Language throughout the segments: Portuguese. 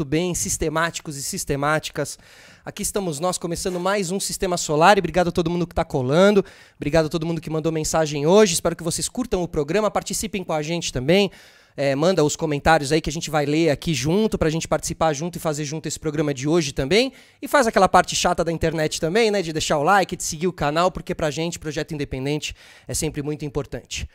muito bem, sistemáticos e sistemáticas. Aqui estamos nós começando mais um Sistema Solar. E obrigado a todo mundo que está colando. Obrigado a todo mundo que mandou mensagem hoje. Espero que vocês curtam o programa, participem com a gente também. É, manda os comentários aí que a gente vai ler aqui junto, para a gente participar junto e fazer junto esse programa de hoje também. E faz aquela parte chata da internet também, né? De deixar o like, de seguir o canal, porque pra gente, projeto independente, é sempre muito importante.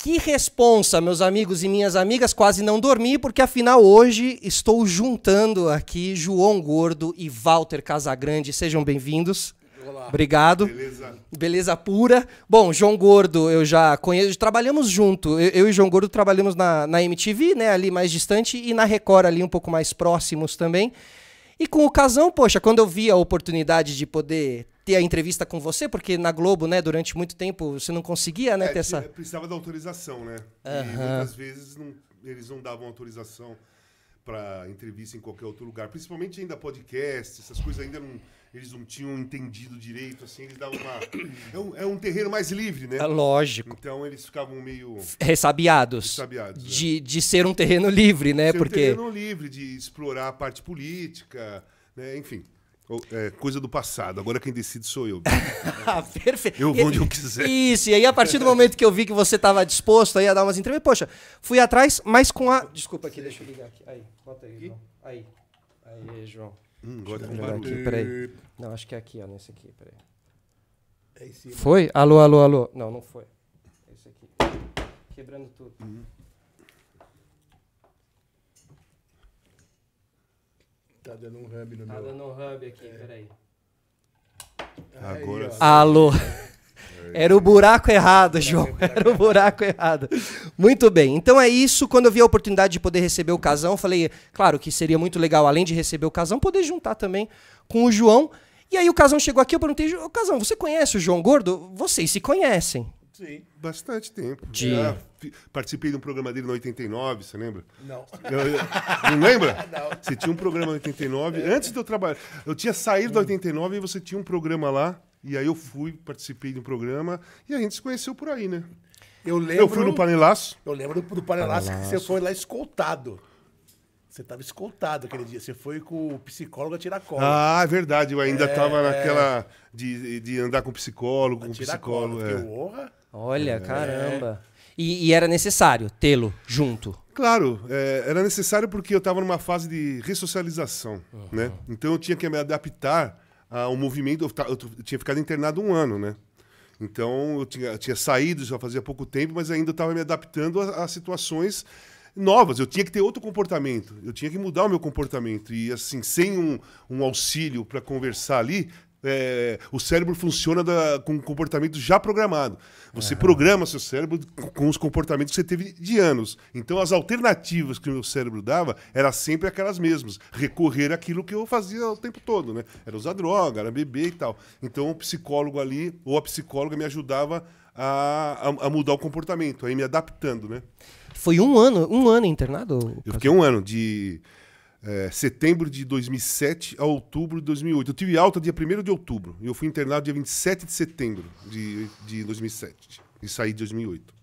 Que responsa, meus amigos e minhas amigas, quase não dormi, porque afinal hoje estou juntando aqui João Gordo e Walter Casagrande. Sejam bem-vindos. Olá. Obrigado. Beleza. Beleza pura. Bom, João Gordo eu já conheço, trabalhamos junto. Eu, eu e João Gordo trabalhamos na, na MTV, né, ali mais distante, e na Record ali um pouco mais próximos também. E com o Casão, poxa, quando eu vi a oportunidade de poder ter a entrevista com você, porque na Globo, né, durante muito tempo você não conseguia, né, É, ter essa... Precisava da autorização, né? E Aham. muitas vezes não- eles não davam autorização para entrevista em qualquer outro lugar. Principalmente ainda podcast, essas coisas ainda não, eles não tinham entendido direito, assim, eles davam uma... É um, é um terreno mais livre, né? É lógico. Então eles ficavam meio Ressabiados. sabiados. né? De, de ser um terreno livre, né? Ser um porque. terreno livre de explorar a parte política, né? Enfim, é, coisa do passado. Agora quem decide sou eu. Ah, perfeito. Eu vou onde eu quiser. Isso, e aí a partir do momento que eu vi que você estava disposto aí a dar umas entrevistas, poxa, fui atrás, mas com a. Desculpa aqui, deixa eu ligar aqui. Aí, bota aí, João. Aí. Aí, João. Hum, agora tem Melhorar barulho. aqui, peraí. Não, acho que é aqui, ó, nesse aqui, peraí. É em cima. Foi? Alô, alô, alô. Não, não foi. É Esse aqui. Quebrando tudo. Tá dando um hub no Tá meu. dando um hub aqui, peraí. Aí, Agora sim. Alô. Era o buraco errado, João. Era o buraco errado. Muito bem. Então é isso. Quando eu vi a oportunidade de poder receber o Casão, eu falei, claro que seria muito legal, além de receber o Casão, poder juntar também com o João. E aí o Casão chegou aqui, eu perguntei, "Ô, Casão, você conhece o João Gordo? Vocês se conhecem. Sim. Bastante tempo. De- Já participei de um programa dele no 89, você lembra? Não. Eu- eu- não lembra? Você tinha um programa no 89. Antes de eu trabalhar. Eu tinha saído do 89 e você tinha um programa lá. E aí eu fui, participei de um programa. E a gente se conheceu por aí, né? Eu lembro. Eu fui no Panelaço. Eu lembro do, do Panelaço que você foi lá escoltado. Você tava escoltado aquele dia. Você foi com o psicólogo tirar cola. Ah, é verdade. Eu ainda tava naquela de, de andar com psicólogo, com tirar psicólogo. cola. é. Honra. Olha, caramba. E, e era necessário tê-lo junto. Claro, é, era necessário porque eu estava numa fase de ressocialização, né? Então eu tinha que me adaptar ao movimento. Eu, eu eu tinha ficado internado um ano, né? Então eu tinha, eu tinha saído já fazia pouco tempo, mas ainda estava me adaptando a, a situações novas. Eu tinha que ter outro comportamento. Eu tinha que mudar o meu comportamento. E assim, sem um, um auxílio para conversar ali, é, o cérebro funciona da- com um comportamento já programado. Você programa seu cérebro com, com os comportamentos que você teve de anos. Então, as alternativas que o meu cérebro dava eram sempre aquelas mesmas. Recorrer àquilo que eu fazia o tempo todo, né? Era usar droga, era beber e tal. Então, o psicólogo ali, ou a psicóloga, me ajudava a, a- a mudar o comportamento, aí me adaptando, né? Foi um ano, um ano internado? Eu fiquei um ano, de eh, setembro de 2007 a outubro de 2008. Eu tive alta dia 1 de outubro e eu fui internado dia 27 de setembro de, de 2007 e saí de 2008.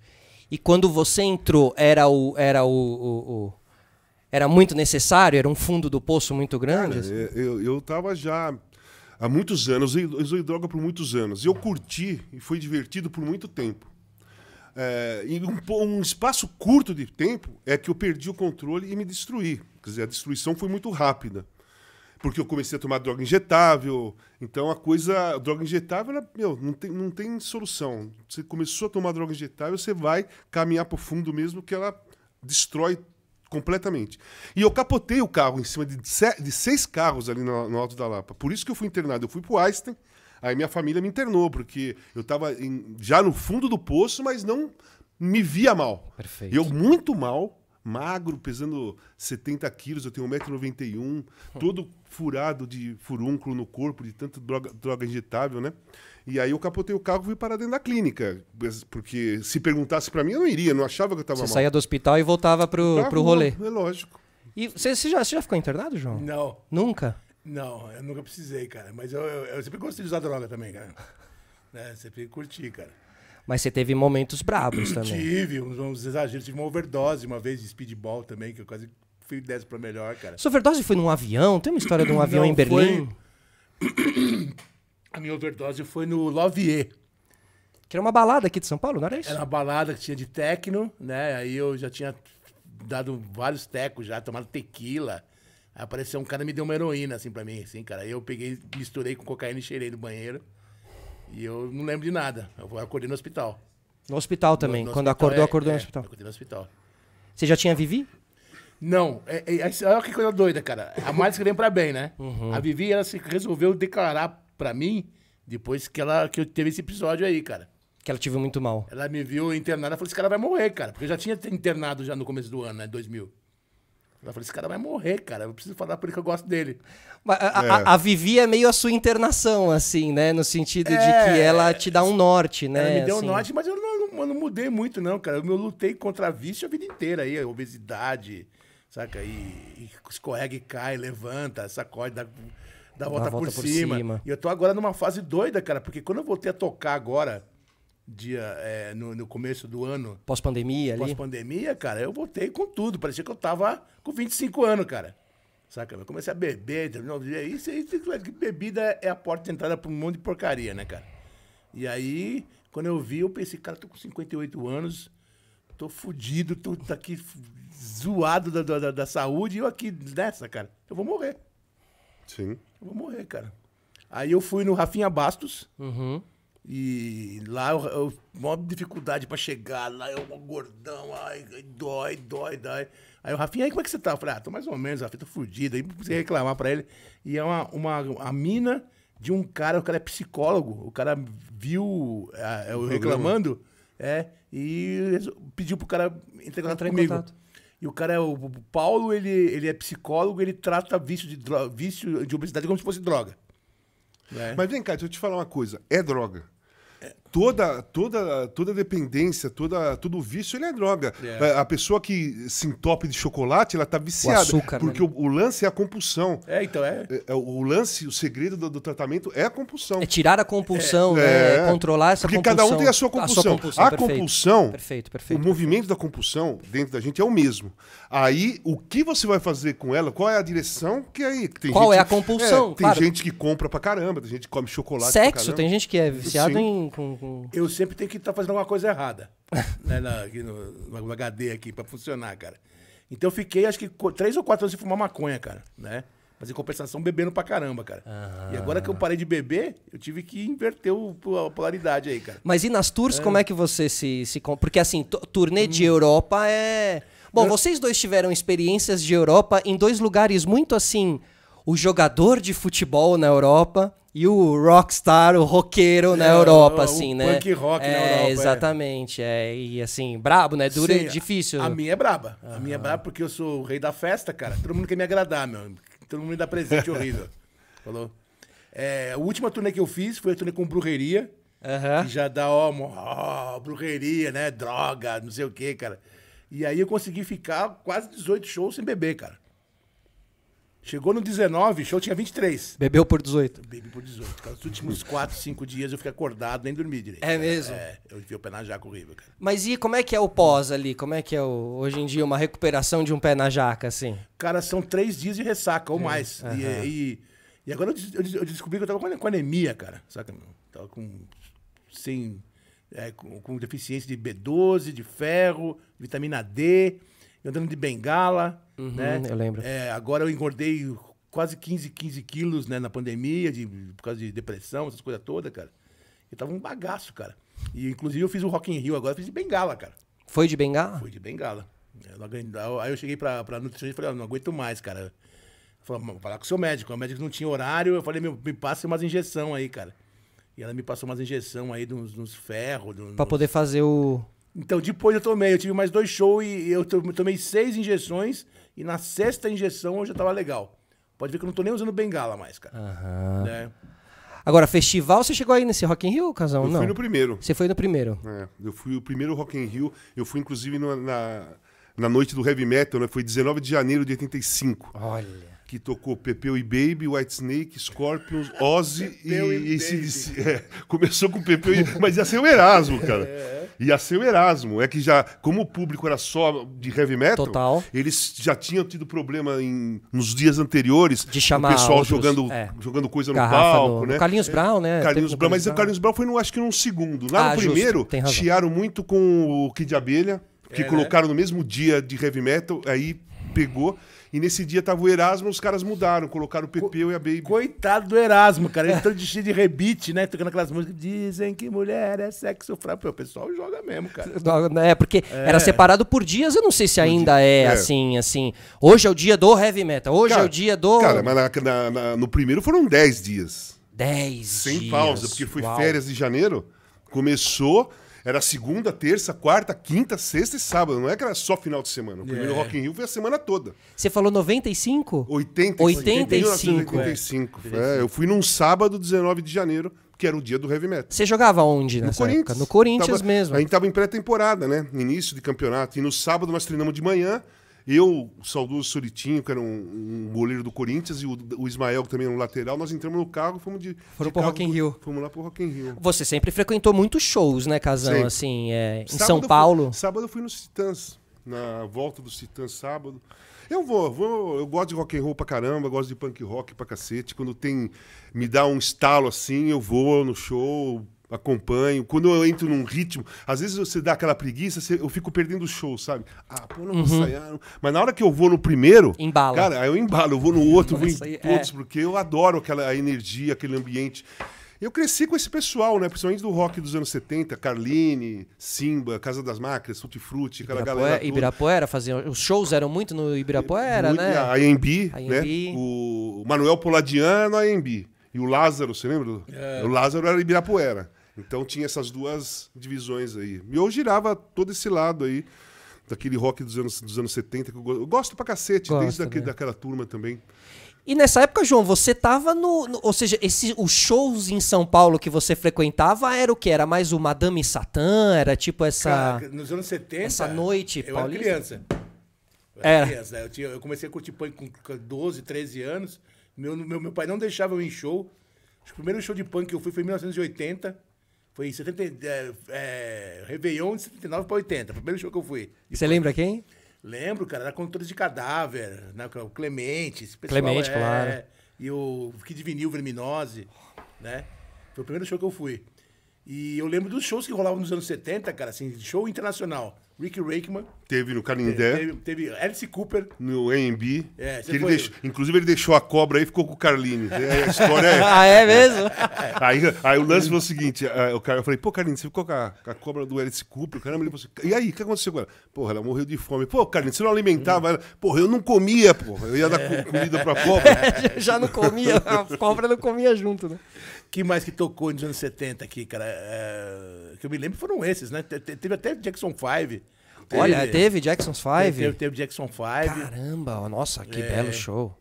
E quando você entrou, era o. Era o, o- o- era muito necessário? Era um fundo do poço muito grande? É, Eu, eu tava já há muitos anos, eu usei- droga por muitos anos. E eu curti e foi divertido por muito tempo. É, em um, um espaço curto de tempo é que eu perdi o controle e me destruí. Quer dizer, a destruição foi muito rápida. Porque eu comecei a tomar droga injetável. Então a coisa. A droga injetável, ela, meu, não tem, não tem solução. Você começou a tomar droga injetável, você vai caminhar para o fundo mesmo, que ela destrói completamente. E eu capotei o carro em cima de, de seis carros ali no, no Alto da Lapa. Por isso que eu fui internado. Eu fui pro Einstein, Aí minha família me internou, porque eu tava em- já no fundo do poço, mas não me via mal. Perfeito. Eu muito mal, magro, pesando 70 quilos, eu tenho 1,91m, todo furado de furúnculo no corpo, de tanta droga, droga injetável, né? E aí eu capotei o carro e fui parar dentro da clínica. Porque se perguntasse pra mim, eu não iria, não achava que eu tava Você mal. saía do hospital e voltava pro, Pra pro rua, rolê. É lógico. E você, você já, você já ficou internado, João? Não, Nunca? não, eu nunca precisei, cara. Mas eu, eu, eu sempre gostei de usar droga também, cara. né? Sempre curti, cara. Mas você teve momentos brabos também. Tive uns, uns exageros, tive uma overdose uma vez de speedball também, que eu quase fui 10 pra melhor, cara. Sua overdose foi num avião? Tem uma história de um avião Não, em Berlim? A minha overdose foi no Lovier. Que era uma balada aqui de São Paulo, não era isso? Era uma balada que tinha de techno, né? Aí eu já tinha dado vários tecos já, tomado tequila. Aí apareceu um cara e me deu uma heroína, assim, pra mim, assim, cara. Aí eu peguei, misturei com cocaína e cheirei no banheiro. E eu não lembro de nada. Eu acordei no hospital. No hospital também. No- no Quando hospital, acordou, é, acordou é, no hospital. Acordei no hospital. Você já tinha Vivi? Não, é, é, é- olha que coisa doida, cara. A Márcia vem pra bem, né? Uhum. A Vivi, ela se resolveu declarar pra mim depois que, ela, que eu teve esse episódio aí, cara. Que ela tive muito mal. Ela me viu internada, ela falou, esse cara vai morrer, cara. Porque eu já tinha internado já no começo do ano, né? 2000. Ela falou, esse cara vai morrer, cara. Eu preciso falar por ele que eu gosto dele. Mas A, a- É. a Vivi é meio a sua internação, assim, né? No sentido de É. que ela te dá um norte, né? Ela me deu um assim. norte, mas eu não, eu não mudei muito, não, cara. Eu, eu lutei contra vício a vida inteira aí, a obesidade, saca? E, e escorrega e cai, levanta, sacode, dá, dá a volta, volta por, por cima. cima. E eu tô agora numa fase doida, cara, porque quando eu voltei a tocar agora, dia, é, no, no começo do ano, Pós-pandemia ali. pós-pandemia, cara, eu voltei com tudo. Parecia que eu tava com 25 anos, cara. Saca? Eu comecei a beber. Não, isso aí, que bebida é a porta de entrada pra um monte de porcaria, né, cara? E aí, quando eu vi, eu pensei, cara, tô com 58 anos, tô fudido, tô tá aqui zoado da, da, da saúde, e eu aqui nessa, cara. Eu vou morrer. Sim. Eu vou morrer, cara. Aí eu fui no Rafinha Bastos. Uhum. E lá eu, eu maior dificuldade pra chegar, lá eu gordão, ai, dói, dói, dói. Aí o Rafinha, aí como é que você tá? Eu falei, ah, tô mais ou menos, Rafinha, tô fudido. Aí comecei reclamar pra ele. E é uma, uma a mina de um cara, o cara é psicólogo, o cara viu eu reclamando, é, e pediu pro cara entrar em contato comigo. contato. E o cara é o, o Paulo, ele, ele é psicólogo, ele trata vício de, dro- vício de obesidade como se fosse droga. né? Mas vem cá, deixa eu te falar uma coisa. É droga. Toda, toda, toda dependência, toda, todo vício, ele é droga. É. A pessoa que se entope de chocolate, ela tá viciada. açúcar, né? porque o, o lance é a compulsão. É, então é. É, é, o lance, o segredo do, do tratamento é a compulsão. É tirar a compulsão, né? É. controlar essa Porque compulsão. cada um tem a sua compulsão. A perfeito. compulsão, Perfeito, O perfeito. movimento da compulsão dentro da gente é o mesmo. Aí, o que você vai fazer com ela? Qual é a direção? Que aí tem Qual gente- é a compulsão? tem Claro. gente que compra pra caramba, tem gente que come chocolate pra Sexo, caramba. tem gente que é viciado Sim. em. com- com- Eu sempre tenho que estar fazendo alguma coisa errada. né, na, aqui no, no HD aqui, pra funcionar, cara. Então eu fiquei, acho que, três ou quatro anos sem fumar maconha, cara, né? Mas em compensação, bebendo pra caramba, cara. E agora que eu parei de beber, eu tive que inverter o, a polaridade aí, cara. Mas e nas tours, como é que você se. se Porque assim, tu- turnê de Europa é. Bom, vocês dois tiveram experiências de Europa em dois lugares muito assim. O jogador de futebol na Europa e o rockstar, o roqueiro na É, Europa, o- assim, o né? punk rock na é, Europa, é. Exatamente. É. E assim, brabo, né? Duro Sim, e difícil. A, a minha é braba. A minha é braba porque eu sou o rei da festa, cara. Todo mundo quer me agradar, meu. Todo mundo me dá presente horrível. Falou? É, a última turnê que eu fiz foi a turnê com Brujeria. Aham. Que já dá, ó, ó, brujeria, né? Droga, não sei o quê, cara. E aí eu consegui ficar quase 18 shows sem beber, cara. Chegou no 19, show tinha 23. Bebeu por 18. Bebi por 18. Cara, os últimos 4, 5 dias eu fiquei acordado, nem dormi direito. É mesmo? É, eu vi o pé na jaca horrível, cara. Mas e como é que é o pós ali? Como é que é o, hoje em dia uma recuperação de um pé na jaca, assim? Cara, são três dias de ressaca ou mais. E, e, e agora eu, eu eu descobri que eu tava com ane- com anemia, cara. Saca? meu? Tava com. Sem. é, com, com deficiência de B12, de ferro, vitamina D, eu andando de bengala. Né? eu lembro. É, agora eu engordei quase 15, 15 quilos né, na pandemia, de, por causa de depressão, essas coisas todas, cara. Eu tava um bagaço, cara. E inclusive eu fiz o Rock in Rio agora, fiz de bengala, cara. Foi de bengala? Fui de bengala. Eu aguento- Aí eu cheguei pra, pra nutricionista e falei, "Ah, não aguento mais, cara. Falei, "Vou falar com o seu médico. O médico não tinha horário. Eu falei, meu, me passe umas injeção aí, cara. E ela me passou umas injeções aí nos, nos ferros. nos- Pra poder fazer o. Então, depois eu tomei, eu tive mais dois shows e eu to- tomei seis injeções. E na sexta injeção eu já tava legal. Pode ver que eu não tô nem usando bengala mais, cara. Aham. Né? Agora, festival, você chegou aí nesse Rock in Rio, Casão? Eu Não. fui no primeiro. Você foi no primeiro. É, eu fui o primeiro Rock in Rio. Eu fui, inclusive, no- na, na noite do Heavy Metal, né? Foi 19 de janeiro de 85. Olha. Que tocou Pepeu e Baby, White Snake, Scorpions, Ozzy e, Pepeu e e. É, começou com Pepeu e... Mas ia ser o Erasmo, cara. É. Ia ser o Erasmo. É que já, como o público era só de heavy metal, Total. eles já tinham tido problema em, nos dias anteriores. De chamar O pessoal outros, jogando, é. jogando coisa no Garrafa palco, no, né? no Carlinhos Brown, né? Carlinhos Brown, no mas o Carlinhos Brown foi, no, acho que num segundo. Lá Ah, no primeiro, chiaram muito com o Kid Abelha, que É, né? colocaram no mesmo dia de heavy metal, aí pegou. E nesse dia tava o Erasmo, os caras mudaram, colocaram o Pepeu e a Baby. Coitado do Erasmo, cara. Ele todo de cheio de rebite, né? Tocando aquelas músicas. Dizem que mulher é sexo fraco. O pessoal joga mesmo, cara. É, porque era separado por dias, eu não sei se ainda é, É. assim, assim. Hoje é o dia do heavy metal, hoje é Cara, o dia do Cara, mas na- na- na- no primeiro foram 10 dias. 10 Sem dias. pausa, porque foi Uau. férias de janeiro. Começou, era segunda, terça, quarta, quinta, sexta e sábado. Não é que era só final de semana. O primeiro É. Rock in Rio foi a semana toda. Você falou 95? 85. 85, 1985. É, eu fui num sábado, 19 de janeiro, que era o dia do heavy metal. Você jogava onde No nessa Corinthians. época? No Corinthians Tava- mesmo. A gente tava em pré-temporada, né? Início de campeonato. E no sábado nós treinamos de manhã. Eu, o saudoso Solitinho, que era um, um goleiro do Corinthians, e o, o Ismael, que também era um lateral, nós entramos no carro e fomos de. Foram pro Rock in Rio. Fomos lá pro Rock in Rio. Você sempre frequentou muitos shows, né, Casão? Assim, é, em Sábado São eu fui- Paulo. sábado eu fui nos Titãs, na volta dos Titãs sábado. Eu vou, vou, eu gosto de rock and roll pra caramba, gosto de punk rock pra cacete. Quando tem, me dá um estalo assim, eu vou no show, acompanho. Quando eu entro num ritmo, às vezes você dá aquela preguiça, você- eu fico perdendo o show, sabe? Ah, pô, não vou ensaiar. não. Mas na hora que eu vou no primeiro, Uhum. Embala. cara, aí eu embalo, eu vou no outro, vou em aí, todos, é. porque eu adoro aquela energia, aquele ambiente. Eu cresci com esse pessoal, né? Principalmente do rock dos anos 70, Carline, Simba, Casa das Máquinas, Tutti Frutti, aquela galera. Ibirapuera, toda. Ibirapuera fazia. Os shows eram muito no Ibirapuera, Muito- né? A AMB, A né? O Manuel Poladiano, a AMB. E o Lázaro, você lembra? O Lázaro era Ibirapuera. Então tinha essas duas divisões aí. E eu girava todo esse lado aí, daquele rock dos anos, dos anos 70, que eu, go- eu gosto pra cacete, Gosta, desde aquele, né? daquela turma também. E nessa época, João, você tava no. no- ou seja, esse, os shows em São Paulo que você frequentava era o quê? Era mais o Madame Satã? Era tipo essa. Cara, nos anos 70. essa noite Eu paulista? era criança. Eu Era. era criança. né? Eu, tinha- eu comecei a curtir punk com 12, 13 anos. Meu, meu, meu pai não deixava eu ir em show. O primeiro show de punk que eu fui foi em 1980. Foi em 70, é, é, Réveillon de 79 para 80. Primeiro show que eu fui. De Você lembra quem? Lembro, cara, era Condutores de Cadáver, né, o Clemente, esse pessoal, Clemente, é, claro. E o Kid Vinil Verminose, né? Foi o primeiro show que eu fui. E eu lembro dos shows que rolavam nos anos 70, cara, assim, show internacional. Ricky Rakeman, Teve no Canindé, teve, teve Alice Cooper, no AMB. É, você que ele deixou- inclusive ele deixou a cobra aí e ficou com o Carline. É, a história é. Ah, é mesmo? Aí, aí o lance foi o seguinte: o cara, eu falei, pô, Carlinhos, você ficou com a, com a cobra do Alice Cooper, caramba, ele falou assim, e aí, o que aconteceu com ela? Porra, ela morreu de fome. Pô, Carlinhos, você não alimentava ela? Porra, eu não comia, porra. Eu ia dar co- comida pra cobra. Já não comia, a cobra não comia junto, né? Que mais que tocou nos anos 70 aqui, cara? É, que eu me lembro foram esses, né? Te- te- Teve até Jackson 5. Olha, teve Jackson's Teve, Five. teve Jackson 5. Caramba, nossa, que É. belo show.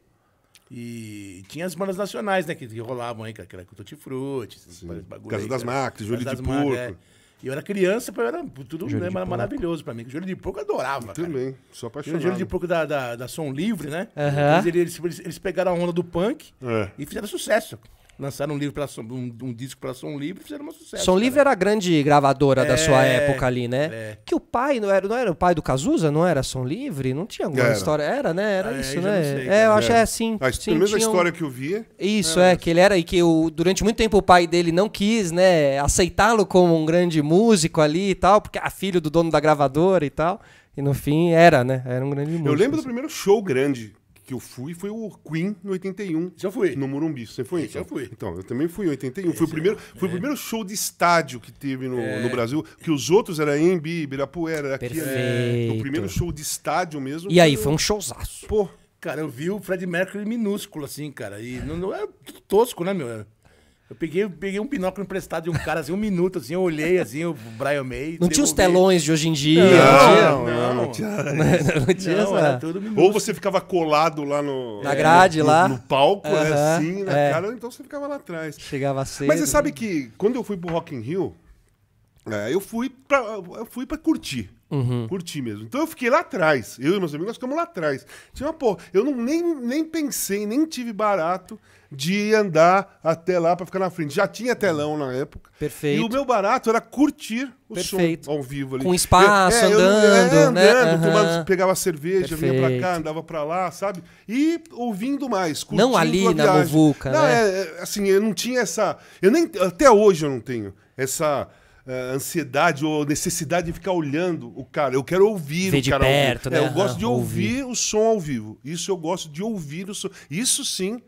E tinha as bandas nacionais, né? Que, que rolavam aí, cara, que era com o Tutti Frutti, bagulho Casa aí, das Joelho Casa de Porco. é. E eu era criança, era tudo Joelho né, porco. maravilhoso pra mim. Joelho de porco eu adorava, cara. Também, sou E o apaixonado. Joelho de porco da, da, da Som Livre, né? Eles, eles, eles, eles pegaram a onda do punk É. e fizeram sucesso. Lançaram um, livro pela Som- um, um disco pela Som Livre e fizeram um sucesso. Som Livre era a grande gravadora da sua É, época ali, né? é. Que o pai não era, não era o pai do Cazuza, não era Som Livre? Não tinha alguma Era. história? Era, né? Era Ah, isso, né? sei, é, eu acho que É. é assim. A, sim, pelo menos a tinha um- história que eu vi. Isso, é, que ele era, e que o, durante muito tempo o pai dele não quis, né, aceitá-lo como um grande músico ali e tal, porque é filho do dono da gravadora e tal. E no fim era, né? Era um grande músico. Eu lembro do assim. primeiro show grande que eu fui, foi o Queen no 81. Isso eu fui. No Morumbi. Você foi? Esse então? eu fui. Então, eu também fui em 81. Foi o primeiro, foi o primeiro show de estádio que teve no, É. no Brasil, que os outros eram Embi, Ibirapuera, aqui. Perfeito. O primeiro show de estádio mesmo. E aí, foi um showzaço. Pô, Cara, eu vi o Fred Mercury minúsculo, assim, cara. E não, não era tudo tosco, né, meu? Eu peguei, peguei um binóculo emprestado de um cara, assim, um minuto, assim, eu olhei, assim, o Brian May. Não tinha os devolvi. telões de hoje em dia. Não, tinha? Não, não, não. tinha- Não tinha Não, essa... tudo minuto. Ou você ficava colado lá no. Na grade, no, lá. No palco, né, Aham, assim, na é. cara, então você ficava lá atrás. Chegava cedo. Mas você sabe que quando eu fui pro Rock in Rio, é, eu fui pra, eu fui pra curtir. Uhum. Curtir mesmo. Então eu fiquei lá atrás. Eu e meus amigos, nós ficamos lá atrás. Tinha uma porra. Eu não, nem, nem pensei, nem tive barato de andar até lá pra ficar na frente. Já tinha telão na época. Perfeito. E o meu barato era curtir o Perfeito. som ao vivo ali. Com espaço, Eu- é, eu- andando, é, né? andando, Aham. tomando- pegava cerveja, vinha pra Perfeito. cá, andava pra lá, sabe? E ouvindo mais, Não curtindo ali a na viagem. muvuca, não, né? é, é, assim, eu não tinha essa. Eu nem, até hoje eu não tenho essa eh, ansiedade ou necessidade de ficar olhando o cara. Eu quero ouvir Ver o de cara. perto, né? É, eu gosto Aham, de ouvir. ouvir o som ao vivo. Isso eu gosto de ouvir o som. Isso sim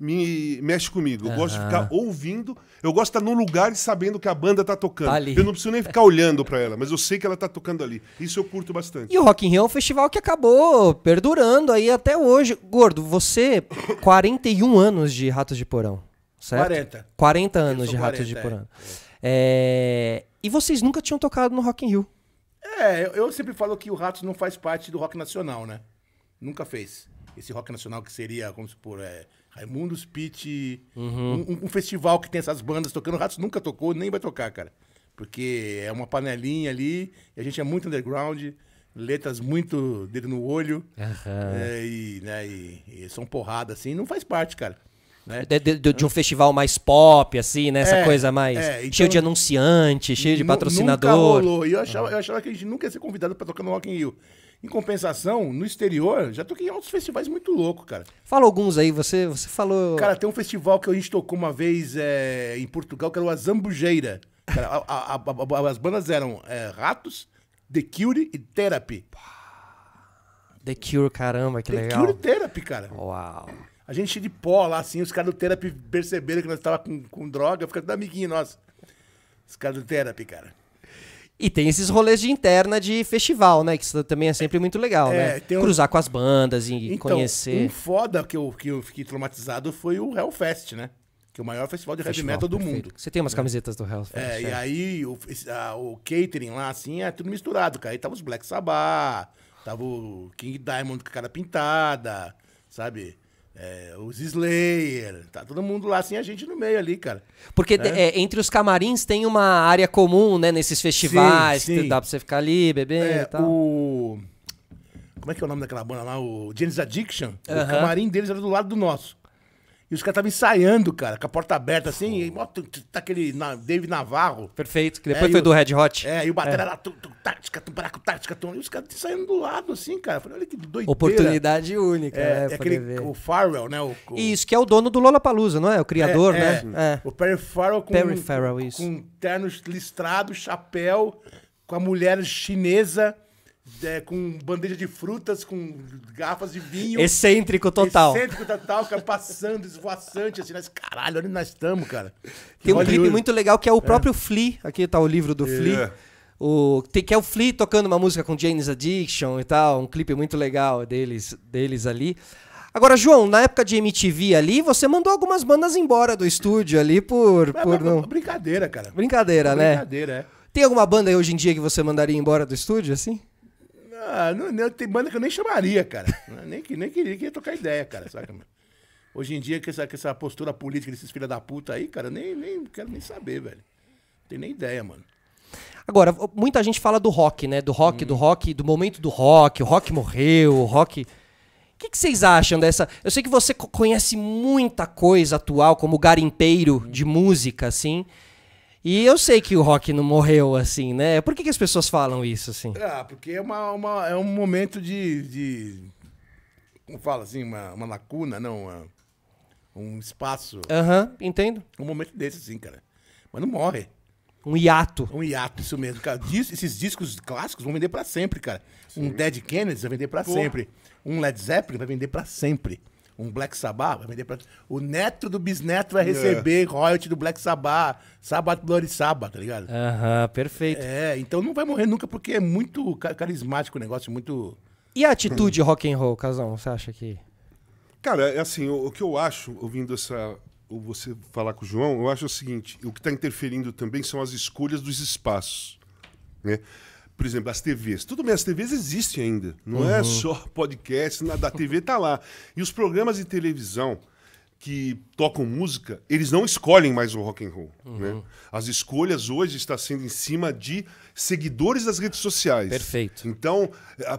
me mexe comigo. Eu gosto de ficar ouvindo. Eu gosto de estar num lugar e sabendo que a banda tá tocando. Tá ali. Eu não preciso nem ficar olhando pra ela, mas eu sei que ela tá tocando ali. Isso eu curto bastante. E o Rock in Rio é um festival que acabou perdurando aí até hoje. Gordo, você, 41 anos de Ratos de Porão, certo? 40. 40 anos de Ratos 40, de é. Porão. É, E vocês nunca tinham tocado no Rock in Rio. É, eu, eu sempre falo que o Ratos não faz parte do rock nacional, né? Nunca fez. Esse rock nacional que seria, vamos supor, é, Raimundos, Pit, Uhum. um, um festival que tem essas bandas tocando. O Ratos nunca tocou, nem vai tocar, cara. Porque é uma panelinha ali, e a gente é muito underground, letras muito dedo no olho, é, e, né, e, e são porrada, assim, não faz parte, cara. Né? De, de- de um festival mais pop, assim, né? Essa É, coisa mais. é, então- cheio de anunciante, cheio de patrocinador. Nunca rolou. E eu achava, eu achava que a gente nunca ia ser convidado pra tocar no Rock in Rio. Em compensação, no exterior, já toquei em outros festivais muito loucos, cara. Fala alguns aí, você, você falou. Cara, tem um festival que a gente tocou uma vez é, em Portugal, que era o Azambujeira. Cara, a- a- a- as bandas eram é, Ratos, The Cure e Therapy. The Cure, caramba, que The legal. Cure e Therapy, cara. Uau. A gente cheio de pó lá, assim, os caras do Therapy perceberam que nós tava com, com droga, fica tudo amiguinho nosso. Os caras do Therapy, cara. E tem esses rolês de interna de festival, né? Que isso também é sempre muito legal, É, né? um- Cruzar com as bandas e Então, conhecer. um foda que eu, que eu fiquei traumatizado foi o Hellfest, né? Que é o maior festival de heavy metal do perfeito. mundo. Você tem umas camisetas do Hellfest. É, e aí o, a- o catering lá, assim, é tudo misturado, cara. Aí tava os Black Sabbath, tava o King Diamond com a cara pintada, sabe? É, os Slayer, tá todo mundo lá, assim, a gente no meio ali, cara. Porque é, entre os camarins tem uma área comum, né? Nesses festivais, Sim, que sim. dá pra você ficar ali, bebendo É, e tal. o... Como é que é o nome daquela banda lá? O James Addiction. O Aham. camarim deles era do lado do nosso. E os caras estavam ensaiando, cara, com a porta aberta, assim, e bota- tá aquele na- David Navarro. Perfeito, que depois É, foi e o- do Red Hot. É, e o batera lá, tum, tum, tática, tum, tática, tum, e os caras ensaiando do lado, assim, cara. Falei, olha que doideira. Oportunidade única, É, é poder aquele, ver. o Farrell, né? O, o, Isso, que é o dono do Lollapalooza, não é? O criador, é, né? É. O Perry Farrell com, Perry Farrell, isso. com terno listrado, chapéu, com a mulher chinesa, é, com bandeja de frutas, com garrafas de vinho. Excêntrico total. Excêntrico total, cara, passando, esvoaçante, assim, nós, caralho, onde nós estamos, cara. Tem um clipe muito legal que é o próprio Flea. Aqui tá o livro do Flea. O, tem, que é o Flea tocando uma música com James Addiction e tal. Um clipe muito legal deles, deles ali. Agora, João, na época de MTV ali, você mandou algumas bandas embora do estúdio ali por. É, por não... Brincadeira, cara. Brincadeira, né? Brincadeira, é. Tem alguma banda aí hoje em dia que você mandaria embora do estúdio, assim? Ah, não, não, tem banda que eu nem chamaria, cara. nem, que- nem queria, queria trocar ideia, cara, saca? mano? Hoje em dia, com essa, com essa postura política desses filha da puta aí, cara, nem, nem quero nem saber, velho. Não tem nem ideia, mano. Agora, muita gente fala do rock, né? Do rock, do rock, do momento do rock. O rock morreu, o rock. O que, que vocês acham dessa? Eu sei que você co- conhece muita coisa atual, como garimpeiro de música, assim. E eu sei que o rock não morreu, assim, né? Por que, que as pessoas falam isso, assim? Ah, porque é, uma, uma- é um momento de, de. Como fala assim? Uma, uma lacuna, não? uma- um espaço. Aham, entendo. Um momento desse, assim, cara. Mas não morre. Um hiato. Um hiato, isso mesmo, cara. Dis- esses discos clássicos vão vender pra sempre, cara. Um Dead Kennedys vai vender pra sempre. Um Led Zeppelin vai vender pra sempre. Um Black Sabbath vai vender pra... O neto do bisneto vai receber royalty do Black Sabbath. Sabbath Bloody Sabbath, tá ligado? Aham, perfeito. É, então não vai morrer nunca porque é muito ca- carismático o negócio, muito... E a atitude rock and roll, Casão? Você acha que... Cara, é assim, o, o que eu acho, ouvindo essa, ou você falar com o João, eu acho o seguinte: o que está interferindo também são as escolhas dos espaços. Né? Por exemplo, as TVs. Tudo bem, as TVs existem ainda. Não é só podcast, nada. A TV está lá. E os programas de televisão que tocam música, eles não escolhem mais o rock and roll. Né? As escolhas hoje estão sendo em cima de seguidores das redes sociais. Perfeito. Então,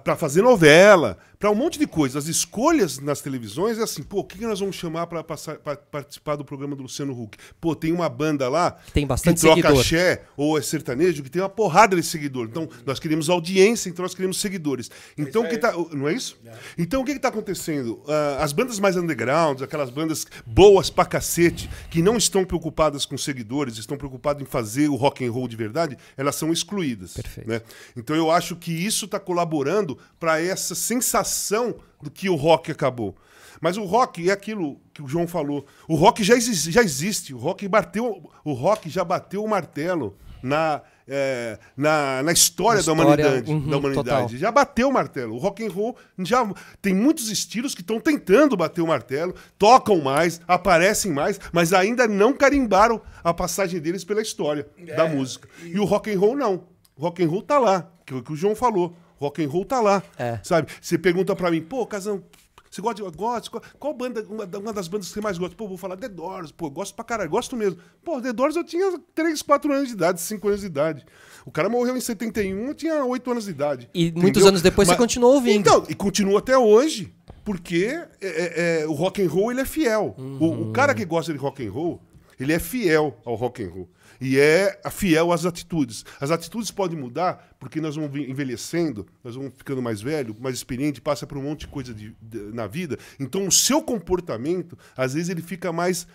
para fazer novela, para um monte de coisa. As escolhas nas televisões é assim, pô, o que, que nós vamos chamar para participar do programa do Luciano Huck? Pô, tem uma banda lá Tem bastante que troca seguidor. axé ou é sertanejo que tem uma porrada de seguidor. Então, nós queremos audiência, então nós queremos seguidores. Então, o que tá, não é isso? Então, o que está acontecendo? Ah, as bandas mais underground, aquelas bandas boas pra cacete, que não estão preocupadas com seguidores, estão preocupadas em fazer o rock and roll de verdade, elas são excluídas. Perfeito. né? Então, eu acho que isso está colaborando para essa sensação do que o rock acabou. Mas o rock é aquilo que o João falou. O rock já existe, já existe. O rock bateu, o rock já bateu o martelo na, é, na, na história, Na da história, humanidade. uhum, da humanidade. total. Já bateu o martelo. O rock and roll já tem muitos estilos que estão tentando bater o martelo, tocam mais, aparecem mais, mas ainda não carimbaram a passagem deles pela história da música. E... o rock and roll não. Rock and roll tá lá, que, é o que o João falou. Rock and roll tá lá, É. sabe? Você pergunta pra mim, pô, Casão, você gosta de gosto? Qual, qual banda, uma, uma das bandas que você mais gosta? Pô, vou falar The Doors, pô, gosto pra caralho, gosto mesmo. Pô, The Doors eu tinha 3, 4 anos de idade, 5 anos de idade. O cara morreu em 71, eu tinha 8 anos de idade. E muitos anos depois você continuou ouvindo. Então, e continua até hoje, porque é- é- é, o rock and roll ele é fiel. O, o cara que gosta de rock and roll, ele é fiel ao rock and roll. E é fiel às atitudes. As atitudes podem mudar porque nós vamos envelhecendo, nós vamos ficando mais velho, mais experiente, passa por um monte de coisa de- de- na vida. Então o seu comportamento, às vezes, ele fica mais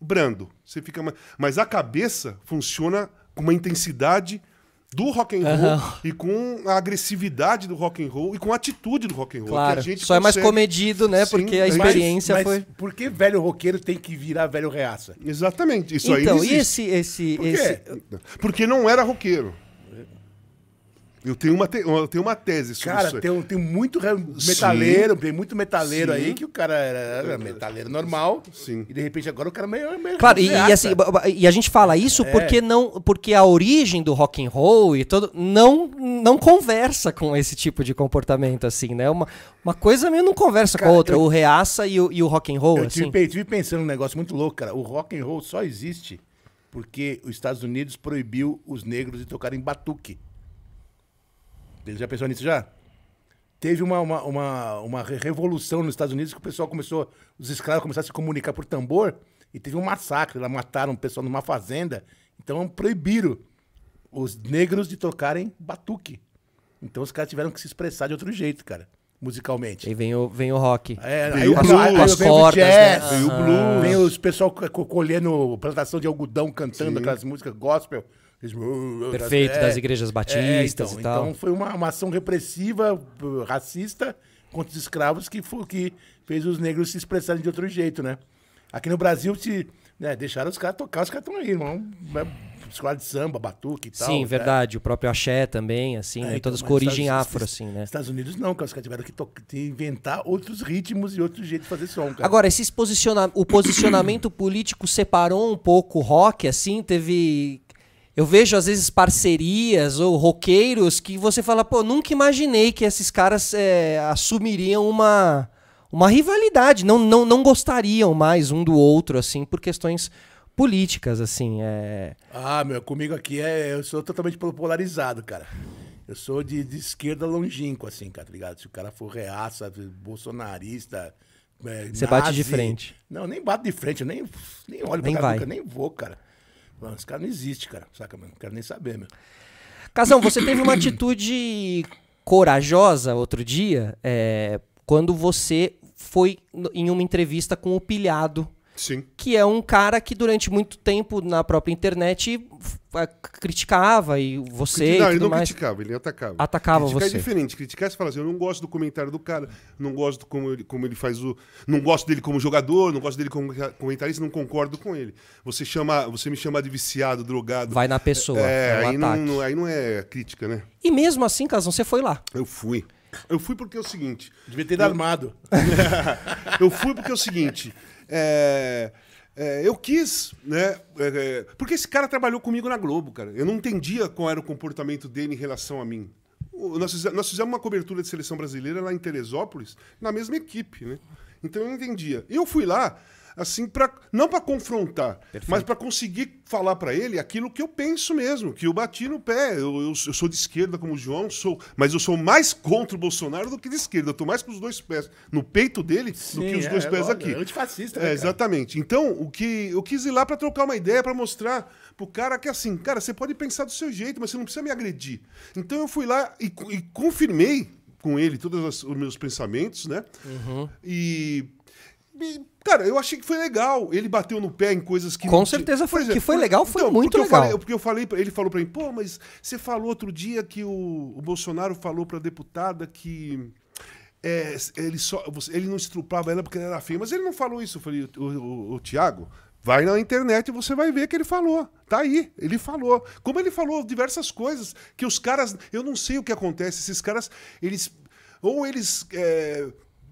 brando. Você fica mais... Mas a cabeça funciona com uma intensidade do rock and roll Aham. e com a agressividade do rock and roll e com a atitude do rock and roll. Claro. que a gente Só é mais consegue- comedido, né? Sim, Porque a mas- experiência mas foi. por que velho roqueiro tem que virar velho reaça? Exatamente. Isso Então, aí e existe. esse. esse, Por esse... quê? Porque não era roqueiro. Eu tenho uma, te- eu tenho uma tese sobre Cara, isso aí. tem, tem muito re- metaleiro, tem muito metaleiro Sim. aí que o cara era, era metaleiro normal. Sim. E de repente agora o cara é meio. meio Claro, e, e assim, e a gente fala isso É. porque não, porque a origem do rock and roll e todo não não conversa com esse tipo de comportamento assim, né? Uma, uma coisa meio não conversa com a Cara, outra, eu- o reaça e o, e o rock and roll, Eu assim. tive, tive pensando num negócio muito louco, cara. O rock and roll só existe porque os Estados Unidos proibiu os negros de tocarem batuque. Já pensou nisso já? Teve uma, uma, uma, uma re- revolução nos Estados Unidos que o pessoal começou, os escravos começaram a se comunicar por tambor e teve um massacre. Lá mataram um pessoal numa fazenda. Então proibiram os negros de tocarem batuque. Então os caras tiveram que se expressar de outro jeito, cara, musicalmente. Aí vem o, vem o rock. É, Veio aí, o blues, aí as vem o cordas, jazz, né? vem o blues, vem os pessoal co- co- colhendo plantação de algodão, cantando Sim. aquelas músicas gospel. Perfeito, é, das igrejas batistas então, e tal. Então foi uma, uma ação repressiva, racista, contra os escravos que, foi, que fez os negros se expressarem de outro jeito, né? Aqui no Brasil, se, né, deixaram os caras tocar, os caras estão aí, irmão. Né, Escola de samba, batuque e tal. Sim, né? verdade. O próprio axé também, assim, É, né? então, todas com origem Estados- afro, assim, né? Estados Unidos não, cara. Os caras tiveram que inventar outros ritmos e outro jeito de fazer som, cara. Agora, esses posiciona... o posicionamento político separou um pouco o rock, assim, teve. Eu vejo, às vezes, parcerias ou roqueiros que você fala, pô, nunca imaginei que esses caras é, assumiriam uma, uma rivalidade. Não, não, não gostariam mais um do outro, assim, por questões políticas, assim. É... Ah, meu, comigo aqui é. Eu sou totalmente polarizado, cara. Eu sou de, de esquerda longínqua, assim, cara, tá ligado? Se o cara for reaça, bolsonarista. é, Você bate de nazi- frente. Não, nem bato de frente, eu nem, nem olho Nem pra cara nunca, nem vou, cara. Mano, esse cara não existe, cara. Saca, mano? Não quero nem saber, meu. Casão, você teve uma atitude corajosa outro dia, é, quando você foi em uma entrevista com o Pilhado, Sim. que é um cara que durante muito tempo na própria internet a- criticava e você não, e ele tudo não mais. criticava, ele atacava. Atacava Criticar você. é diferente. Criticar, você fala assim, eu não gosto do comentário do cara, não gosto como ele, como ele faz o... Não gosto dele como jogador, não gosto dele como comentarista, não concordo com ele. Você, chama, você me chama de viciado, drogado. Vai na pessoa, É, é um aí, não, ataque. não- aí não é crítica, né? E mesmo assim, Casão, você foi lá. Eu fui. Eu fui porque é o seguinte... Devia ter ido armado. Eu fui porque é o seguinte. É, é, eu quis, né? é, é, porque esse cara trabalhou comigo na Globo, cara. Eu não entendia qual era o comportamento dele em relação a mim. Nós fize- nós fizemos uma cobertura de seleção brasileira lá em Teresópolis, na mesma equipe, né? Então eu não entendia. Eu fui lá, assim, pra, não para confrontar, mas para conseguir falar para ele aquilo que eu penso mesmo, que eu bati no pé. Eu, eu- eu sou de esquerda como o João, sou, mas eu sou mais contra o Bolsonaro do que de esquerda. Eu tô mais com os dois pés no peito dele do Sim, que os é, dois é pés aqui. é antifascista, É, né, cara? exatamente. Então, o que eu quis ir lá para trocar uma ideia, para mostrar pro cara que assim, cara, você pode pensar do seu jeito, mas você não precisa me agredir. Então eu fui lá e, e confirmei com ele todos os, meus pensamentos, né? E, e, cara, eu achei que foi legal. Ele bateu no pé em coisas que Com não certeza foi- Por que foi legal, foi muito porque eu legal. falei- porque eu falei, pra- ele falou pra mim, pô, mas você falou outro dia que o, o Bolsonaro falou pra deputada que é, ele, só, ele não estrupava ela porque ela era feia. Mas ele não falou isso. Eu falei, o, o, o Tiago, vai na internet e você vai ver que ele falou. Tá aí, ele falou. Como ele falou diversas coisas que os caras. Eu não sei o que acontece. Esses caras, eles. Ou eles. é,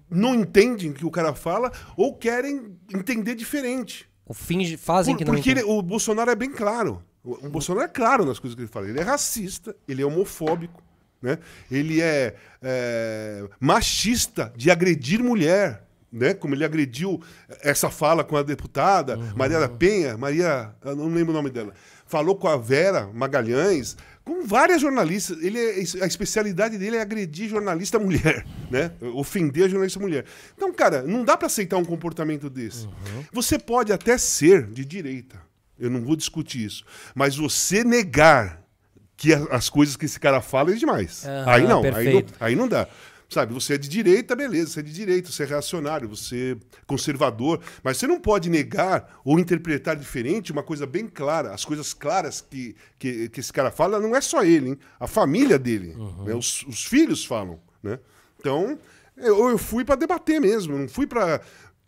não entendem o que o cara fala, ou querem entender diferente. O finge, fazem Por- que não porque ele- o Bolsonaro é bem claro. O, o Bolsonaro é claro nas coisas que ele fala. Ele é racista, ele é homofóbico, né? ele é, é, machista de agredir mulher. Né? Como ele agrediu essa fala com a deputada Maria da Penha, Maria, eu não lembro o nome dela, falou com a Vera Magalhães, com várias jornalistas. Ele é- a especialidade dele é agredir jornalista mulher, né? Ofender a jornalista mulher. Então, cara, não dá para aceitar um comportamento desse. Você pode até ser de direita. Eu não vou discutir isso. Mas você negar que as coisas que esse cara fala é demais. Aham, aí não, aí não, aí não dá. Sabe, você é de direita, beleza, você é de direita, você é reacionário, você é conservador, mas você não pode negar ou interpretar diferente uma coisa bem clara. As coisas claras que, que, que esse cara fala não é só ele, hein? a família dele, né? os, os filhos falam. Né? Então, eu, eu fui para debater mesmo, não fui para.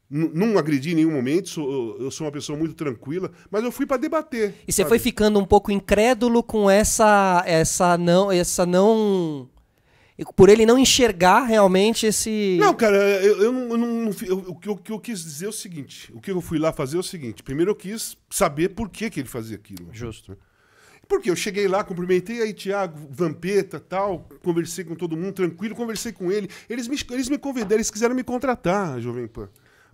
Não agredi em nenhum momento, sou- eu sou uma pessoa muito tranquila, mas eu fui para debater. E você sabe? foi ficando um pouco incrédulo com essa essa não essa não por ele não enxergar realmente esse Não, cara, eu, eu não. eu não- eu- o, que eu, quis dizer é o seguinte: o que eu fui lá fazer é o seguinte. Primeiro eu quis saber por que, que ele fazia aquilo. Justo. Porque eu cheguei lá, cumprimentei aí Thiago, Vampeta tal, conversei com todo mundo, tranquilo, conversei com ele. Eles me, eles me convidaram, eles quiseram me contratar, Jovem Pan,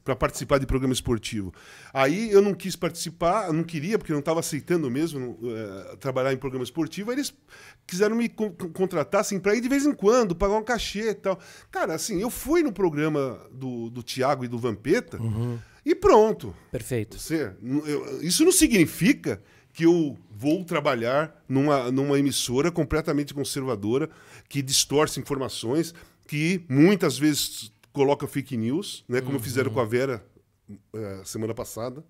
para participar de programa esportivo. Aí eu não quis participar, eu não queria, porque eu não estava aceitando mesmo eh, trabalhar em programa esportivo. Aí eles quiseram me con- con- contratar, assim, para ir de vez em quando, pagar um cachê e tal. Cara, assim, eu fui no programa do, do Thiago e do Vampeta e pronto. Perfeito. Você- eu- isso não significa que eu vou trabalhar numa, numa emissora completamente conservadora, que distorce informações, que muitas vezes coloca fake news, né, como fizeram com a Vera eh, semana passada.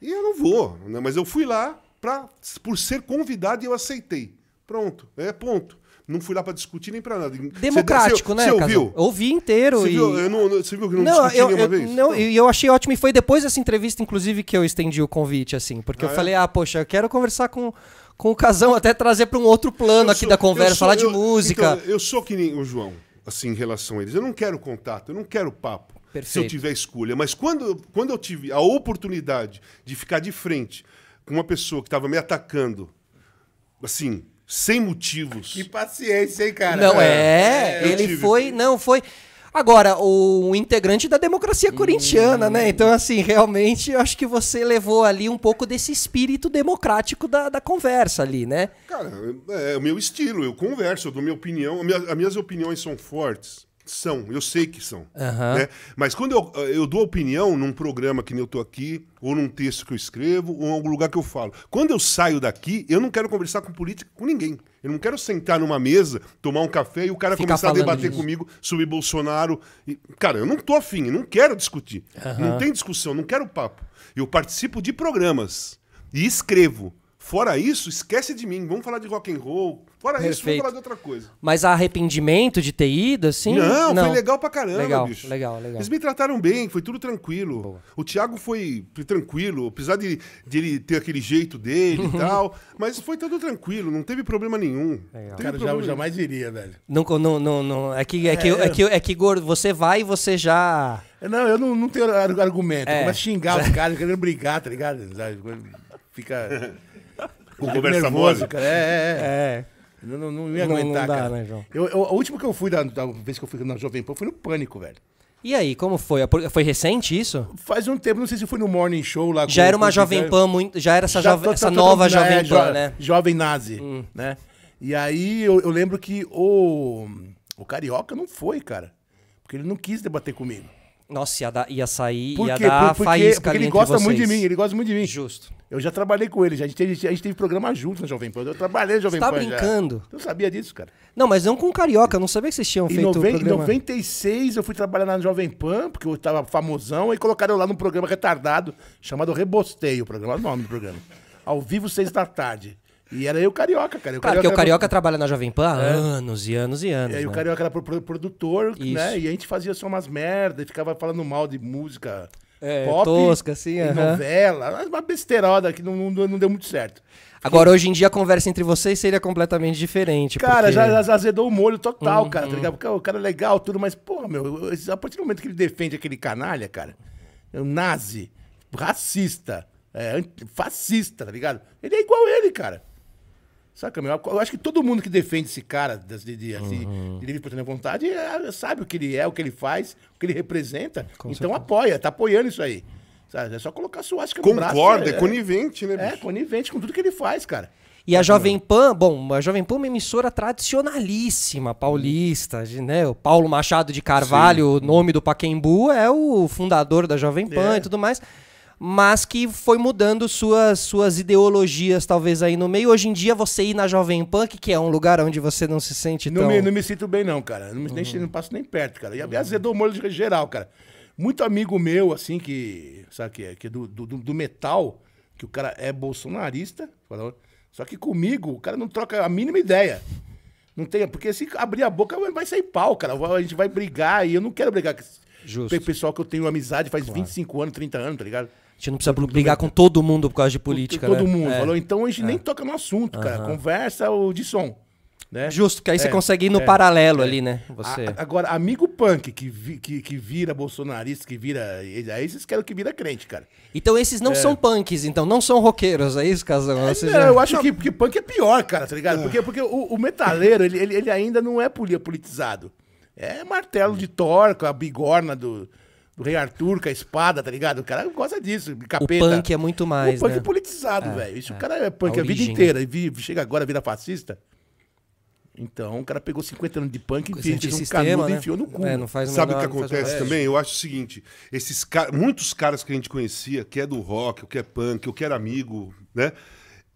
E eu não vou, né, mas eu fui lá pra, por ser convidado e eu aceitei. Pronto, é ponto. Não fui lá para discutir nem para nada. Democrático, você- né, Você ouviu? Ouvi inteiro Você e viu, eu não, você viu que não, Não, discuti eu, nenhuma eu, vez? não, e eu achei ótimo. E foi depois dessa entrevista, inclusive, que eu estendi o convite, assim. Porque Ah, eu é? falei, ah, poxa, eu quero conversar com, com o Casão, até trazer para um outro plano Eu aqui sou- da conversa, sou- falar de eu- música. então, eu sou que nem o João, assim, em relação a eles. Eu não quero contato, eu não quero papo. Se eu Perfeito. tiver escolha. Mas quando, quando eu tive a oportunidade de ficar de frente com uma pessoa que estava me atacando, assim, sem motivos. Que paciência, hein, cara? não é, eu ele tive- foi, não, foi... Agora, o integrante da democracia corintiana, né? Então, assim, realmente, eu acho que você levou ali um pouco desse espírito democrático da, da conversa ali, né? Cara, é, o meu estilo, eu converso, eu dou minha opinião. a minha- As minhas opiniões são fortes. São, eu sei que são. Aham. né? Mas quando eu, eu dou opinião num programa que nem eu tô aqui, ou num texto que eu escrevo, ou em algum lugar que eu falo. Quando eu saio daqui, eu não quero conversar com política com ninguém. Eu não quero sentar numa mesa, tomar um café e o cara Ficar começar a debater disso. comigo sobre Bolsonaro. E, cara, eu não tô afim, eu não quero discutir. Não tem discussão, não quero papo. Eu participo de programas e escrevo. Fora isso, esquece de mim. Vamos falar de rock and roll. Fora isso, Perfeito. vamos falar de outra coisa. Mas há arrependimento de ter ido, assim? Não, foi legal pra caramba, Legal, bicho. legal, legal. Eles me trataram bem, foi tudo tranquilo. O Thiago foi tranquilo, apesar de, de ele ter aquele jeito dele e tal. Mas foi tudo tranquilo, não teve problema nenhum. Legal. Não Cara, já, problema jamais iria, velho. Não, não, não, não- é que, é que, é que, é que gordo, você vai e você já... Não, eu não, não tenho ar- argumento. É. A xingar os caras, querendo brigar, tá ligado? Fica. Com fica conversa nervoso, mole. cara. É, é, é. É, Eu não, não ia Não- aguentar, não dá, cara. né, João? Eu, eu- a última que eu fui, da, da vez que eu fui na Jovem Pan, eu fui no Pânico, velho. E aí, como foi? Foi recente isso? Faz um tempo, não sei se foi no Morning Show lá. Já com- era uma com o Jovem. Pan muito. Já era essa, Já jove- tô- essa tô- tô- nova é, Jovem jo- Pan, né? Hum. Jovem Nazi, né? E aí eu, eu lembro que o, o Carioca não foi, cara. Porque ele não quis debater comigo. Nossa, ia, dar- ia sair, Por ia quê? dar Por- porque faísca porque ele gosta muito de mim, ele gosta muito de mim. Justo. Eu já trabalhei com ele, já. A, gente teve, a gente teve programa junto na Jovem Pan. Eu trabalhei na Jovem Você tá Pan. já. brincando? Eu sabia disso, cara. Não, mas não com Carioca, eu não sabia que vocês tinham Em, feito noven- em programa. 96 eu fui trabalhar na Jovem Pan, porque eu tava famosão, aí colocaram eu lá num programa retardado chamado Rebosteio, o programa, olha o nome do programa. Ao vivo, seis da tarde. E era eu carioca, cara. Eu Claro, porque o era- Carioca trabalha na Jovem Pan há anos e anos e anos. E aí o né? Carioca era pro- pro- produtor, Isso. né? E a gente fazia só umas merda e ficava falando mal de música É, pop. tosca, assim, e aham. novela. Uma besteirada que não, não, não deu muito certo. Agora, hoje em dia, a conversa entre vocês seria completamente diferente. Cara, porque- já, já azedou o molho total, Uhum. cara, tá ligado? Porque o cara é legal, tudo, mas, porra, meu, a partir do momento que ele defende aquele canalha, cara, é um nazi, racista, é, fascista, tá ligado? Ele é igual ele, cara. Saca, meu? Eu acho que todo mundo que defende esse cara de, de, de, assim, Uhum. de livre vontade é, sabe o que ele é, o que ele faz, o que ele representa. então apoia, tá apoiando isso aí. Sabe? É só colocar suástica no braço. Concorda, é conivente, né, É, bicho? conivente com tudo que ele faz, cara. E a Jovem Pan, bom, a Jovem Pan é uma emissora tradicionalíssima, paulista, de, né? O Paulo Machado de Carvalho, o nome do Paquembu, é o fundador da Jovem Pan É. e tudo mais. Mas que foi mudando suas, suas ideologias, talvez, aí no meio. Hoje em dia, você ir na Jovem Pan, que, é um lugar onde você não se sente Não tão... me, não me sinto bem, não, cara. Não, me, nem, não passo nem perto, cara. E azedou o molho de geral, cara. Muito amigo meu, assim, que. Sabe que é? Que é do, do, do metal, que o cara é bolsonarista. falou, Só que comigo, o cara não troca a mínima ideia. Não tem. Porque se abrir a boca, vai sair pau, cara. A gente vai brigar e eu não quero brigar com esse Justo. pe- pessoal que eu tenho amizade faz 25 anos, 30 anos, tá ligado? A gente não precisa brigar com todo mundo por causa de política, Todo né? mundo. É. Falou, então a gente nem toca no assunto, cara. Conversa o de som. Né? Justo, porque aí você É, consegue ir no é, paralelo ali, né? Você... A- agora, amigo punk que, vi- que, que vira bolsonarista, que vira. Aí vocês querem que vira crente, cara. Então esses não são punks, então não são roqueiros, é isso, Casão? Ou Não, seja, eu acho que, que punk é pior, cara, tá ligado? Porque, porque o, o metaleiro, ele, ele, ele ainda não é poli- politizado. É martelo de Thor, com a bigorna do, do Rei Arthur, com a espada, tá ligado? O cara gosta disso, o capeta. punk é muito mais, o punk né? é politizado, velho. Isso o cara é punk A a, vida inteira. E chega agora, vira fascista. Então, o cara pegou 50 anos de punk, Esse fez um canudo e né? enfiou no cu. É, não faz o Sabe o que o acontece também? Eu acho o seguinte: esses ca- muitos caras que a gente conhecia, que é do rock, o que é punk, o que era amigo, né?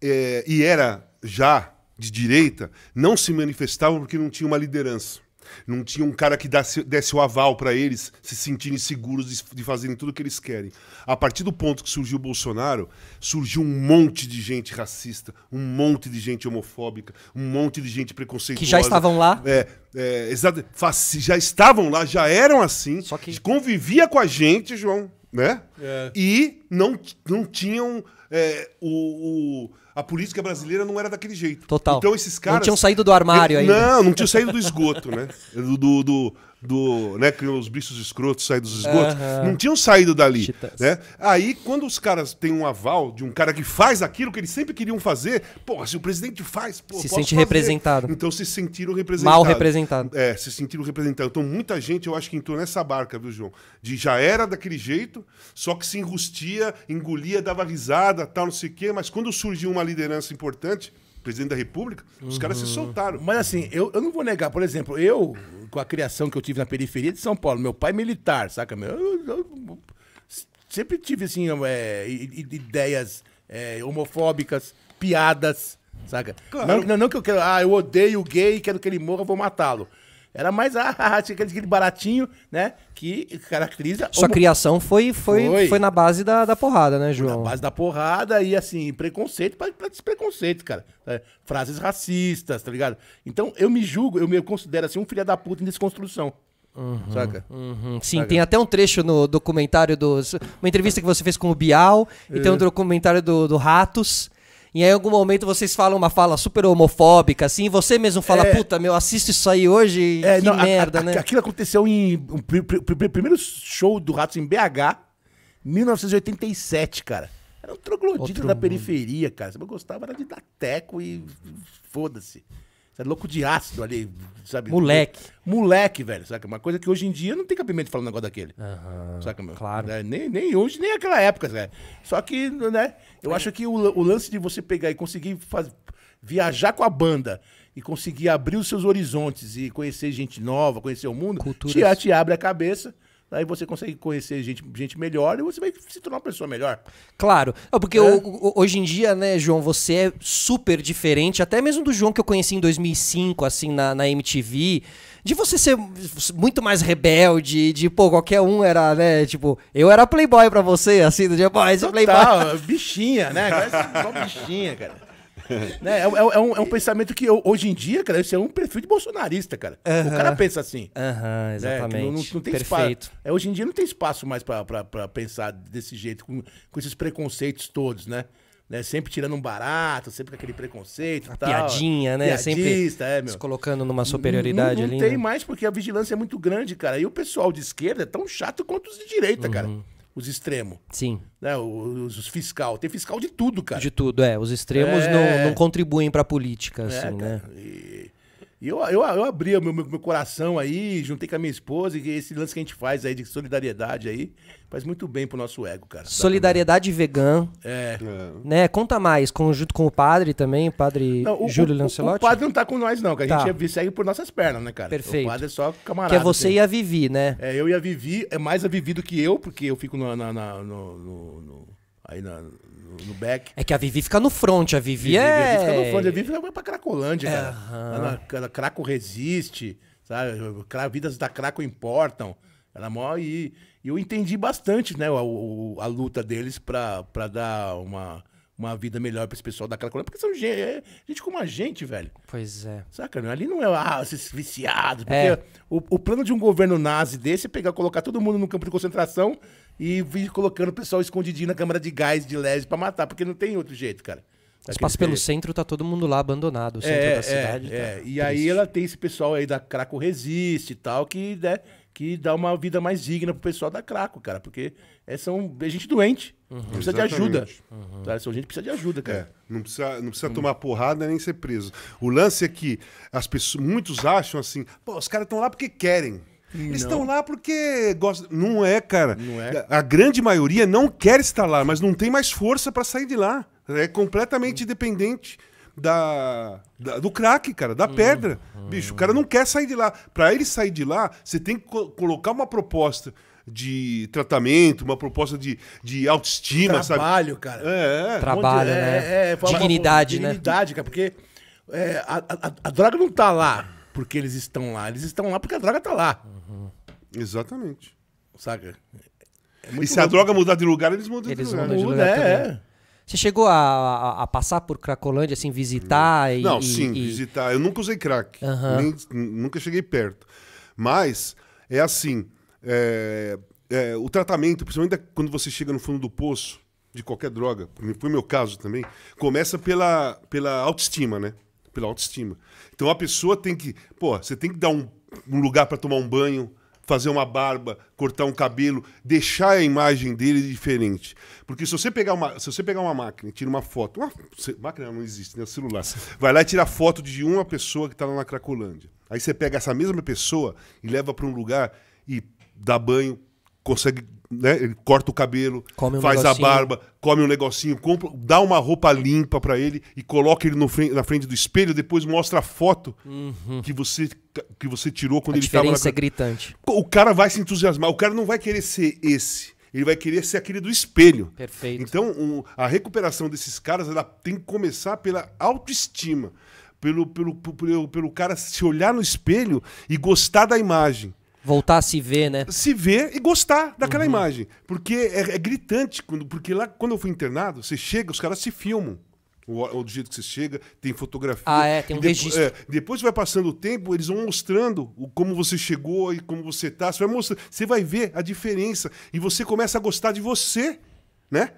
É, e era já de direita, não se manifestavam porque não tinha uma liderança. Não tinha um cara que desse, desse o aval para eles se sentirem seguros de, de fazerem tudo o que eles querem. A partir do ponto que surgiu o Bolsonaro, surgiu um monte de gente racista, um monte de gente homofóbica, um monte de gente preconceituosa. Que já estavam lá. É, é, exato. Já estavam lá, já eram assim. Só que- Convivia com a gente, João, né? É. E não, não tinham. é, o, o- a política brasileira não era daquele jeito. Total. Então esses caras. Não tinham saído do armário Eu- ainda. Não, não tinham saído do esgoto, né? Do. do, do- do, né, que os bichos escrotos saem dos esgotos, não tinham saído dali, né? Aí, quando os caras têm um aval de um cara que faz aquilo que eles sempre queriam fazer, pô, se o presidente faz, pô, Se sente fazer. representado. Então se sentiram representados. Mal representado. É, se sentiram representados. Então muita gente, eu acho que entrou nessa barca, viu, João? De já era daquele jeito, só que se enrustia, engolia, dava risada, tal, não sei o quê, mas quando surgiu uma liderança importante, presidente da República, os caras Uhum. se soltaram. Mas assim, eu, eu não vou negar, por exemplo, eu, com a criação que eu tive na periferia de São Paulo, meu pai militar, saca? Meu, eu, eu sempre tive, assim, é, ideias é, homofóbicas, piadas, saca? Claro. Não, não, não que eu quero, ah, eu odeio o gay, quero que ele morra, vou matá-lo. Era mais ah, ah, tinha aquele aquele baratinho, né? Que caracteriza. Sua homo- criação foi, foi, foi. Foi. na base da, da porrada, né, na João? base da porrada e assim, preconceito pra despreconceito, cara. É, frases racistas, tá ligado? Então eu me julgo, eu me considero assim um filho da puta em desconstrução. Saca? Uhum, Sim, tem até um trecho no documentário do. Uma entrevista que você fez com o Bial, e É. tem um documentário do, do Ratos. E aí, em algum momento vocês falam uma fala super homofóbica, assim, e você mesmo fala, É. puta, meu, assisto isso aí hoje, É, que não, a- merda, a- né? Aquilo aconteceu em. Pr- primeiro show do Ratos em BH, 1987, cara. Era um troglodita Outro da mundo. periferia, cara. Você gostava era de dar teco e foda-se. Você era louco de ácido ali, sabe? Moleque. Moleque, velho, saca? Uma coisa que hoje em dia não tem cabimento falar um negócio daquele. saca, meu? claro. É, nem, nem hoje, nem naquela época, né? Só que, né? Eu acho que o, o lance de você pegar e conseguir faz- viajar com a banda e conseguir abrir os seus horizontes e conhecer gente nova, conhecer o mundo, Culturas. te, te abre a cabeça. Aí você consegue conhecer gente, gente melhor e você vai se tornar uma pessoa melhor. Claro. É porque É. o- hoje em dia, né, João, você é super diferente, até mesmo do João que eu conheci em 2005, assim, na, na MTV. De você ser muito mais rebelde, de, pô, qualquer um era, né, tipo, eu era playboy pra você, assim, do dia, pô, esse é playboy. Total, bichinha, né? Parece igual bichinha, cara. Né, É, é- é um, é um pensamento que eu- hoje em dia, cara, isso é um perfil de bolsonarista, cara. O cara pensa assim. Aham, né, exatamente. não, não- não tem Perfeito. espaço. É, hoje em dia não tem espaço mais pra pensar desse jeito, com, com esses preconceitos todos, né? Né, Sempre tirando um barato, sempre com aquele preconceito tal. Piadinha, né? Sempre Piadista, é, meu. se colocando numa superioridade não, não ali. tem né? mais, porque a vigilância é muito grande, cara. E o pessoal de esquerda é tão chato quanto os de direita, cara. Os extremos. Sim, Né? Os, os fiscal. Tem fiscal de tudo, cara. de tudo, é. Os extremos É. não, não contribuem pra política, É, assim, né? E, e eu, eu, eu abri o meu, meu, meu coração aí, juntei com a minha esposa, e esse lance que a gente faz aí de solidariedade aí, faz muito bem pro nosso ego, cara. Solidariedade vegan, É. É. né? Conta mais, com, junto com o padre também, o padre Não, o, Júlio o- o, Lancelotti. padre não tá com nós, não, que a Tá. gente segue por nossas pernas, né, cara? Perfeito. O padre é só camarada. que é você assim. e a Vivi, né? É, eu e a Vivi, é mais a Vivi do que eu, porque eu fico na, na- na- no, no- no- aí na- no, back. É que a Vivi fica no front, a Vivi, Vivi, é... Vivi fica no fone, a Vivi vai pra Cracolândia, cara. Aham. Ela, ela- Craco resiste, sabe? Vidas da Craco importam. Ela é mó e, e eu entendi bastante, né, a, a luta deles pra, pra dar uma, uma vida melhor pra esse pessoal da Cracolândia, porque são gente, é gente como a gente, velho. Pois é. Saca? né? Ali não é, ah, esses viciados. Porque É. o, o plano de um governo nazi desse é pegar, colocar todo mundo no campo de concentração e vir colocando o pessoal escondidinho na câmara de gás de leve pra matar, porque não tem outro jeito, cara. Mas passa pelo centro, tá todo mundo lá abandonado, o centro é, da cidade. É, tá é. E aí ela tem esse pessoal aí da Craco Resiste e tal, que, né, que dá uma vida mais digna pro pessoal da Craco, cara. Porque é, são, é gente doente. Precisa de ajuda. Exatamente. Tá? São gente que precisa de ajuda, É, cara. não precisa, não precisa tomar porrada nem ser preso. O lance é que as pessoas, muitos acham assim, pô, os caras estão lá porque querem. Eles estão lá porque gostam. Não é, cara. Não é. A grande maioria não quer estar lá, mas não tem mais força para sair de lá. É completamente dependente da, da- do crack, cara, da pedra. Bicho, o cara não quer sair de lá. Para ele sair de lá, você tem que co- colocar uma proposta de tratamento, uma proposta de, de autoestima, sabe? Trabalho, cara. É, é. Trabalho, Onde- né? é, uma- Dignidade, né? Dignidade, cara, porque é, a, a- a droga não tá lá porque eles estão lá. Eles estão lá porque a droga tá lá, Exatamente. saca? É E se a louco. droga mudar de lugar, eles mudam Eles de lugar. mudam de Muda, lugar é, também. é. Você chegou a, a- a passar por Cracolândia, assim, visitar e... Não, e- sim, e- visitar. Eu nunca usei crack. Aham. Nem- nunca cheguei perto. Mas, é assim: é, é, o tratamento, principalmente quando você chega no fundo do poço de qualquer droga, foi meu caso também, começa pela, pela autoestima, né? Pela autoestima. Então a pessoa tem que. Pô, você tem que dar um, um lugar para tomar um banho, fazer uma barba, cortar um cabelo, deixar a imagem dele diferente. Porque se você pegar uma, se você pegar uma máquina e tira uma foto, uma, máquina não existe, né? Celular. Vai lá e tira foto de uma pessoa que está lá na Cracolândia. Aí você pega essa mesma pessoa e leva para um lugar e dá banho, consegue, né? Ele corta o cabelo, um faz negocinho. a barba, come um negocinho, compra, dá uma roupa limpa para ele e coloca ele na frente do espelho, depois mostra a foto que você que você tirou quando A ele estava na diferença é gritante. o cara vai se entusiasmar. O cara não vai querer ser esse. Ele vai querer ser aquele do espelho. Perfeito. Então, um, a recuperação desses caras ela tem que começar pela autoestima. pelo, pelo, pelo, pelo cara se olhar no espelho e gostar da imagem. Voltar a se ver, né? Se ver e gostar daquela imagem. Porque é, é gritante, quando, porque lá quando eu fui internado, você chega, os caras se filmam. O, o do jeito que você chega, tem fotografia. Ah, é, tem um depo- registro. é, depois vai passando o tempo, eles vão mostrando o, como você chegou e como você tá. Você vai, você vai ver a diferença. E você começa a gostar de você, né?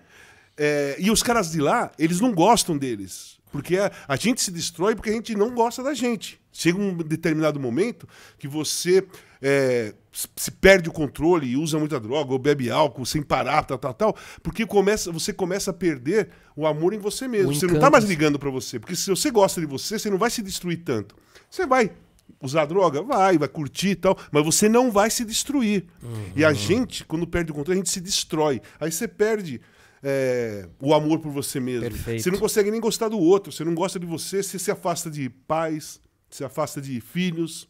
É, e os caras de lá, eles não gostam deles. Porque a, a gente se destrói porque a gente não gosta da gente. Chega um determinado momento que você é, se- perde o controle e usa muita droga ou bebe álcool sem parar, tal, tal, tal. Porque começa, você começa a perder o amor em você mesmo. O Você não tá encanto. mais ligando pra você. Porque se você gosta de você, você não vai se destruir tanto. Você vai usar droga? Vai, vai curtir e tal, mas você não vai se destruir. E Uhum. a gente, quando perde o controle, a gente se destrói. Aí você perde é, o amor por você mesmo. Perfeito. Você não consegue nem gostar do outro, você não gosta de você, você se afasta de pais, se afasta de filhos,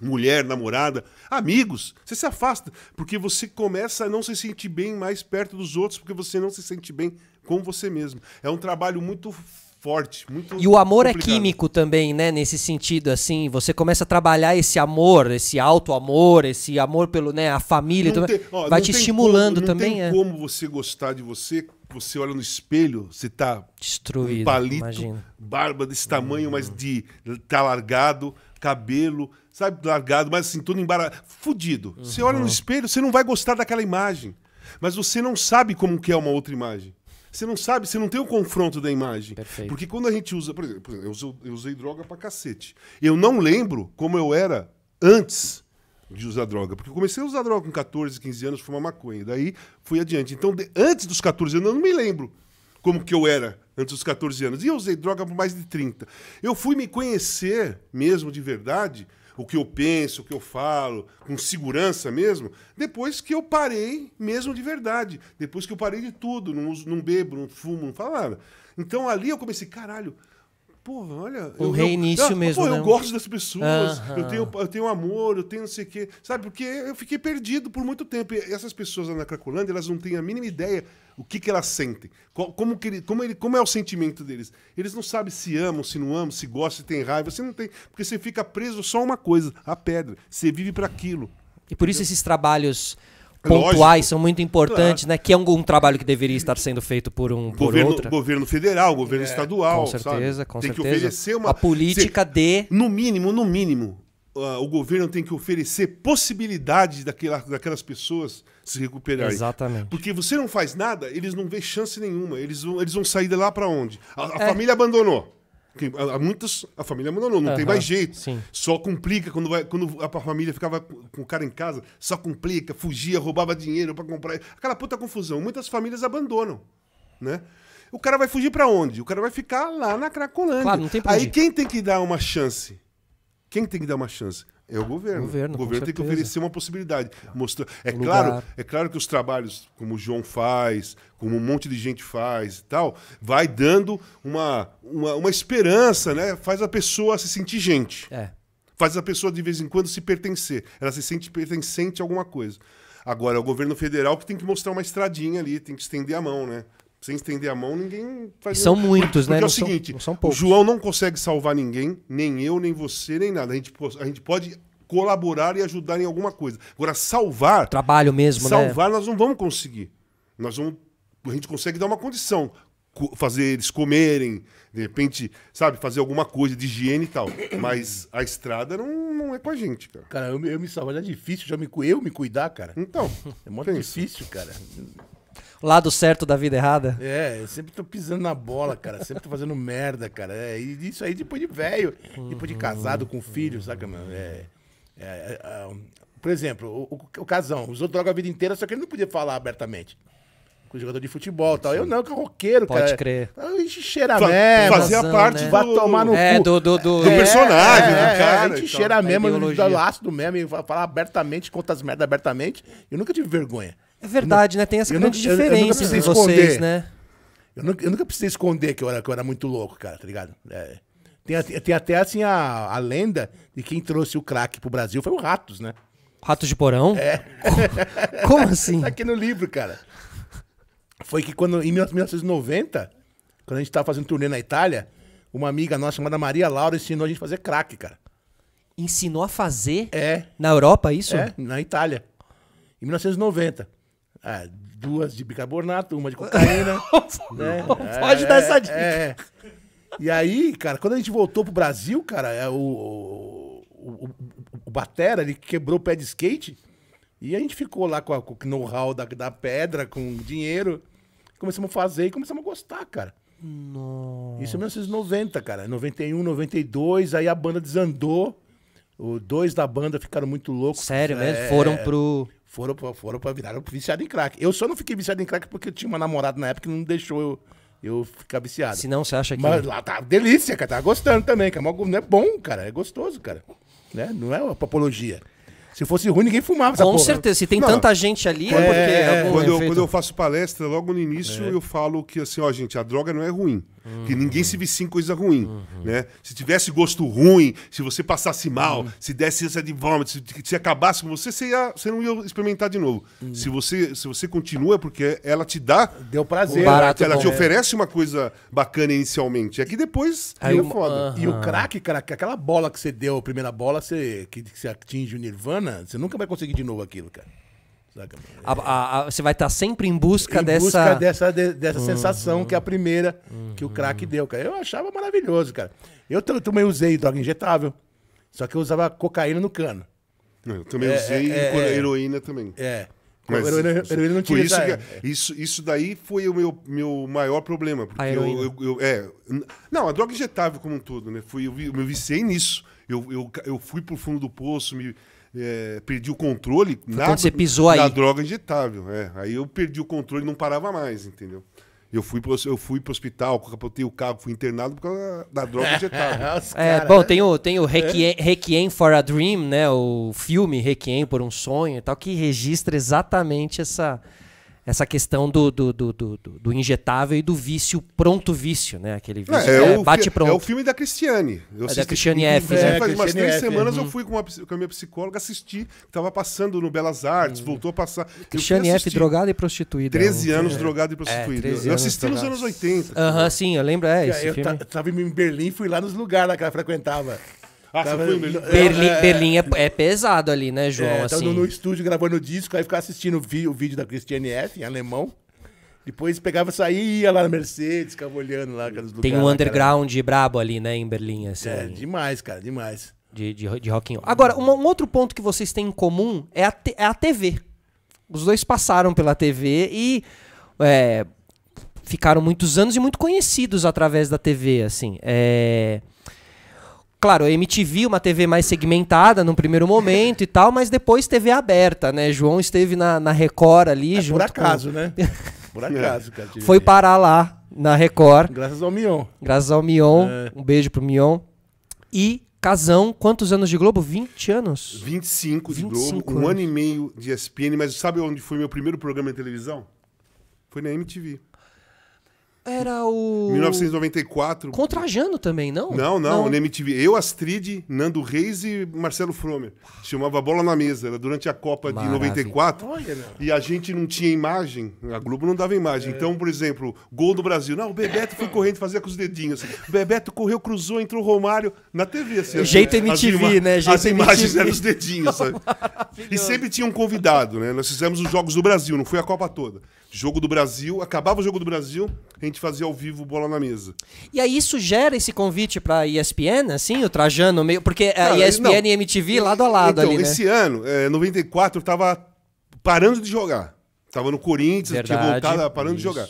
mulher, namorada, amigos. Você se afasta, porque você começa a não se sentir bem mais perto dos outros, porque você não se sente bem com você mesmo. É um trabalho muito forte, muito E o amor é complicado. químico também, né? Nesse sentido, assim, você começa a trabalhar esse amor, esse auto-amor, esse amor pelo, né, a família, também, tem- ó, vai te estimulando como- também, Não é. tem como você gostar de você, você olha no espelho, você tá Destruído, um palito, imagina. barba desse tamanho, mas de tá largado, cabelo, sabe, largado, mas assim, todo embaraçado, fudido. Você olha no Uhum. espelho, você não vai gostar daquela imagem, mas você não sabe como que é uma outra imagem. Você não sabe, você não tem o confronto da imagem. Perfeito. Porque quando a gente usa, por exemplo, por exemplo, eu, uso- eu usei droga pra cacete. Eu não lembro como eu era antes de usar droga. Porque eu comecei a usar droga com 14, 15 anos, fumar maconha. Daí fui adiante. Então, de- antes dos 14 anos, eu não me lembro como que eu era antes dos 14 anos. E eu usei droga por mais de 30. Eu fui me conhecer mesmo de verdade, o que eu penso, o que eu falo, com segurança mesmo, depois que eu parei mesmo de verdade. Depois que eu parei de tudo, não, uso, não bebo, não fumo, não falo nada. Então ali eu comecei, caralho, Porra, olha. Um eu- eu- reinício ah, mesmo, Pô, né? eu gosto das pessoas, Aham. eu, tenho, eu tenho amor, eu tenho não sei o quê. Sabe, porque eu fiquei perdido por muito tempo. E essas pessoas lá na Cracolândia, elas não têm a mínima ideia o que, que elas sentem. Qual- como, que ele, como, ele, como é o sentimento deles. Eles não sabem se amam, se não amam, se gostam, se tem raiva. Você não tem. Porque você fica preso só a uma coisa, a pedra. Você vive para aquilo. E por isso esses trabalhos. Pontuais são muito importantes, né? Que é um, um trabalho que deveria estar sendo feito por um por Governo, outra. governo federal, governo estadual. Com certeza, sabe? com tem que certeza. oferecer uma. A política de No mínimo, no mínimo, ah, o governo tem que oferecer possibilidade daquela, daquelas pessoas se recuperarem. Exatamente. Porque você não faz nada, eles não vê chance nenhuma. Eles vão, eles vão sair de lá para onde? A, a É. família abandonou. Há- muitas, a família abandonou, não tem Aham, mais jeito. sim. Só complica quando, vai, quando a família ficava com o cara em casa, só complica, fugia, roubava dinheiro para comprar. Aquela puta confusão. Muitas famílias abandonam, né? O cara vai fugir para onde? O cara vai ficar lá na Cracolândia. Claro, tem Aí ir. quem tem que dar uma chance? Quem tem que dar uma chance? É o governo. O governo, o governo tem que certeza. oferecer uma possibilidade. Mostrar. É, claro, é claro que os trabalhos, como o João faz, como um monte de gente faz e tal, vai dando uma, uma, uma esperança, né? Faz a pessoa se sentir gente. é. Faz a pessoa, de vez em quando, se pertencer. Ela se sente pertencente a alguma coisa. Agora, é o governo federal que tem que mostrar uma estradinha ali, tem que estender a mão, né? Sem estender a mão, ninguém faz E são nada. muitos, Porque né? é Não o são- seguinte: não são o poucos. João não consegue salvar ninguém, nem eu, nem você, nem nada. A gente, a gente pode colaborar e ajudar em alguma coisa. Agora, salvar, Trabalho mesmo, né? salvar nós não vamos conseguir. Nós vamos, a gente consegue dar uma condição, co- fazer eles comerem, de repente, sabe, fazer alguma coisa de higiene e tal. Mas a estrada não, não é com a gente, cara. Cara, eu, me- eu me salvar já é difícil, já me, eu me cuidar, cara. Então, É muito difícil, cara. Lado certo da vida errada. É, eu sempre tô pisando na bola, cara. Sempre tô fazendo merda, cara. É, e isso aí depois de velho, depois de casado com filho, saca, mano? É, é, é, é, por exemplo, o, o, o Casão usou droga a vida inteira, só que ele não podia falar abertamente. Com o jogador de futebol e tal. Eu não, que é roqueiro, Pode cara. crer. Eu enchi cheira Fa- mesmo. fazia parte né? do, Vai tomar no É, cu. do, do, do, Do personagem, é, do cara A gente e tal. cheira mesmo, ideologia. dá ácido mesmo, e fa- falar abertamente, conta as merdas abertamente. Eu nunca tive vergonha. É verdade, né? Tem essa grande não- nunca diferença entre vocês, esconder. né? Eu nunca, eu nunca precisei esconder que eu era, que eu era muito louco, cara, tá ligado? É. Tem, tem até assim a, a lenda de quem trouxe o crack pro Brasil foi o Ratos, né? Ratos de porão? É. Como assim? Tá aqui no livro, cara. Foi que quando, em 1990, quando a gente tava fazendo turnê na Itália, uma amiga nossa chamada Maria Laura ensinou a gente a fazer crack, cara. Ensinou a fazer É, na Europa isso? é, na Itália. Em 1990. Ah, duas de bicarbonato, uma de cocaína. né? Pode É, dar essa é, dica. é. E aí, cara, quando a gente voltou pro Brasil, cara, é, o, o, o, o- Batera, ele quebrou o pé de skate. E a gente ficou lá com, a- com o know-how da, da pedra, com dinheiro. Começamos a fazer e começamos a gostar, cara. Isso em 1990, cara. 91, 92, aí a banda desandou. Os dois da banda ficaram muito loucos. Sério mesmo? É, Foram pro. Foram pra, foram pra virar viciado em crack. Eu só não fiquei viciado em crack porque eu tinha uma namorada na época que não deixou eu, eu ficar viciado. Se não, você acha que. Mas lá tá delícia, cara. Tá gostando também, cara. Mas Não é bom, cara. É gostoso, cara. Né? Não é uma apologia. Se fosse ruim, ninguém fumava Com certeza. Se tem Não. tanta gente ali, é É, porque. é, Quando eu, quando eu faço palestra, logo no início, eu falo que assim, ó, gente, a droga não é ruim. Que ninguém se vicia em coisa ruim. Né? Se tivesse gosto ruim, se você passasse mal, se desse essa de vômito, se, se acabasse com você, você, ia- você não ia experimentar de novo. Se, você, se você continua, é porque ela te dá. Deu prazer. Barato ela bom. te oferece uma coisa bacana inicialmente. É que depois Aí é uma- foda. E o crack, cara, que aquela bola que você deu, a primeira bola, você, que, que você atinge o Nirvana, você nunca vai conseguir de novo aquilo, cara. A- a- a- você vai estar sempre em busca em dessa. busca dessa, de- dessa sensação que é a primeira que o crack deu, cara. Eu achava maravilhoso, cara. Eu também usei droga injetável, só que eu usava cocaína no cano. Eu também É, usei é, com é. heroína também. É. Mas heroína, heroína não por tinha isso, que- isso, isso daí foi o meu, meu maior problema. Porque A eu, eu, eu- é, não, a droga injetável como um todo, né? Fui, eu, vi- eu me viciei nisso. Eu, eu, eu fui pro fundo do poço, me, é, perdi o controle na, quando você pisou na aí. droga injetável. É. Aí eu perdi o controle e não parava mais, entendeu? Eu fui, pro, eu fui pro hospital, capotei o carro, fui internado por causa da droga injetável. É, bom, né? tem o, tem o Requiem, Requiem for a Dream, né? O filme Requiem por um sonho e tal, que registra exatamente essa, essa questão do, do, do, do, do- do injetável e do vício, pronto vício, né? Aquele vício É, é, bate pronto. é o filme da Cristiane. Eu da assisti- Cristiane F, né? Faz umas Cristiane três F, semanas uhum. eu fui com, uma, com a minha psicóloga assistir, que tava passando no Belas Artes, voltou a passar. Cristiane F, drogada e prostituída. 13 Um- anos drogado e prostituído. 13 eu assisti nos anos 80. Aham, sim, eu lembro, é, esse eu filme. tava em Berlim, fui lá nos lugares lá que ela frequentava. Ah, você Tava- foi em Berlim? Berlim, É, Berlim é, é pesado ali, né, João? É, assim. tava no, no estúdio gravando o disco, aí ficava assistindo o, vi- o vídeo da Christiane F, em alemão. Depois pegava, saía e ia lá na Mercedes, ficava olhando lá aqueles lugares. Tem um lá, cara. underground brabo ali, né, em Berlim, assim. É, demais, cara, demais. de, de, de rock and roll. Agora, uma- um outro ponto que vocês têm em comum é a, te- é a TV. Os dois passaram pela TV e é, ficaram muitos anos e muito conhecidos através da TV, assim. É, Claro, a MTV, uma TV mais segmentada num primeiro momento e tal, mas depois TV aberta, né? João esteve na, na Record ali, É, junto por acaso, com- né? Por acaso, cara. Foi parar lá na Record, Graças ao Mion. graças ao Mion. É. Um beijo pro Mion. E Casão, quantos anos de Globo? 20 anos? 25 de 25 Globo, um anos. ano e meio de ESPN, mas sabe onde foi meu primeiro programa de televisão? Foi na MTV. Era o. 1994. Com o Trajano também, não? Não, não, na MTV. Eu, Astrid, Nando Reis e Marcelo Fromer. Chamava Bola na Mesa, era durante a Copa Maravilha. de 94. Olha. E a gente não tinha imagem, a Globo não dava É. imagem. Então, por exemplo, gol do Brasil. Não, o Bebeto foi correndo, fazia com os dedinhos. Assim. O Bebeto correu, cruzou, entrou o Romário na TV. Assim, as- Jeito as MTV, né? Jeito as imagens MTV. eram os dedinhos, sabe? E sempre tinha um convidado, né? Nós fizemos os Jogos do Brasil, não foi a Copa toda. Jogo do Brasil, acabava o Jogo do Brasil, a gente fazia ao vivo bola na mesa. E aí isso gera esse convite pra ESPN, assim, o Trajano meio. Porque a Não, ESPN não. e MTV lado a lado então, ali, né? esse ano, é, 94, eu tava parando de jogar. Tava no Corinthians, tinha Verdade, voltado, parando de isso. jogar.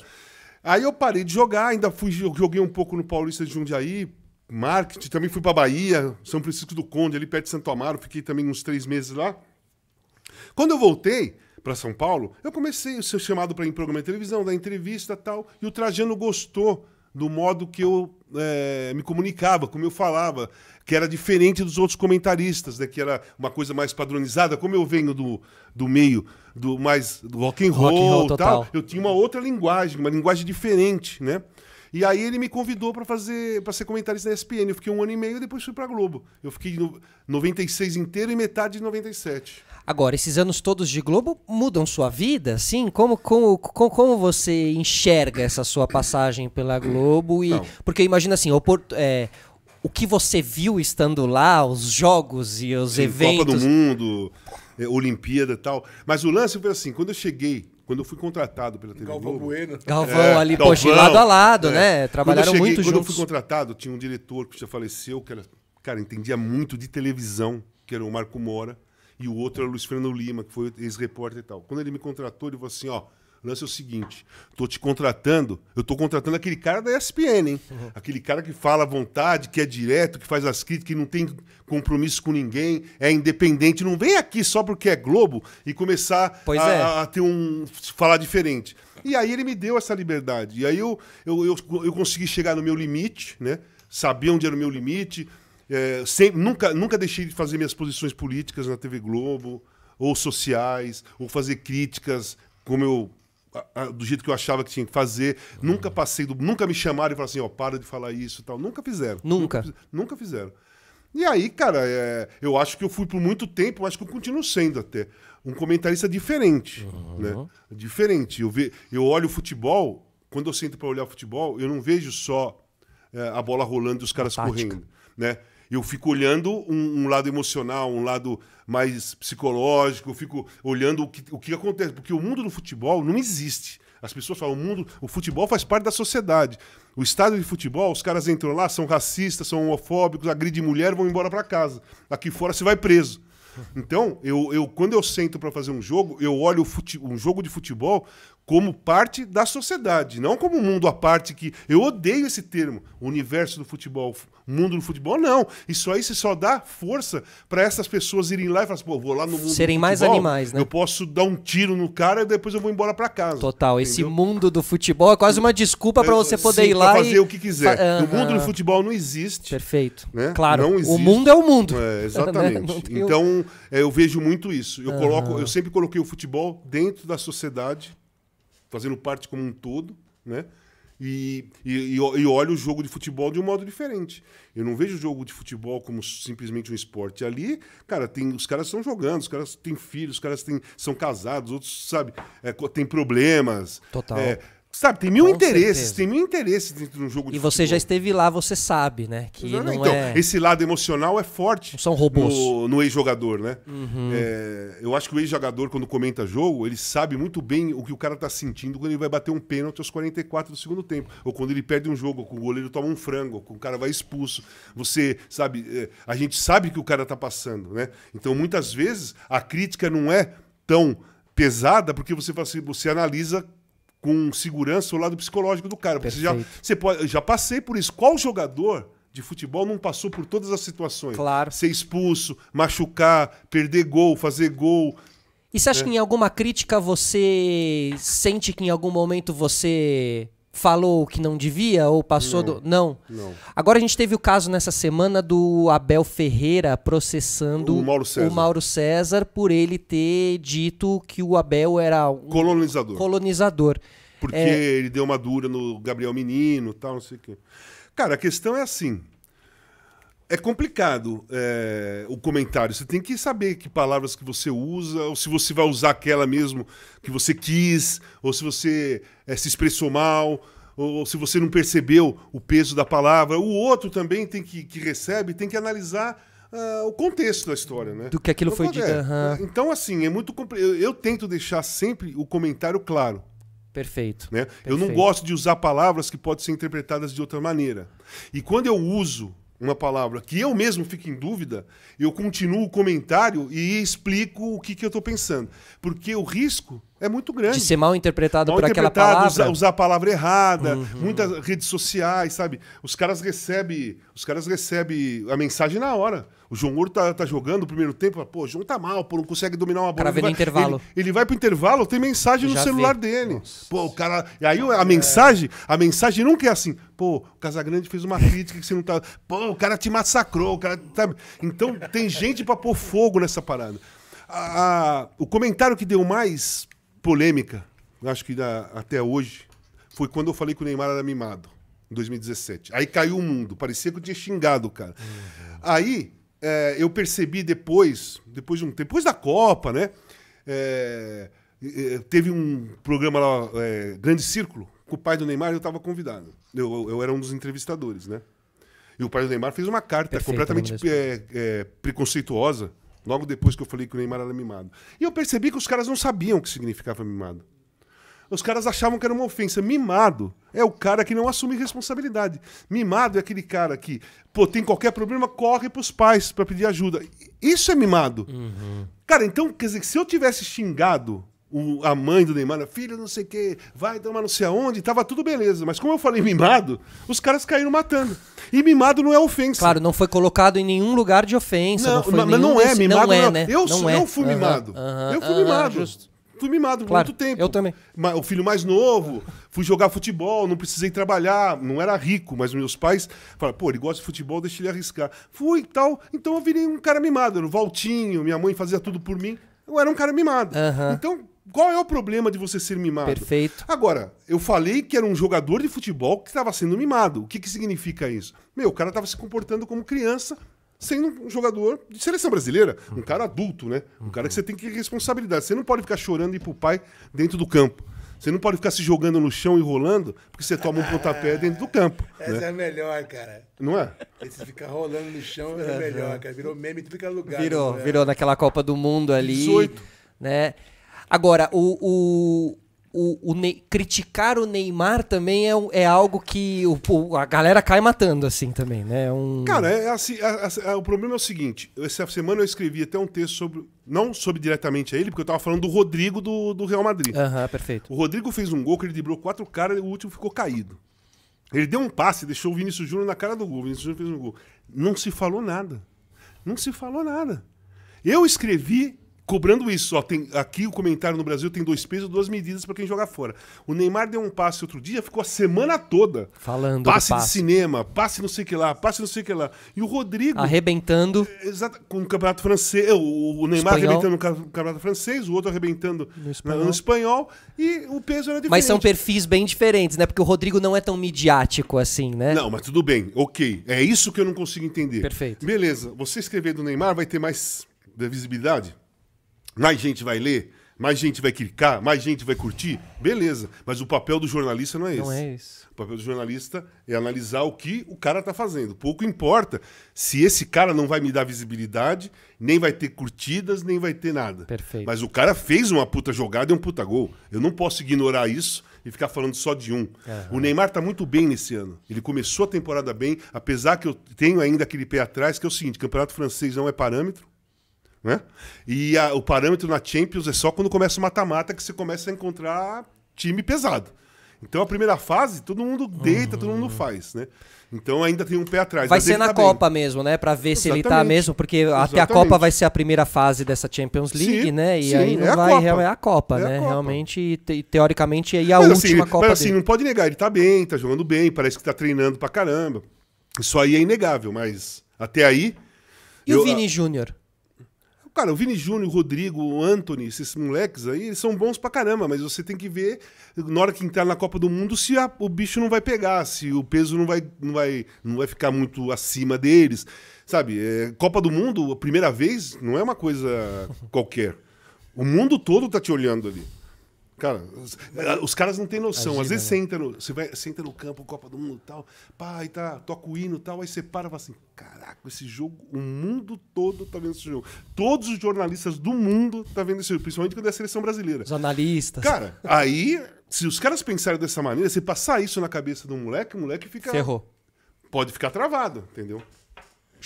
Aí eu parei de jogar, ainda fui joguei um pouco no Paulista de Jundiaí, marketing, também fui pra Bahia, São Francisco do Conde, ali perto de Santo Amaro, fiquei também uns três meses lá. Quando eu voltei para São Paulo, eu comecei a ser chamado para ir em programa de televisão, dar entrevista e tal, e o Trajano gostou do modo que eu eh, me comunicava, como eu falava, que era diferente dos outros comentaristas, né, que era uma coisa mais padronizada, como eu venho do, do meio do mais do rock and roll, Rock and roll e total. tal, eu tinha uma outra linguagem, uma linguagem diferente, né? E aí ele me convidou pra fazer para ser comentarista da ESPN. Eu fiquei um ano e meio e depois fui pra Globo. Eu fiquei no 96 inteiro e metade de 97. Agora, esses anos todos de Globo mudam sua vida, sim? Como, como, como, como você enxerga essa sua passagem pela Globo? E, Não. porque imagina assim, opor- é, o que você viu estando lá, os jogos e os Sim, eventos. Copa do Mundo, eh, Olimpíada e tal. Mas o lance foi assim, quando eu cheguei, quando eu fui contratado pela TV Galvão Globo... Bueno. Galvão É, ali, Galvão, poxa, lado a lado, é. né? Trabalharam quando eu cheguei, muito Quando eu juntos. fui contratado, tinha um diretor que já faleceu, que era, cara, entendia muito de televisão, que era o Marco Mora, e o outro era o Luiz Fernando Lima, que foi ex-repórter e tal. Quando ele me contratou, ele falou assim, ó, lance é o seguinte, tô te contratando, eu tô contratando aquele cara da ESPN, hein? Uhum. Aquele cara que fala à vontade, que é direto, que faz as críticas, que não tem compromisso com ninguém, é independente, não vem aqui só porque é Globo e começar a, é. a ter um. falar diferente. E aí ele me deu essa liberdade. E aí eu, eu, eu, eu consegui chegar no meu limite, né? Sabia onde era o meu limite. É, sempre, nunca, nunca deixei de fazer minhas posições políticas na TV Globo, ou sociais, ou fazer críticas como eu. a- a- do jeito que eu achava que tinha que fazer. Nunca passei do. Nunca me chamaram e falaram assim, ó, para de falar isso e tal. Nunca fizeram. Nunca? fiz- Nunca fizeram. E aí, cara, é, eu acho que eu fui por muito tempo, acho que eu continuo sendo até um comentarista diferente, né? Diferente. Eu, ve, eu olho o futebol, quando eu sento para olhar o futebol, eu não vejo só é, a bola rolando e os caras correndo, né? Eu fico olhando um, um lado emocional, um lado mais psicológico, eu fico olhando o que, o que acontece, porque o mundo do futebol não existe. As pessoas falam, o mundo, o futebol faz parte da sociedade. O estádio de futebol, os caras entram lá, são racistas, são homofóbicos, agridem mulher, vão embora para casa. Aqui fora você vai preso. Então, eu, eu quando eu sento para fazer um jogo, eu olho fute- um jogo de futebol como parte da sociedade, não como um mundo à parte que eu odeio esse termo, universo do futebol, mundo do futebol, não. Isso aí você só dá força para essas pessoas irem lá e falar assim, pô, vou lá no mundo Serem do mais futebol, animais, né? Eu posso dar um tiro no cara e depois eu vou embora para casa. Total, esse entendeu? mundo do futebol é quase uma desculpa pra você poder Sim, ir lá pra e fazer o que quiser. Fa- O mundo do futebol não existe. Perfeito. né? Claro, o mundo é o mundo. É, exatamente. Então, é, eu vejo muito isso. Eu, coloco, eu sempre coloquei o futebol dentro da sociedade, fazendo parte como um todo, né? E, e, e, olho o jogo de futebol de um modo diferente. Eu não vejo o jogo de futebol como simplesmente um esporte. Ali, cara, tem, os caras estão jogando, os caras têm filhos, os caras têm, são casados, outros, sabe, é, têm problemas. Total. É, sabe, tem mil Com interesses, certeza. tem mil interesses dentro de um jogo de E você já futebol. esteve lá, você sabe, né? Que não então, é. esse lado emocional é forte Não são robôs. no, no ex-jogador, né? Uhum. É, eu acho que o ex-jogador, quando comenta jogo, ele sabe muito bem o que o cara tá sentindo quando ele vai bater um pênalti aos 44 do segundo tempo. Ou quando ele perde um jogo, quando o goleiro toma um frango, quando o cara vai expulso. Você, sabe, é, a gente sabe o que o cara tá passando, né? Então, muitas vezes, a crítica não é tão pesada porque você, assim, você analisa com segurança o lado psicológico do cara. Você já, você pode, eu já passei por isso. Qual jogador de futebol não passou por todas as situações? Claro. Ser expulso, machucar, perder gol, fazer gol. E você É. acha que em alguma crítica você sente que em algum momento você falou o que não devia ou passou do. Não. Não. Agora a gente teve o caso nessa semana do Abel Ferreira processando O Mauro César. o Mauro César por ele ter dito que o Abel era um Colonizador. colonizador. Porque É. ele deu uma dura no Gabriel Menino tal, não sei o quê. Cara, a questão é assim. É complicado é, o comentário. Você tem que saber que palavras que você usa, ou se você vai usar aquela mesmo que você quis, ou se você é, se expressou mal, ou se você não percebeu o peso da palavra. O outro também tem que, que recebe tem que analisar ah, o contexto da história, né? Do que aquilo foi dito, aham. Então, assim, é muito eu, eu tento deixar sempre o comentário claro. Perfeito. Né? Eu não Perfeito. gosto de usar palavras que podem ser interpretadas de outra maneira. E quando eu uso uma palavra que eu mesmo fico em dúvida, eu continuo o comentário e explico o que, que eu estou pensando. Porque o risco é muito grande. De ser mal interpretado Mal por aquela interpretado, palavra. Usar, usar a palavra errada, Uhum. muitas redes sociais, sabe? Os caras recebem, os caras recebem a mensagem na hora. O João Ouro tá, tá jogando o primeiro tempo, pô, o João tá mal, pô, não consegue dominar uma bola. cara vê no vai- intervalo. Ele, ele vai pro intervalo, tem mensagem no Já celular vê. dele. Pô, o cara. E aí a mensagem, a mensagem nunca é assim, pô, o Casagrande fez uma crítica que você não tá. Pô, o cara te massacrou, o cara. Sabe? Então tem gente pra pôr fogo nessa parada. A- a- o comentário que deu mais polêmica, acho que até hoje, foi quando eu falei que o Neymar era mimado. em 2017. Aí caiu o mundo, parecia que eu tinha xingado o cara. Aí é, eu percebi depois, depois de um tempo, depois da Copa, né? é, teve um programa lá, é, Grande Círculo, com o pai do Neymar, eu estava convidado. Eu, eu era um dos entrevistadores, né? E o pai do Neymar fez uma carta Perfeito, completamente é, é, preconceituosa, logo depois que eu falei que o Neymar era mimado. E eu percebi que os caras não sabiam o que significava mimado. Os caras achavam que era uma ofensa. Mimado é o cara que não assume responsabilidade. Mimado é aquele cara que, pô, tem qualquer problema, corre pros pais para pedir ajuda. Isso é mimado. Cara, então, quer dizer, se eu tivesse xingado o- a mãe do Neymar, filho, não sei o quê, vai tomar não sei aonde, tava tudo beleza. Mas como eu falei mimado, os caras caíram matando. E mimado não é ofensa. Claro, não foi colocado em nenhum lugar de ofensa. Não, Não, mas não é mimado, não é, não. né? Eu, não é. eu fui mimado. aham, eu fui aham, mimado. justo. Fui mimado por Claro, muito tempo. eu também. O filho mais novo, fui jogar futebol, não precisei trabalhar, não era rico, mas meus pais falaram, pô, ele gosta de futebol, deixa ele arriscar. Fui e tal, então eu virei um cara mimado. Era o Valtinho, minha mãe fazia tudo por mim. Eu era um cara mimado. Aham. Então, qual é o problema de você ser mimado? Perfeito. Agora, eu falei que era um jogador de futebol que estava sendo mimado. O que, que significa isso? Meu, o cara estava se comportando como criança, sendo um jogador de seleção brasileira. Um cara adulto, né? Um cara que você tem que ter responsabilidade. Você não pode ficar chorando e ir pro pai dentro do campo. Você não pode ficar se jogando no chão e rolando porque você toma um pontapé dentro do campo. Essa né? é a melhor, cara. Não é? Esse fica rolando no chão é a melhor, cara. Virou meme em tudo que é lugar. Virou, né? virou naquela Copa do Mundo ali. 18. Né? Agora, o, o, o, o Ney- criticar o Neymar também é, é algo que o, a galera cai matando, assim, também, né? É Um... Cara, é assim, a- a- a- o problema é o seguinte: essa semana eu escrevi até um texto sobre. Não sobre diretamente a ele, porque eu tava falando do Rodrigo do, do Real Madrid. Aham, perfeito. O Rodrigo fez um gol que ele driblou quatro caras e o último ficou caído. Ele deu um passe, deixou o Vinícius Júnior na cara do gol. O Vinícius Júnior fez um gol. Não se falou nada. Não se falou nada. Eu escrevi cobrando isso. Ó, tem, aqui o comentário no Brasil tem dois pesos, duas medidas para quem jogar fora. O Neymar deu um passe outro dia, ficou a semana toda. Falando do passe, de passe. cinema, passe não sei o que lá, passe não sei o que lá. E o Rodrigo. Arrebentando. Exato, com o campeonato francês, o, o Neymar Espanhol. arrebentando no ca- campeonato francês, o outro arrebentando No espanhol. espanhol, no espanhol e o peso era diferente. Mas são perfis bem diferentes, né? Porque o Rodrigo não é tão midiático assim, né? Não, mas tudo bem, ok. É isso que eu não consigo entender. Perfeito. Beleza, você escrever do Neymar vai ter mais visibilidade? Mais gente vai ler? Mais gente vai clicar? Mais gente vai curtir? Beleza, mas o papel do jornalista não é esse. Não é isso. O papel do jornalista é analisar o que o cara tá fazendo. Pouco importa se esse cara não vai me dar visibilidade, nem vai ter curtidas, nem vai ter nada. Perfeito. Mas o cara fez uma puta jogada e um puta gol. Eu não posso ignorar isso e ficar falando só de um. O Neymar tá muito bem nesse ano. Ele começou a temporada bem, apesar que eu tenho ainda aquele pé atrás, que é o seguinte, campeonato francês não é parâmetro. Né? E a- o parâmetro na Champions é só quando começa o mata-mata que você começa a encontrar time pesado. Então a primeira fase, todo mundo deita, todo mundo faz, né? Então ainda tem um pé atrás. Vai ser na tá bem. Copa mesmo, né? Pra ver se ele tá Exatamente. mesmo, porque até a Exatamente. Copa vai ser a primeira fase dessa Champions League, Sim, né? E sim, aí não é a vai. Copa. real- É a Copa, É a né? Copa. Realmente, te- teoricamente, aí a Mas, última assim, Copa mas assim, dele. não pode negar, ele tá bem, tá jogando bem, parece que tá treinando pra caramba. Isso aí é inegável, mas até aí. E eu- o Vini Júnior? Cara, o Vini Júnior, o Rodrigo, o Anthony, esses moleques aí, eles são bons pra caramba, mas você tem que ver, na hora que entrar na Copa do Mundo, se a- o bicho não vai pegar, se o peso não vai, não vai, não vai ficar muito acima deles. Sabe, é, Copa do Mundo, a primeira vez, não é uma coisa qualquer. O mundo todo tá te olhando ali. Cara, os, os caras não têm noção. Imagina, Às vezes né? você entra no, você vai, você entra no campo, Copa do Mundo e tal, pá, e tá, toca o hino e tal, aí você para e fala assim, caraca, esse jogo, o mundo todo tá vendo esse jogo. Todos os jornalistas do mundo tá vendo esse jogo, principalmente quando é a seleção brasileira. Os analistas. Cara, aí, se os caras pensarem dessa maneira, se passar isso na cabeça do moleque, o moleque fica... Ferrou. Pode ficar travado, entendeu?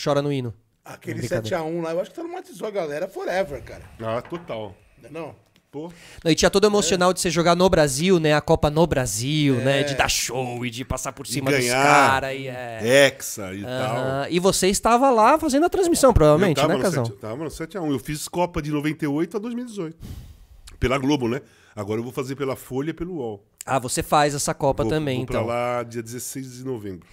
Chora no hino. Aquele Brincadeira. 7x1 lá, eu acho que traumatizou a galera forever, cara. Ah, total. Não é não? Pô. Não, e tinha todo emocional de você jogar no Brasil, né? A Copa no Brasil, É. né? De dar show e de passar por cima dos ganhar. caras. E, é. Hexa e tal. Aham. e você estava lá fazendo a transmissão, provavelmente, eu né, Casão? 7, tava no 7x1. Eu fiz Copa de 98 a 2018. Pela Globo, né? Agora eu vou fazer pela Folha e pelo UOL. Ah, você faz essa Copa vou, também, vou então. pra lá dia 16 de novembro.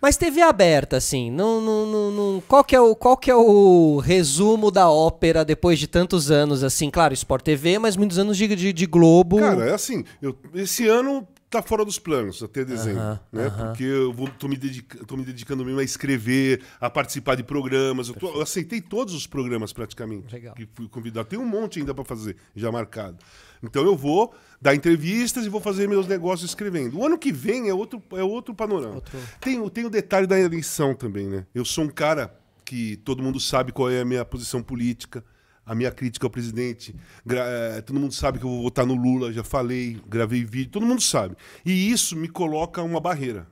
Mas TV aberta, assim, não, não, não, não- qual, que é o, qual que é o resumo da ópera depois de tantos anos, assim, claro, Sport TV, mas muitos anos de, de, de Globo. Cara, é assim, eu- esse ano tá fora dos planos até dezembro, Aham, né? aham. Porque eu vou, tô, me dedica, tô me dedicando mesmo a escrever, a participar de programas. Eu, tô- eu aceitei todos os programas praticamente. Legal. Que fui convidado. Tem um monte ainda para fazer, já marcado. Então eu vou dar entrevistas e vou fazer meus negócios escrevendo. O ano que vem é outro, é outro panorama. Outro- Tem, o- tem o detalhe da eleição também, né? Eu sou um cara que todo mundo sabe qual é a minha posição política, a minha crítica ao presidente. Gra- eh, todo mundo sabe que eu vou votar no Lula, já falei, gravei vídeo, todo mundo sabe. E isso me coloca uma barreira.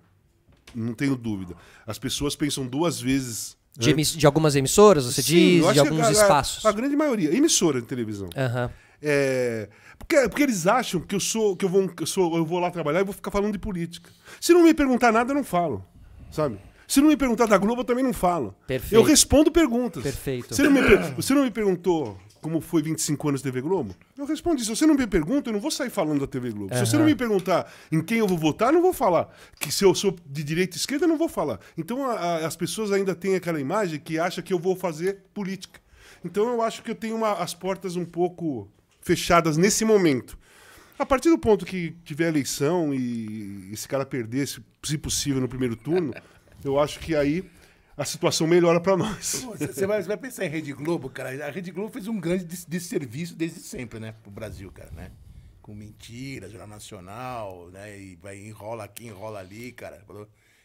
Não tenho dúvida. As pessoas pensam duas vezes. De, de algumas emissoras, você Sim, diz, de alguns a- a- espaços. A, grande maioria, emissora de televisão. Aham. É, porque, porque eles acham que eu sou que eu vou, que eu sou eu vou lá trabalhar e vou ficar falando de política. Se não me perguntar nada, eu não falo, sabe? Se não me perguntar da Globo, eu também não falo. Perfeito. Eu respondo perguntas. Perfeito. Você não, me, você não me perguntou como foi 25 anos de TV Globo? Eu respondo isso. Se você não me pergunta, eu não vou sair falando da TV Globo. Se você não me perguntar em quem eu vou votar, eu não vou falar. Que se eu sou de direita e esquerda, eu não vou falar. Então a- a- as pessoas ainda têm aquela imagem que acha que eu vou fazer política. Então eu acho que eu tenho uma- as portas um pouco fechadas nesse momento. A partir do ponto que tiver eleição e esse cara perder, se, possível, no primeiro turno, eu acho que aí a situação melhora para nós. Você vai, vai pensar em Rede Globo, cara. A Rede Globo fez um grande des- desserviço desde sempre, né? Pro Brasil, cara, né? Com mentira, Jornal Nacional, né? E vai, enrola aqui, enrola ali, cara.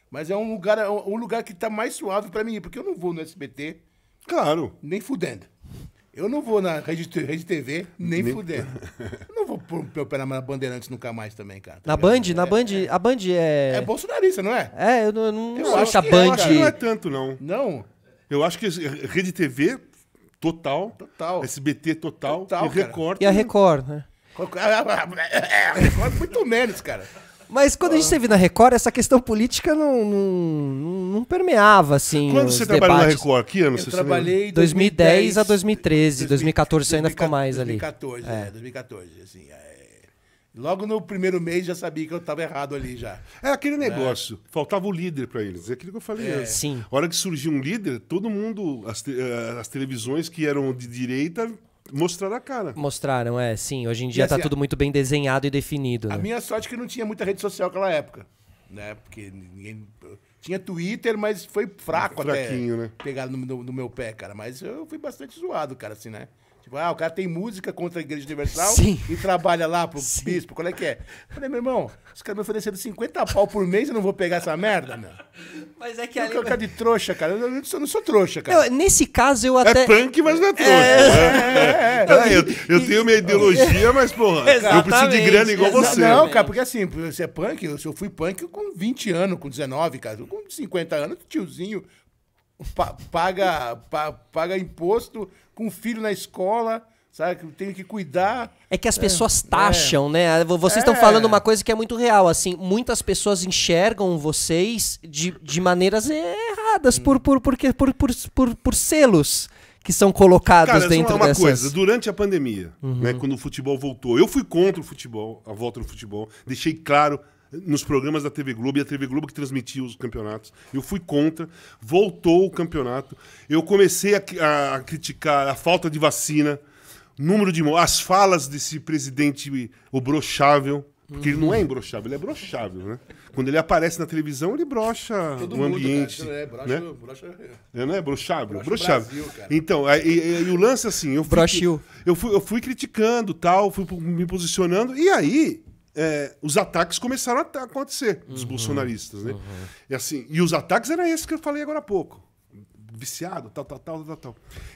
Mas é um lugar, é um lugar que tá mais suave pra mim, porque eu não vou no SBT Claro. nem fudendo. Eu não vou na Rede, Rede TV nem, Nem- fudendo. Eu não vou pôr meu pé na Bandeirantes nunca mais também, cara. tá Na? Band, na Band, a Band É, é. bolsonarista, não é? É, eu não, eu não Eu acho a é, Band. Eu acho que não é tanto, não. Não. Eu acho que Rede TV, total. Total. SBT, total. Total, e. Record. E a Record, né? É, Record muito menos, cara. Mas quando a gente esteve na Record, essa questão política não, não, não- permeava, assim. Quando os você trabalhou na debates. Record? Que ano Eu você trabalhei em 2010 a 2013, 2014 você ainda ficou mais ali. 2014, é, 2014, assim. é. Logo no primeiro mês já sabia que eu tava errado ali já. É aquele negócio. Faltava o líder para eles. É aquilo que eu falei antes. Sim. A hora que surgiu um líder, todo mundo, as, te- eh, as televisões que eram de direita, mostraram a cara. Mostraram, é, sim. Hoje em dia tá assim, tudo muito bem desenhado e definido. A né? minha sorte é que não tinha muita rede social naquela época, né? Porque ninguém... Tinha Twitter, mas foi fraco Fraquinho, até né? pegar no, no- no meu pé, cara. Mas eu fui bastante zoado, cara, assim, né? Tipo, ah, o cara tem música contra a Igreja Universal Sim. e trabalha lá pro bispo, qual é que é? Falei, meu irmão, os caras me ofereceram 50 pau por mês eu não vou pegar essa merda, meu. Mas é que Eu quero cara de trouxa, cara. Eu não sou, não sou trouxa, cara. Eu- nesse caso eu É até. punk, mas não é trouxa. né? É, eu, eu tenho minha ideologia, mas, porra, eu preciso de grana igual exatamente. você. Não, cara, porque assim, você é punk, eu, eu fui punk com 20 anos, com 19, cara. Com 50 anos, tiozinho pa- paga, pa- paga imposto com filho na escola, sabe? Que tem que cuidar. É que as pessoas taxam, né? Vocês estão É. falando uma coisa que é muito real, assim, muitas pessoas enxergam vocês de, de maneiras erradas por, por, porque- por, por, por, por selos que são colocados Cara, dentro uma dessas... coisa, durante a pandemia, né, quando o futebol voltou, eu fui contra o futebol, a volta do futebol, deixei claro nos programas da TV Globo, e a TV Globo que transmitia os campeonatos, eu fui contra, voltou o campeonato, eu comecei a, a- a criticar a falta de vacina, número de mortes, as falas desse presidente obrochável, porque ele não é imbrochável, ele é brochável, né? Quando ele aparece na televisão, ele brocha o ambiente, Cara, é, brocha, né? brocha- É, não é brochável? Brochável. Então, aí- e, e o lance assim, eu fui, eu fui, eu fui criticando, tal, fui me posicionando, e aí é, os ataques começaram a acontecer dos bolsonaristas, né? E, assim, e os ataques eram esses que eu falei agora há pouco. Viciado, tal, tal, tal, tal, tal.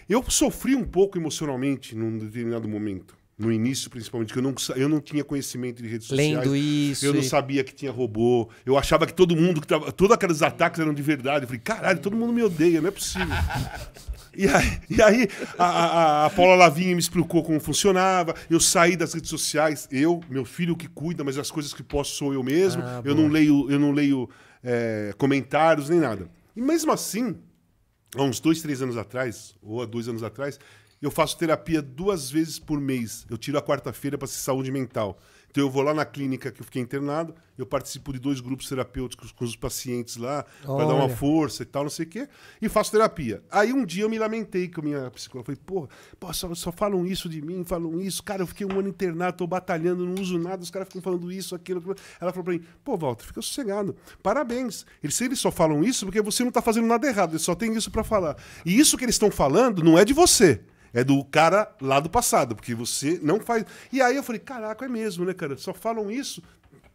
Eu sofri um pouco emocionalmente num determinado momento. No início, principalmente, que eu não, eu não tinha conhecimento de redes sociais. Lendo isso Eu não e- sabia que tinha robô. Eu achava que todo mundo que tava. Todos aqueles ataques eram de verdade. Eu falei, caralho, todo mundo me odeia, não é possível. E aí, e aí a, a- a Paula Lavinha me explicou como funcionava. Eu saí das redes sociais, eu, meu filho que cuida, mas as coisas que posso sou eu mesmo. Ah, eu, não leio, eu não leio é, comentários nem nada. E mesmo assim, há uns dois, três anos atrás, ou há dois anos atrás, eu faço terapia duas vezes por mês. Eu tiro a quarta-feira para ser saúde mental. Então eu vou lá na clínica que eu fiquei internado, eu participo de dois grupos terapêuticos com os pacientes lá, para dar uma força e tal, não sei o quê, e faço terapia. Aí um dia eu me lamentei com a minha psicóloga. Falei, porra, pô, só, só falam isso de mim, falam isso. Cara, eu fiquei um ano internado, tô batalhando, não uso nada, os caras ficam falando isso, aquilo, aquilo. Ela falou pra mim, pô, Walter, fica sossegado. Parabéns. Eles, eles só falam isso porque você não tá fazendo nada errado, eles só tem isso para falar. E isso que eles estão falando não é de você. É do cara lá do passado, porque você não faz. E aí eu falei, caraca, é mesmo, né, cara? Só falam isso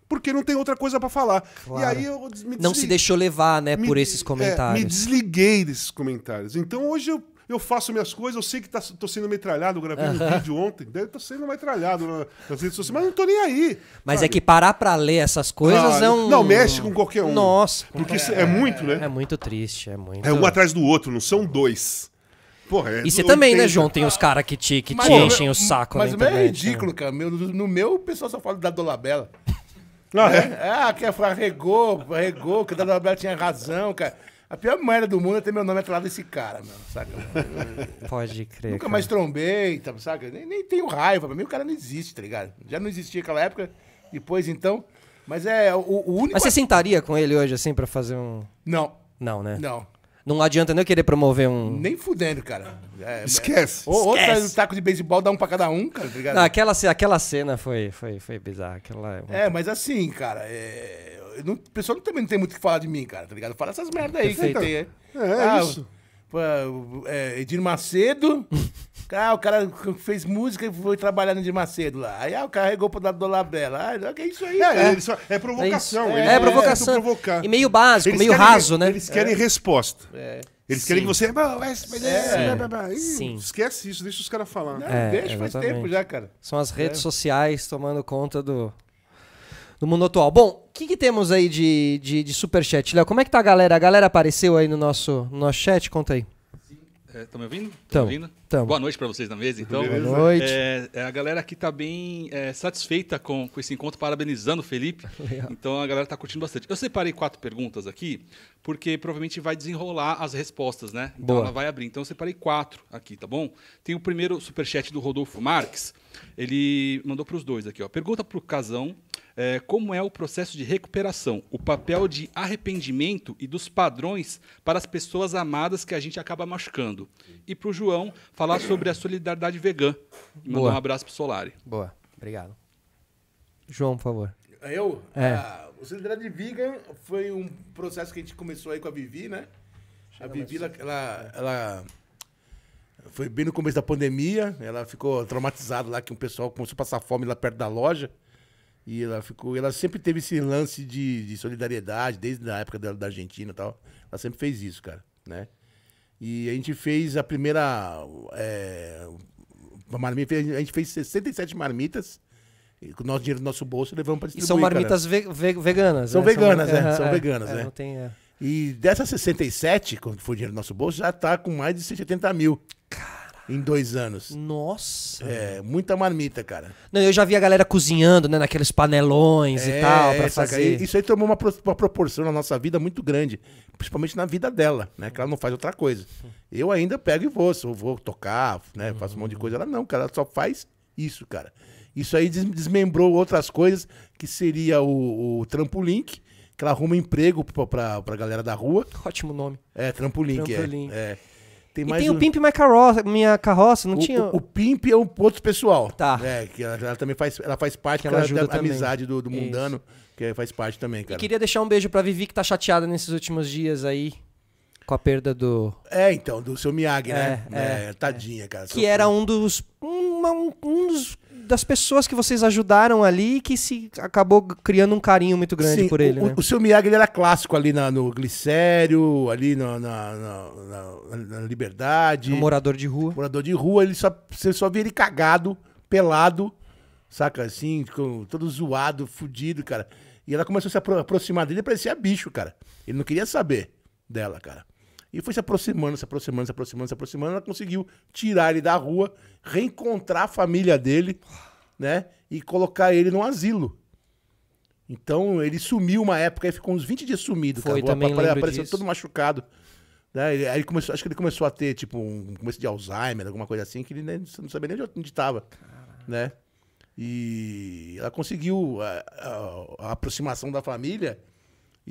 porque não tem outra coisa para falar. Claro. E aí eu me Não se desliguei- deixou levar, né, me- por esses é, comentários. me desliguei desses comentários. Então hoje eu, eu faço minhas coisas, eu sei que tá, tô sendo metralhado, eu gravei um vídeo ontem, daí eu tô sendo metralhado na- nas redes sociais, mas não tô nem aí. Mas é sabe? que parar pra ler essas coisas Ah, é um... Não, mexe com qualquer um. Nossa. Porque isso é muito, né? É muito triste, é muito... É um atrás do outro, não são dois. Porra, é E você também, né, 80. João? Tem os caras que te, que te Mas enchem meu- o saco Mas o meu é né? ridículo, cara. Meu- no meu, o pessoal só fala da Dolabella. Ah, é? Ah, que arregou, arregou, que a Dolabella tinha razão, cara. A pior merda do mundo é ter meu nome atrelado desse cara, meu, saca? Pode crer, Nunca cara. mais trombei, tá, saca? Nem, nem tenho raiva. Pra mim o cara não existe, tá ligado? Já não existia naquela época, depois então. Mas é o, o único. Mas você sentaria com ele hoje, assim, pra fazer um... Não, Não, né? não. Não adianta nem eu querer promover um... Nem fudendo, cara. É, Esquece. Ou, ou traz um taco de beisebol, dá um pra cada um, cara, tá ligado? Não, aquela, aquela cena foi, foi, foi bizarra. Aquela... É, mas assim, cara, é... não- o pessoal também não tem muito o que falar de mim, cara, tá ligado? Fala essas merda aí que Perfeito. tem, é. É, isso. É, Edir Macedo, ah, o cara que fez música e foi trabalhar no Edir Macedo lá. Aí ah, o cara regou pro lado do Labela. Ah, que é isso aí, É, só- é provocação. É, é tentam provocação. provocar. E meio básico, Eles meio querem- raso, né? Eles querem resposta. É. Eles querem Sim. que você. Sim. Esquece isso, deixa os caras falar. Não, É, deixa faz exatamente. tempo já, cara. São as É. redes sociais tomando conta do, do mundo atual. Bom, o que, que temos aí de, de, de superchat? Léo, como é que tá a galera? A galera apareceu aí no nosso, no nosso chat? Conta aí. Estão me ouvindo? Me ouvindo? tamo. Boa noite para vocês na mesa, então. Boa noite. É, é, a galera aqui tá bem é, satisfeita com, com esse encontro, parabenizando o Felipe. Então a galera tá curtindo bastante. Eu separei quatro perguntas aqui, porque provavelmente vai desenrolar as respostas, né? Então Boa. ela vai abrir. Então eu separei quatro aqui, tá bom? Tem o primeiro superchat do Rodolfo Marques. Ele mandou para os dois aqui, ó. Pergunta pro Casão é, como é o processo de recuperação, o papel de arrependimento e dos padrões para as pessoas amadas que a gente acaba machucando. E para o João falar sobre a solidariedade vegana. Mandar Boa. um abraço pro Solari. Boa, obrigado. João, por favor. Eu? É. Ah, o Solidariedade Vegan foi um processo que a gente começou aí com a Vivi, né? A Vivi, ela, ela, ela foi bem no começo da pandemia, ela ficou traumatizada lá que o pessoal começou a passar fome lá perto da loja. E ela ficou, ela sempre teve esse lance de, de solidariedade, desde a época dela da Argentina e tal. Ela sempre fez isso, cara, né? E a gente fez a primeira. É, uma marmita, a gente fez 67 marmitas. e Com o nosso dinheiro do nosso bolso, levamos para E distribuir. são cara. marmitas ve- ve- veganas, São né? veganas, né? Aham, São é, veganas, é, né? Não tem, é. E dessas 67, quando for dinheiro do nosso bolso, já tá com mais de 180 mil. Em dois anos. Nossa. É, muita marmita, cara. Não, eu já vi a galera cozinhando, né? Naqueles panelões e É, tal, pra é, fazer. E Isso aí tomou uma, uma proporção na nossa vida muito grande. Principalmente na vida dela, né? Que ela não faz outra coisa. Eu ainda pego e vou, se eu vou tocar, né? Faço um monte de coisa. Ela não, cara, ela só faz isso, cara. Isso aí des- desmembrou outras coisas, que seria o, o trampolim, que ela arruma emprego pra, pra, pra galera da rua. Ótimo nome. É, trampolim, que Trampolim. é. é. Tem E mais tem um- o Pimp My Carroça, minha carroça, não o, tinha... o, o Pimp é um outro pessoal. Tá. É, que ela, ela também faz, ela faz parte ela da- também. amizade do, do Isso. mundano, que faz parte também, E cara. queria deixar um beijo pra Vivi, que tá chateada nesses últimos dias aí, com a perda do... É, então, do seu Miyagi, né? É, é, É, tadinha, cara. Que era um dos... um, um dos das pessoas que vocês ajudaram ali e que se acabou criando um carinho muito grande Sim, por ele, o, né? o seu Miyagi ele era clássico ali na- no Glicério, ali na, na, na- na- na Liberdade. Um morador de rua. morador de rua, ele só, você só via ele cagado, pelado, saca assim, com, todo zoado, fudido, cara. E ela começou a se apro- aproximar dele e parecia bicho, cara. Ele não queria saber dela, cara. E foi se aproximando, se aproximando, se aproximando, se aproximando. Ela conseguiu tirar ele da rua, reencontrar a família dele, né? E colocar ele no asilo. Então ele sumiu uma época, aí ficou uns 20 dias sumido, Foi, cara. também Apare- Apareceu disso. todo machucado. Né? Ele- Aí ele começou, acho que ele começou a ter, tipo, um começo de Alzheimer, alguma coisa assim, que ele nem, não sabia nem de onde estava. Né? E ela conseguiu a, a- a aproximação da família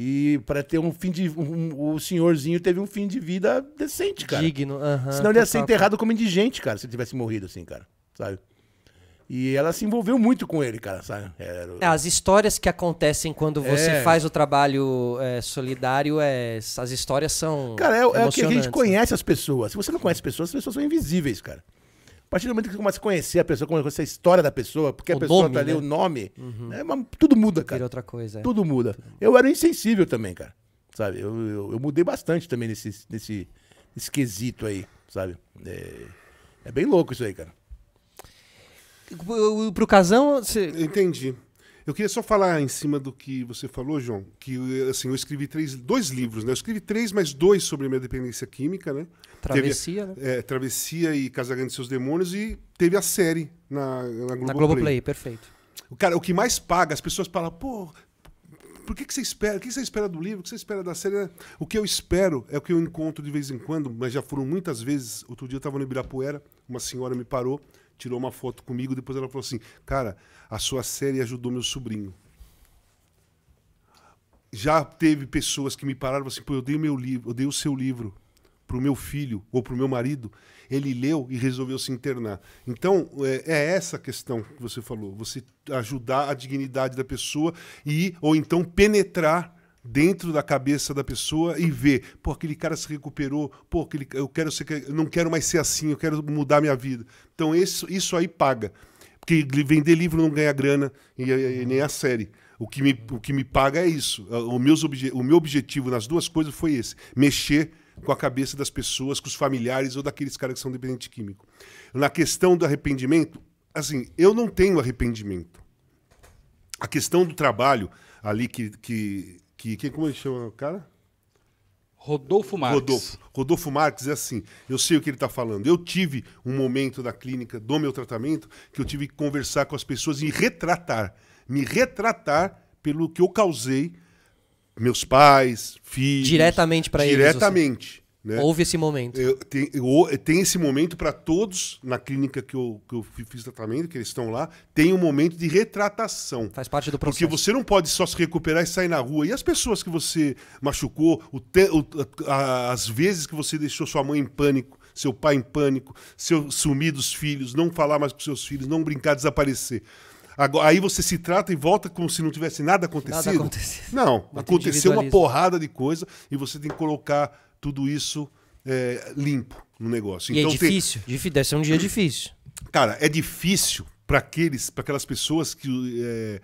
e para ter um fim de. um- o senhorzinho teve um fim de vida decente, cara. Digno. Senão ele ia ser enterrado como indigente, cara, se ele tivesse morrido assim, cara. Sabe? E ela se envolveu muito com ele, cara, sabe? Era- É, as histórias que acontecem quando você É. faz o trabalho é, solidário, é, as histórias são. Cara, é, é o que a gente conhece as pessoas. Se você não conhece pessoas, as pessoas são invisíveis, cara. A partir do momento que você começa a conhecer a pessoa, conhecer a história da pessoa, porque O a pessoa nome, tá ali, né? o nome, é uma- tudo muda, Vira cara. outra coisa. é. Tudo muda. Eu era insensível também, cara. Sabe? Eu, eu, eu mudei bastante também nesse, nesse, nesse quesito aí, sabe? É, é bem louco isso aí, cara. Pro- Pro casão, você. Entendi. Eu queria só falar em cima do que você falou, João, que assim, eu escrevi três, dois livros, né? Eu escrevi três, mais dois sobre a minha dependência química, né? Travessia, né? Teve, é, Travessia e Casagante e Seus Demônios e teve a série na, na Globoplay. Na Globoplay, perfeito. O cara, o que mais paga, as pessoas falam, pô, por que, que você espera? O que você espera do livro? O que você espera da série? O que eu espero é o que eu encontro de vez em quando, mas já foram muitas vezes. Outro dia eu estava no Ibirapuera, uma senhora me parou, tirou uma foto comigo, depois ela falou assim: Cara, a sua série ajudou meu sobrinho. Já teve pessoas que me pararam assim: Pô, eu dei meu livro, eu dei o seu livro pro meu filho ou pro meu marido, ele leu e resolveu se internar. Então, é, é essa a questão que você falou, você ajudar a dignidade da pessoa e ou então penetrar dentro da cabeça da pessoa e ver, pô, aquele cara se recuperou, pô, aquele, eu quero ser, eu não quero mais ser assim, eu quero mudar minha vida. Então, isso, isso aí paga. Porque vender livro não ganha grana e, e nem a série. O que, me, o que me paga é isso. O, meus obje, o meu objetivo nas duas coisas foi esse: mexer com a cabeça das pessoas, com os familiares ou daqueles caras que são dependentes químicos. Na questão do arrependimento, assim, eu não tenho arrependimento. A questão do trabalho ali que. que, que, que como ele chama o cara? Rodolfo Marques. Rodolfo. Rodolfo Marques é assim, eu sei o que ele está falando. Eu tive um momento da clínica, do meu tratamento, que eu tive que conversar com as pessoas e retratar, me retratar pelo que eu causei, meus pais, filhos. Diretamente pra eles, Diretamente. Né? Houve esse momento. Eu, tem, eu- tem esse momento para todos na clínica que eu, que eu fi- fiz tratamento, que eles estão lá, tem um momento de retratação. Faz parte do Porque processo. você não pode só se recuperar e sair na rua. E as pessoas que você machucou, o te- o- a- as vezes que você deixou sua mãe em pânico, seu pai em pânico, seu sumir dos filhos, não falar mais com seus filhos, não brincar, desaparecer. Agora, aí você se trata e volta como se não tivesse nada acontecido. acontecido. Não, Muito aconteceu uma porrada de coisa e você tem que colocar tudo isso é, limpo no negócio. E é tem- difícil? Difí- Deve ser um dia difícil. Cara, é difícil para aqueles, para aquelas pessoas que é,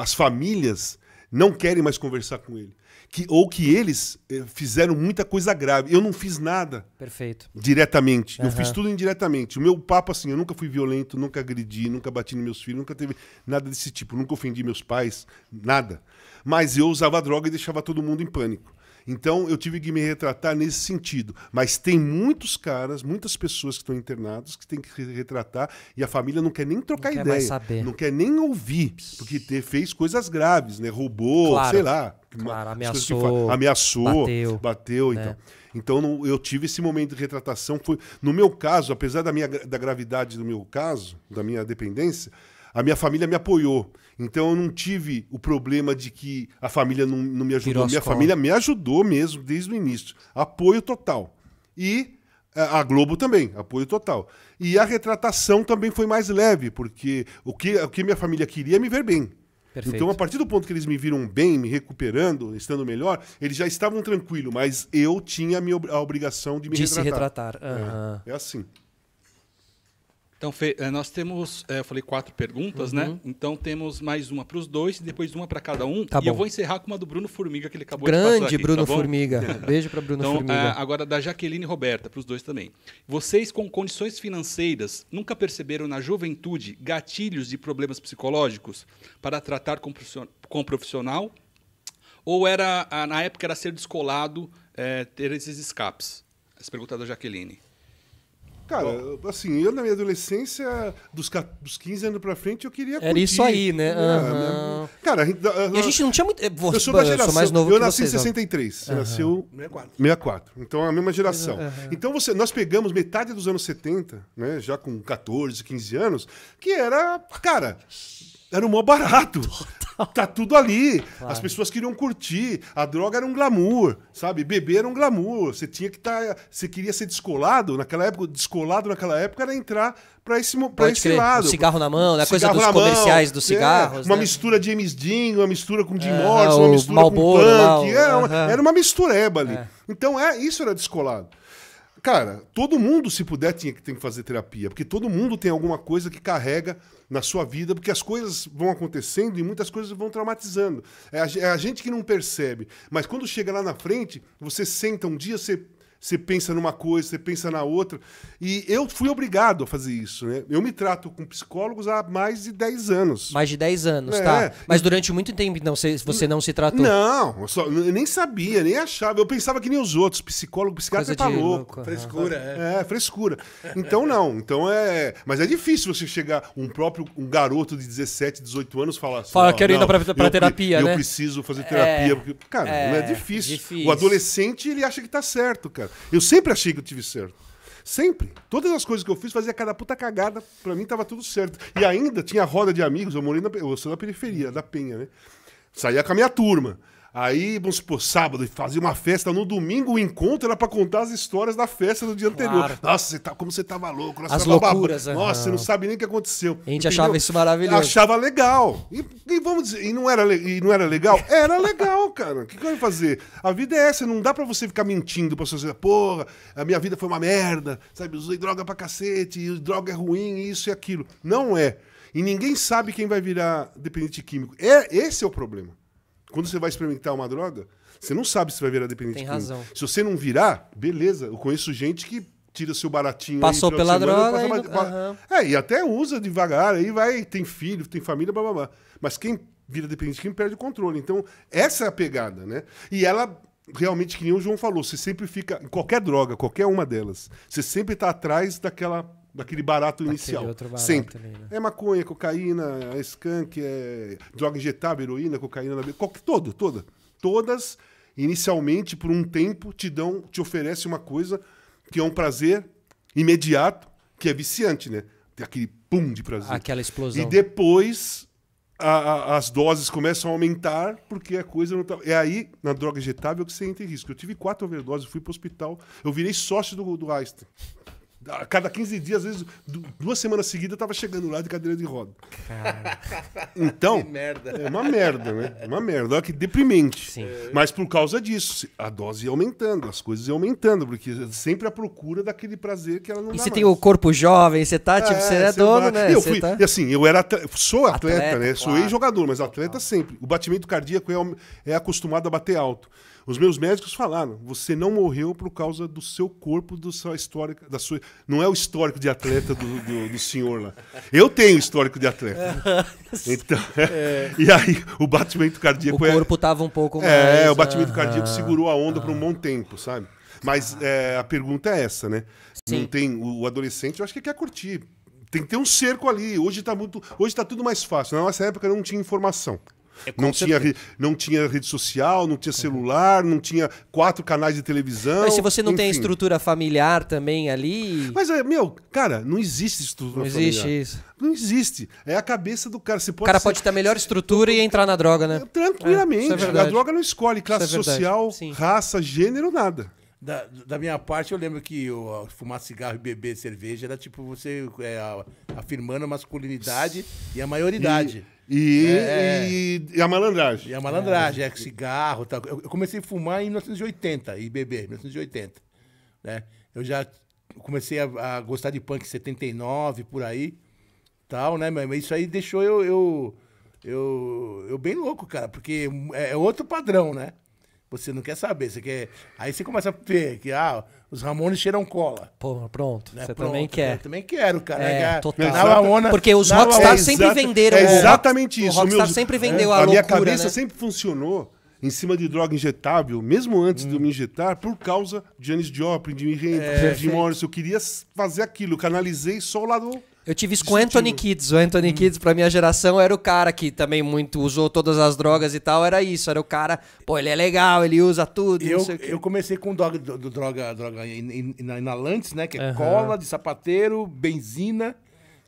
as famílias não querem mais conversar com ele, que ou que eles é, fizeram muita coisa grave. Eu não fiz nada Perfeito. diretamente, eu Aham. fiz tudo indiretamente. O meu papo assim, eu nunca fui violento, nunca agredi, nunca bati nos meus filhos, nunca teve nada desse tipo, nunca ofendi meus pais, nada. Mas eu usava droga e deixava todo mundo em pânico. Então eu tive que me retratar nesse sentido. Mas tem muitos caras, muitas pessoas que estão internados que têm que se retratar e a família não quer nem trocar Não quer ideia. Não quer nem ouvir, porque te- fez coisas graves, né? Roubou, Claro. sei lá. Claro, ameaçou, ameaçou, bateu. bateu, né? então. Então eu tive esse momento de retratação. Foi, no meu caso, apesar da, minha, da gravidade do meu caso, da minha dependência, a minha família me apoiou. Então eu não tive o problema de que a família não, não me ajudou. Minha família me ajudou mesmo desde o início. Apoio total. E a a Globo também, apoio total. E a retratação também foi mais leve, porque o que, o que minha família queria é me ver bem. Perfeito. Então, a partir do ponto que eles me viram bem, me recuperando, estando melhor, eles já estavam tranquilos, mas eu tinha a, minha, a obrigação de me De se retratar. retratar. Aham. É assim. Então, Fê, eh, nós temos, eh, eu falei quatro perguntas, né? Então temos mais uma para os dois e depois uma para cada um. Uhum. Tá e eu bom. vou encerrar com uma do Bruno Formiga que ele acabou de passar Grande aqui, Bruno tá? Formiga. Beijo pra Bruno Então, Formiga. ah, agora da Jaqueline e Roberta, para os dois também. Vocês, com condições financeiras, nunca perceberam na juventude gatilhos de problemas psicológicos para tratar com, com profissional? Ou era, ah, na época era ser descolado eh, ter esses escapes? Essa pergunta é da Jaqueline. Cara, assim, eu na minha adolescência, dos, ca- dos 15 anos pra frente, eu queria Era curtir. isso aí, né? Né? Cara, a gente, E a gente não tinha muito. eh, eu sou da geração, mais novo eu que nasci vocês, em ó. 63, você nasceu 64. 64. Então é a mesma geração. Então você, nós pegamos metade dos anos 70, né, já com 14, 15 anos, que era, cara, era um mó barato. Tá tudo ali. As pessoas queriam curtir. A droga era um glamour, sabe? Beber era um glamour. Você tinha que estar. você queria ser descolado. Naquela época, descolado naquela época era entrar pra esse, pra Pode esse crer. lado. O cigarro na mão, né? A coisa dos comerciais dos é, cigarros. uma né? mistura de James Dean, uma mistura com Jim É, Morrison, uma mistura Marlboro com lá, punk. o- é, era uma mistureba ali. Então, é, isso era descolado. Cara, todo mundo, se puder, tinha tem que fazer terapia, porque todo mundo tem alguma coisa que carrega na sua vida, porque as coisas vão acontecendo e muitas coisas vão traumatizando. É a, é a gente que não percebe. Mas quando chega lá na frente, você senta um dia, você. Você pensa numa coisa, você pensa na outra. E eu fui obrigado a fazer isso, né? Eu me trato com psicólogos há mais de 10 anos. Mais de 10 anos, É. tá? Mas durante muito tempo, então, você, você não se tratou. Não, eu, só- eu nem sabia, nem achava. Eu pensava que nem os outros. Psicólogo, psiquiatra Coisa tá louco. louco. Frescura, é. É, frescura. Então não. Então é. Mas é difícil você chegar, um próprio um garoto de 17, 18 anos falar assim. Fala, quero ir não, pra- pra eu terapia, eu né? preciso fazer terapia. É, porque, cara, é, não é difícil. difícil. O adolescente, ele acha que tá certo, cara. Eu sempre achei que eu tive certo. Sempre. Todas as coisas que eu fiz, fazia cada puta cagada. Pra mim tava tudo certo. E ainda tinha roda de amigos. Eu morei na, eu sou da periferia, da Penha, né? Saía com a minha turma. Aí, vamos supor, sábado, fazia uma festa. No domingo, o encontro era pra contar as histórias da festa do dia anterior. Claro. Nossa, você tá, como você tava louco. Nossa, As tava loucuras. Nossa, você não sabe nem o que aconteceu. A gente achava isso maravilhoso. Achava legal. E, e vamos dizer, e não, era, e não era legal? Era legal, cara. O que, que eu ia fazer? A vida é essa, não dá pra você ficar mentindo pra sociedade. Porra, a minha vida foi uma merda, sabe? Usei droga pra cacete, e droga é ruim, isso e aquilo. Não é. E ninguém sabe quem vai virar dependente químico. É, esse é o problema. Quando você vai experimentar uma droga, você não sabe se vai virar dependente Tem químico. razão. Se você não virar, beleza. Eu conheço gente que tira seu baratinho aí Passou de pela semana, droga passa e mais- aham. é, e até usa devagar, aí vai, tem filho, tem família, blá blá blá. Mas quem vira dependente quem perde o controle. Então, essa é a pegada, né? E ela, realmente, que nem o João falou, você sempre fica, em qualquer droga, qualquer uma delas, você sempre tá atrás daquela, daquele barato inicial. barato sempre. ali, né? É maconha, cocaína, é skunk, é droga injetável, heroína, cocaína, qualquer, todo, toda. Todas, inicialmente, por um tempo, te dão, te oferece uma coisa que é um prazer imediato, que é viciante, né? Tem aquele pum de prazer. Aquela explosão. E depois a- a- as doses começam a aumentar porque a coisa não tá. É aí, na droga injetável, que você entra em risco. Eu tive quatro overdoses, fui pro hospital, eu virei sócio do, do Einstein. A cada 15 dias, às vezes, du- duas semanas seguidas, eu tava chegando lá de cadeira de roda. Então, Que merda. é uma merda, né? É uma merda. Olha que deprimente. Sim. Mas por causa disso, a dose ia aumentando, as coisas iam aumentando, porque sempre a procura daquele prazer que ela não E dá você mais. tem o corpo jovem, você tá, tipo, você é você dono, vai- né? E Eu fui, tá- e assim, eu era sou atleta, Atleta, né? Sou claro. ex-jogador, mas atleta sempre. O batimento cardíaco é, é acostumado a bater alto. Os meus médicos falaram: você não morreu por causa do seu corpo, do sua história, da sua. Não é o histórico de atleta do, do, do senhor lá. Eu tenho histórico de atleta. Então, e aí o batimento O cardíaco é. corpo tava um pouco mais... É, o batimento cardíaco aham. segurou a onda por um bom tempo, sabe? Mas é, a pergunta é essa, né? Sim. Não tem o, o adolescente, eu acho que quer curtir. Tem que ter um cerco ali. Hoje tá muito, hoje tá tudo mais fácil. Na nossa época não tinha informação. É, Não tinha, re- não tinha rede social, não tinha celular, não tinha quatro canais de televisão. Mas se você não tem a enfim. estrutura familiar também ali... Mas, é, meu, cara, não existe estrutura Não existe familiar. isso. Não existe. É a cabeça do cara. Você O pode cara ser- pode ter a melhor estrutura e entrar na droga, né? Tranquilamente. É, é a droga não escolhe classe é social, Sim. raça, gênero, nada. Da, da minha parte, eu lembro que o, fumar cigarro e beber cerveja era tipo você é, afirmando a masculinidade e a maioridade. E, É. e, e a malandragem. E a malandragem, é, cigarro tal. Eu, eu comecei a fumar em 1980 e beber, 1980. Né? Eu já comecei a, a gostar de punk em 79, por aí. Tal, né? Mas isso aí deixou eu, eu, eu, eu bem louco, cara, porque é, é outro padrão, né? Você não quer saber, você quer. Aí você começa a ver que ah, os Ramones cheiram cola. Pô, pronto. né? Você Pronto, também quer. Eu também quero, cara. É, né? total. Na Lamona- Porque os rockstars Lamona- sempre venderam. É o rock- exatamente o isso. rockstar Meus- sempre vendeu é, a, minha loucura, cabeça né? sempre funcionou. em cima de droga injetável, mesmo antes de eu me injetar, por causa de Janis Joplin, de Hendrix, É, de Morrison. Eu queria fazer aquilo, eu canalizei só o lado... Eu tive isso com. Anthony Kids. O Anthony Kids, pra minha geração, era o cara que também muito usou todas as drogas e tal. Era isso. Era o cara, pô, ele é legal, ele usa tudo. Eu, não sei o quê. eu comecei com droga, droga, droga in- in- ina- inalantes, né? Que é Aham. cola de sapateiro, benzina.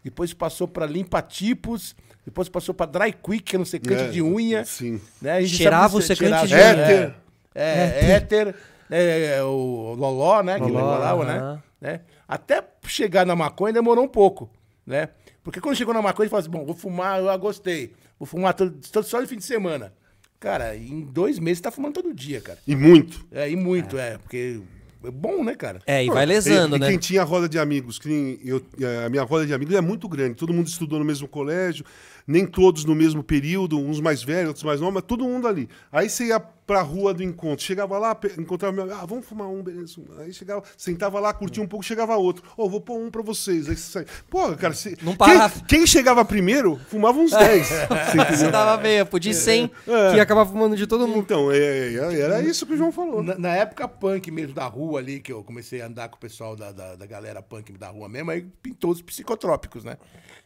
Depois passou pra limpa-tipos. Depois passou pra dry quick, que é no secante É, de unha. Sim. Né? A gente Cheirava o se- secante de unha. É, é, éter. é, é, o loló, né? que Loló, falava, aham. né? né? Até chegar na maconha demorou um pouco, né? Porque quando chegou na maconha, ele falou assim, bom, vou fumar, eu gostei. Vou fumar todo, todo- só no fim de semana. Cara, em dois meses tá fumando todo dia, cara. E muito. É, e muito, é, porque é bom, né, cara? É, e vai lesando, e, né? E quem tinha roda de amigos, que nem eu, a minha roda de amigos é muito grande. Todo mundo estudou no mesmo colégio, nem todos no mesmo período, uns mais velhos, outros mais novos, mas todo mundo ali. Aí você ia pra rua do encontro, chegava lá, encontrava meu ah, vamos fumar um, beleza. Aí chegava, sentava lá, curtia um pouco, chegava outro. Ô, vou pôr um pra vocês. Aí você sai. Pô, cara, você, Não quem, quem chegava primeiro, fumava uns 10. você Você dava meia, podia ir 100, É. que ia acabar fumando de todo mundo. Então, é, é, era isso que o João falou. Na, na época punk mesmo da rua ali, que eu comecei a andar com o pessoal da, da, da galera punk da rua mesmo, aí pintou os psicotrópicos, né?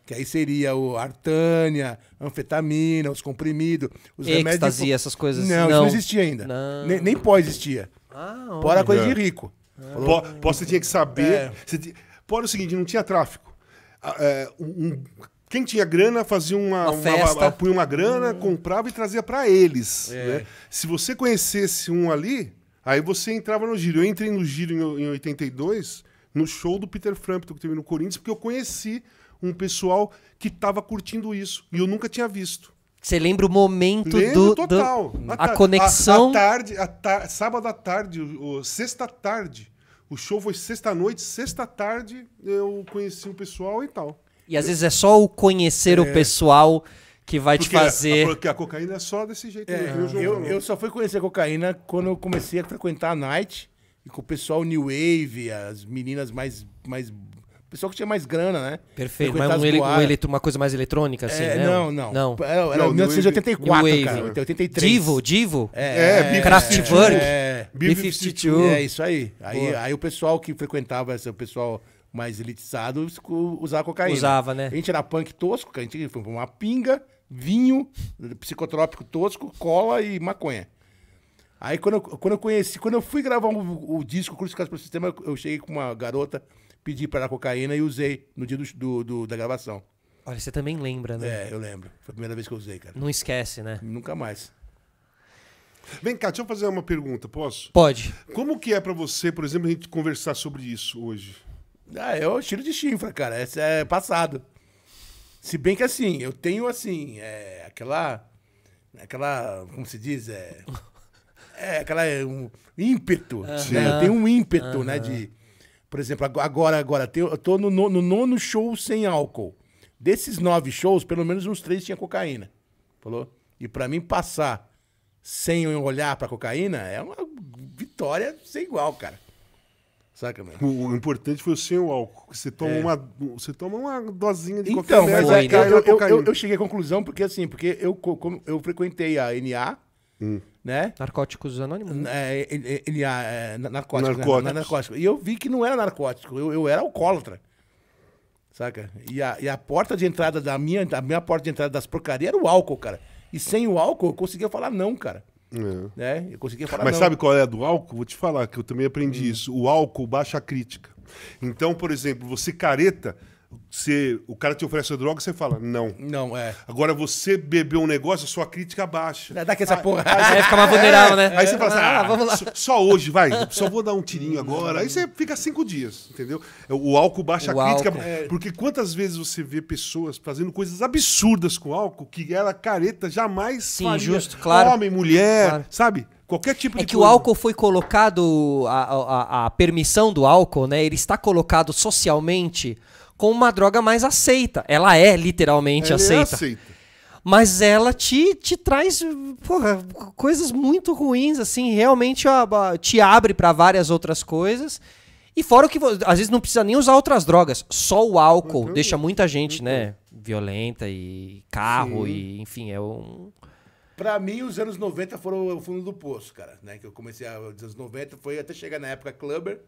Que aí seria o artânia, anfetamina, os comprimidos, os Êxtase, de- essas coisas. Não, isso Não. não existia ainda. Não. Nem, nem pó existia. Ah, Pó era coisa É. de rico. Pó, pó você tinha que saber. É. Você Pó era o seguinte, não tinha tráfico. Ah, é, um- quem tinha grana fazia uma, Uma festa. punha uma grana, comprava e trazia pra eles. né? Se você conhecesse um ali, aí você entrava no giro. Eu entrei no giro em, em 82, no show do Peter Frampton que teve no Corinthians, porque eu conheci um pessoal que tava curtindo isso. E eu nunca tinha visto. Você lembra o momento Lembro do, do- total. a ta- conexão. A, tarde, a ta- sábado à tarde, o, o- sexta tarde. O show foi sexta noite, sexta tarde eu conheci o pessoal e tal. E às vezes é só o conhecer o pessoal que vai te Porque, a, fazer. porque a cocaína é só desse jeito. É, mesmo, eu, eu só fui conhecer cocaína quando eu comecei a frequentar a night e com o pessoal New Wave, as meninas mais. mais pessoal que tinha mais grana, né? Perfeito, mas um ele- um eletro- uma coisa mais eletrônica, assim, É, né? não, não. Não. Era, era Não, New 1984, Wave. cara. New Wave. 83. Divo, Divo? É, Beef Kraftwerk. É, B-52. é isso aí. Aí, aí o pessoal que frequentava, esse, o pessoal mais elitizado, usava cocaína. Usava, né? A gente era punk tosco, que a gente foi uma pinga, vinho, psicotrópico tosco, cola e maconha. Aí quando eu, quando eu conheci, quando eu fui gravar o, o disco Crucificados pelo Sistema, eu cheguei com uma garota, pedi para ela cocaína e usei no dia do, do- do- da gravação. Olha, você também lembra, né? É, eu lembro. Foi a primeira vez que eu usei, cara. Não esquece, né? Nunca mais. Vem cá, deixa eu fazer uma pergunta, posso? Pode. Como que é pra você, por exemplo, a gente conversar sobre isso hoje? Ah, é o estilo de chifra, cara. Esse é passado. Se bem que assim, eu tenho assim, é, aquela. Aquela. Como se diz? É. É aquela. um ímpeto. né? Eu tenho um ímpeto, né? De. Por exemplo, ago- agora, agora, eu tô no, no- no nono show sem álcool. Desses nove shows, pelo menos uns três tinha cocaína. Falou? E pra mim passar sem olhar pra cocaína é uma vitória sem igual, cara. Saca, mano? O, o importante foi o sem o álcool. Você toma, É. uma, você toma uma dosinha de Então, qualquer mas é, cai eu, eu- eu- cheguei à conclusão porque assim, porque eu, eu frequentei a NA, Hum. né? Narcóticos Anônimos? né? É, é, é, NA, é, na- narcótico, né? Narcóticos. Na- narcótico. E eu vi que não era narcótico, eu, eu era alcoólatra. Saca? E a, e a porta de entrada da minha, da minha porta de entrada das porcarias era o álcool, cara. E sem o álcool eu conseguia falar não, cara. É. Né? Eu conseguia falar Mas não. sabe qual é a do álcool? Vou te falar, que eu também aprendi Hum. isso. O álcool baixa a crítica. Então, por exemplo, você careta, você, o cara te oferece a droga, você fala, não. Não, é. Agora, você bebeu um negócio, a sua crítica baixa. Dá que essa porra. Aí fica mais vulnerável, né? Aí você fala assim, Ah, ah, vamos lá. Só, só hoje, vai, só vou dar um tirinho agora. Aí você fica cinco dias, entendeu? O álcool baixa O a crítica. álcool. É. Porque quantas vezes você vê pessoas fazendo coisas absurdas com álcool que ela careta jamais Sim, faria. justo, claro. Homem, mulher, Claro. sabe? Qualquer tipo É de que o coisa. álcool foi colocado, a, a, a permissão do álcool, né? Ele está colocado socialmente como uma droga mais aceita. Ela é literalmente é aceita. aceita. Mas ela te, te traz porra, coisas muito ruins, assim, realmente ó, te abre para várias outras coisas. E fora o que às vezes não precisa nem usar outras drogas, só o álcool deixa muita gente, né, violenta e carro e enfim, é um Pra mim, os anos 90 foram o fundo do poço, cara. Né? Que eu comecei a, os anos 90, foi até chegar na época Clubber,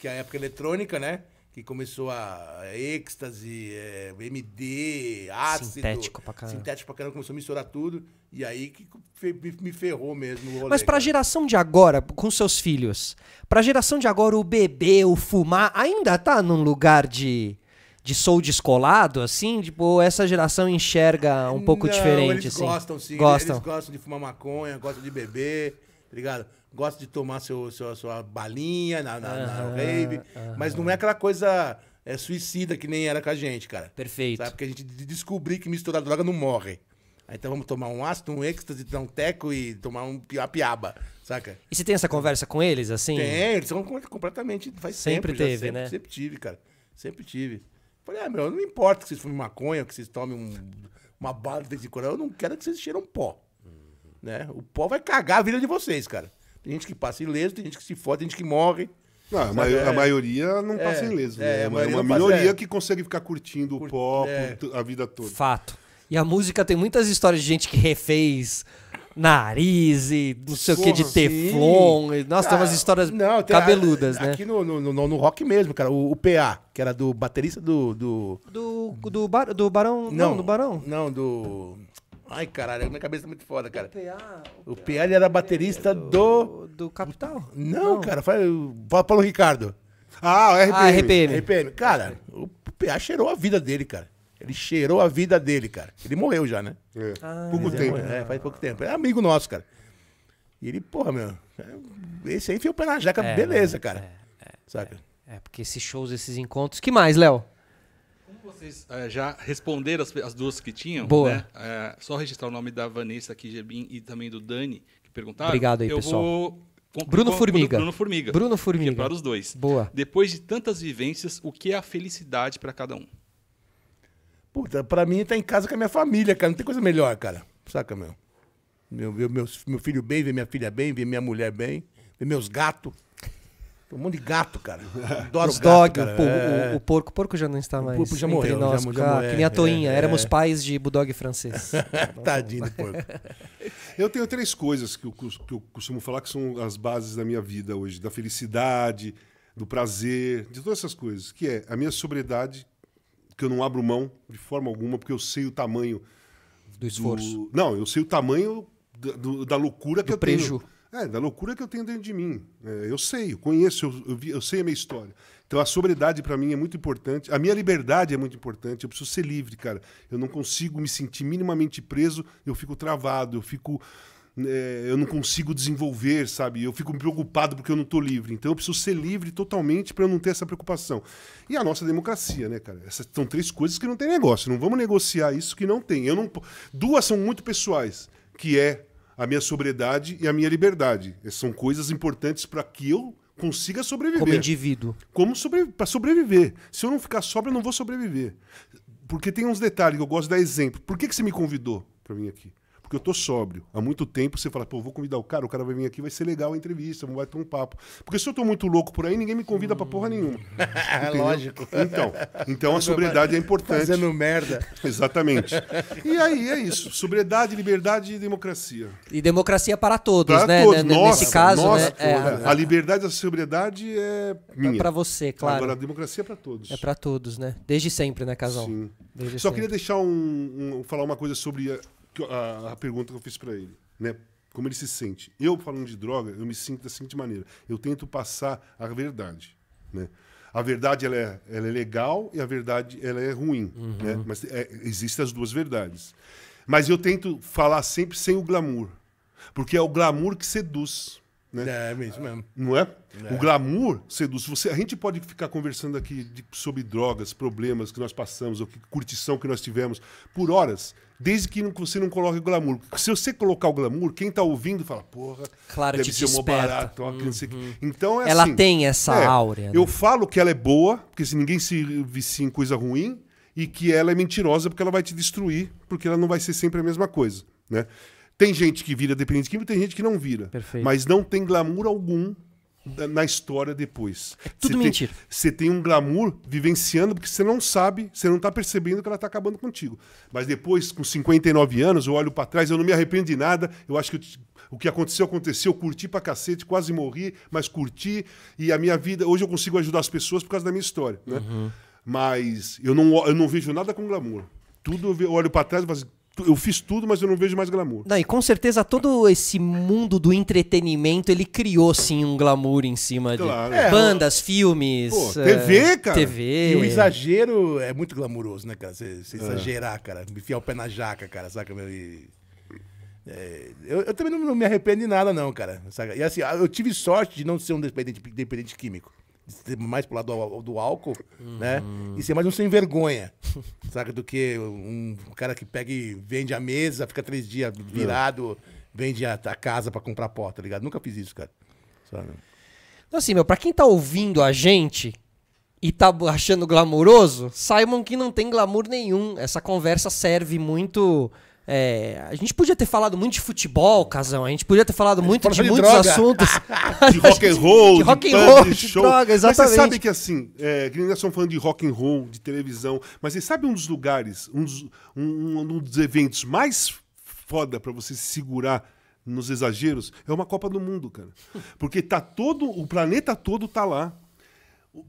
que é a época eletrônica, né? Que começou a êxtase, é, MD, ácido. Sintético pra caramba. Sintético pra caramba, começou a misturar tudo. E aí que me- ferrou mesmo o rolê. Mas pra cara. geração de agora, com seus filhos, pra geração de agora, o beber, o fumar, ainda tá num lugar de, de sou descolado, assim? Tipo, essa geração enxerga um pouco Não, diferente, eles assim? gostam, sim. Gostam. Eles gostam de fumar maconha, gostam de beber, tá ligado? Gostam de tomar seu, seu, sua balinha na, na, na rave. Mas não é aquela coisa é, suicida que nem era com a gente, cara. Perfeito. Sabe? Porque a gente de- descobriu que misturar droga não morre. Então vamos tomar um ácido, um êxtase, dar um teco e tomar um piaba, saca? E você tem essa conversa com eles, assim? Tem, eles são com- completamente. Faz Sempre já, teve, sempre, né? Sempre tive, cara. Sempre tive. Falei, ah, meu, não importa que vocês fumem maconha, que vocês tomem um- uma bala de vez em quando. Eu não quero que vocês cheiram pó. Né? O pó vai cagar a vida de vocês, cara. Tem gente que passa ileso, tem gente que se fode, tem gente que morre. Não, a, Sabe, mai- a é. maioria não passa É, ileso. é, né? a É uma, uma não passa, minoria é. que consegue ficar curtindo o Cur- é. por tu- a vida toda. Fato. E a música tem muitas histórias de gente que refez nariz e não sei o que de Porra, teflon. E, nossa, tem Cara, umas histórias não, tem- cabeludas, a- né? Aqui no, no, no, no rock mesmo, cara. O, o PA, que era do baterista do. do... Do, do, bar, do Barão. Não, do Barão. Não, do. Ai, caralho, a minha cabeça tá muito foda, cara. PA, O PA ele era baterista do. do, do Capital. Não, cara, faz. Paulo Paulo Ricardo. Ah, o RPM. Ah, RPM. RPM. Cara, o PA cheirou a vida dele, cara. Ele cheirou a vida dele, cara. Ele morreu já, né? É, Ah, pouco tempo. É, faz pouco tempo. É amigo nosso, cara. E ele, porra, meu. é- Esse aí enfia o pé na jaca, É, beleza, cara. Saca? É, porque esses shows, esses encontros. que mais, Léo? Vocês eh, já responderam as, as duas que tinham, Boa. né? Eh, só registrar o nome da Vanessa aqui, Gebim, e também do Dani, que perguntaram. Obrigado aí, eu pessoal. Vou... Bruno Formiga. Bruno Formiga. Bruno Que é Formiga. para os dois. Boa. Depois de tantas vivências, o que é a felicidade para cada um? Puta, pra mim tá em casa com a minha família, cara. Não tem coisa melhor, cara. Saca, meu? Meu, ver meus- meu filho bem, ver minha filha bem, ver minha mulher bem, ver meus gatos. Um monte de gato, cara. Adoro Os gato, dog, cara. o, po- É. o- o porco. O porco já não está mais. porco já entre morreu, nós. já- já morreu, que nem a é, toinha. é. Éramos pais de bulldog francês. Tadinho do porco. Eu tenho três coisas que eu, que eu costumo falar que são as bases da minha vida hoje: da felicidade, do prazer, de todas essas coisas. Que é a minha sobriedade, que eu não abro mão de forma alguma, porque eu sei o tamanho Do esforço. do- Não, eu sei o tamanho da, do- da loucura que Do eu preju. tenho. É, da loucura que eu tenho dentro de mim. É, eu sei, eu conheço, eu, eu eu sei a minha história. Então a sobriedade para mim é muito importante. A minha liberdade é muito importante. Eu preciso ser livre, cara. Eu não consigo me sentir minimamente preso. Eu fico travado. Eu fico, é, eu não consigo desenvolver, sabe? Eu fico preocupado porque eu não estou livre. Então eu preciso ser livre totalmente para eu não ter essa preocupação. E a nossa democracia, né, cara? Essas são três coisas que não tem negócio. Não vamos negociar isso que não tem. Eu não, duas são muito pessoais, que é a minha sobriedade e a minha liberdade. Essas são coisas importantes para que eu consiga sobreviver Como indivíduo. como sobre, para sobreviver. Se eu não ficar sóbrio, eu não vou sobreviver. Porque tem uns detalhes que eu gosto de dar exemplo. Por que, que você me convidou para vir aqui? Porque eu tô sóbrio. Há muito tempo você fala, pô, vou convidar o cara, o cara vai vir aqui, vai ser legal a entrevista, vai ter um papo. Porque se eu tô muito louco por aí, ninguém me convida pra porra nenhuma. É lógico. Então, então a sobriedade é importante. Fazendo merda. Exatamente. E aí é isso. Sobriedade, liberdade e democracia. E democracia para todos, Para né? todos. Nossa, Nesse caso, nossa, né? É, a liberdade e a sobriedade é minha. para você, claro. Agora a democracia é para todos. É para todos, né? Desde sempre, né, casal? Sim. Desde Só sempre. queria deixar um, um- falar uma coisa sobre a, a- pergunta que eu fiz para ele, né? Como ele se sente. Eu falando de droga, eu me sinto da seguinte maneira: eu tento passar a verdade, né? A verdade ela é, ela é legal e a verdade ela é ruim, né? Mas é, existem as duas verdades. Mas eu tento falar sempre sem o glamour, porque é o glamour que seduz. Né? É, isso mesmo. Não é? O glamour seduz. Você, a gente pode ficar conversando aqui de- sobre drogas, problemas que nós passamos, ou que, curtição que nós tivemos, por horas, desde que você não coloque glamour. Se você colocar o glamour, quem está ouvindo fala, porra, Claro, deve ser sei o quê. Então é Ela assim, tem essa é, áurea, né? Eu falo que ela é boa, porque se ninguém se vicia em coisa ruim, e que ela é mentirosa porque ela vai te destruir, porque ela não vai ser sempre a mesma coisa, né? Tem gente que vira dependente químico, tem gente que não vira. Perfeito. Mas não tem glamour algum na história depois. É tudo Você tem- mentira. Você tem um glamour vivenciando porque você não sabe, você não tá percebendo que ela tá acabando contigo. Mas depois, com 59 anos, eu olho para trás, eu não me arrependo de nada. Eu acho que eu o que aconteceu, aconteceu. Eu curti pra cacete, quase morri, mas curti. E a minha vida, hoje eu consigo ajudar as pessoas por causa da minha história, né? Uhum. Mas eu não, eu não vejo nada com glamour. Tudo eu olho para trás e falo assim, "Tu- eu fiz tudo, mas eu não vejo mais glamour. Não, e com certeza todo esse mundo do entretenimento, ele criou sim um glamour em cima de Claro. É, bandas, filmes. Pô, eh, TV, cara. TV. E o exagero é muito glamuroso, né, cara? Você você exagerar, cara. Enfiar o pé na jaca, cara, saca? E, é, eu, eu também não, não me arrependo de nada, não, cara. Saca? E assim, eu tive sorte de não ser um dependente, dependente químico. Mais pro lado do, do álcool, né? E ser mais um sem vergonha, saca? Do que um, cara que pega e vende a mesa, fica três dias virado, vende a, a casa pra comprar pó, tá ligado? Nunca fiz isso, cara. Sabe? Então, assim, meu, pra quem tá ouvindo a gente e tá achando glamuroso, saibam que não tem glamour nenhum. Essa conversa serve muito. É, a gente podia ter falado muito de futebol, Casão. A gente podia ter falado muito de, de muitos droga. assuntos. de rock and roll, de de, rock and roll, de de show. droga, Mas exatamente. você sabe que assim, é, que nós estamos falando de rock and roll, de televisão, mas você sabe um dos lugares, um dos, um, um dos eventos mais foda pra você se segurar nos exageros é uma Copa do Mundo, cara. Porque tá todo, o planeta todo tá lá.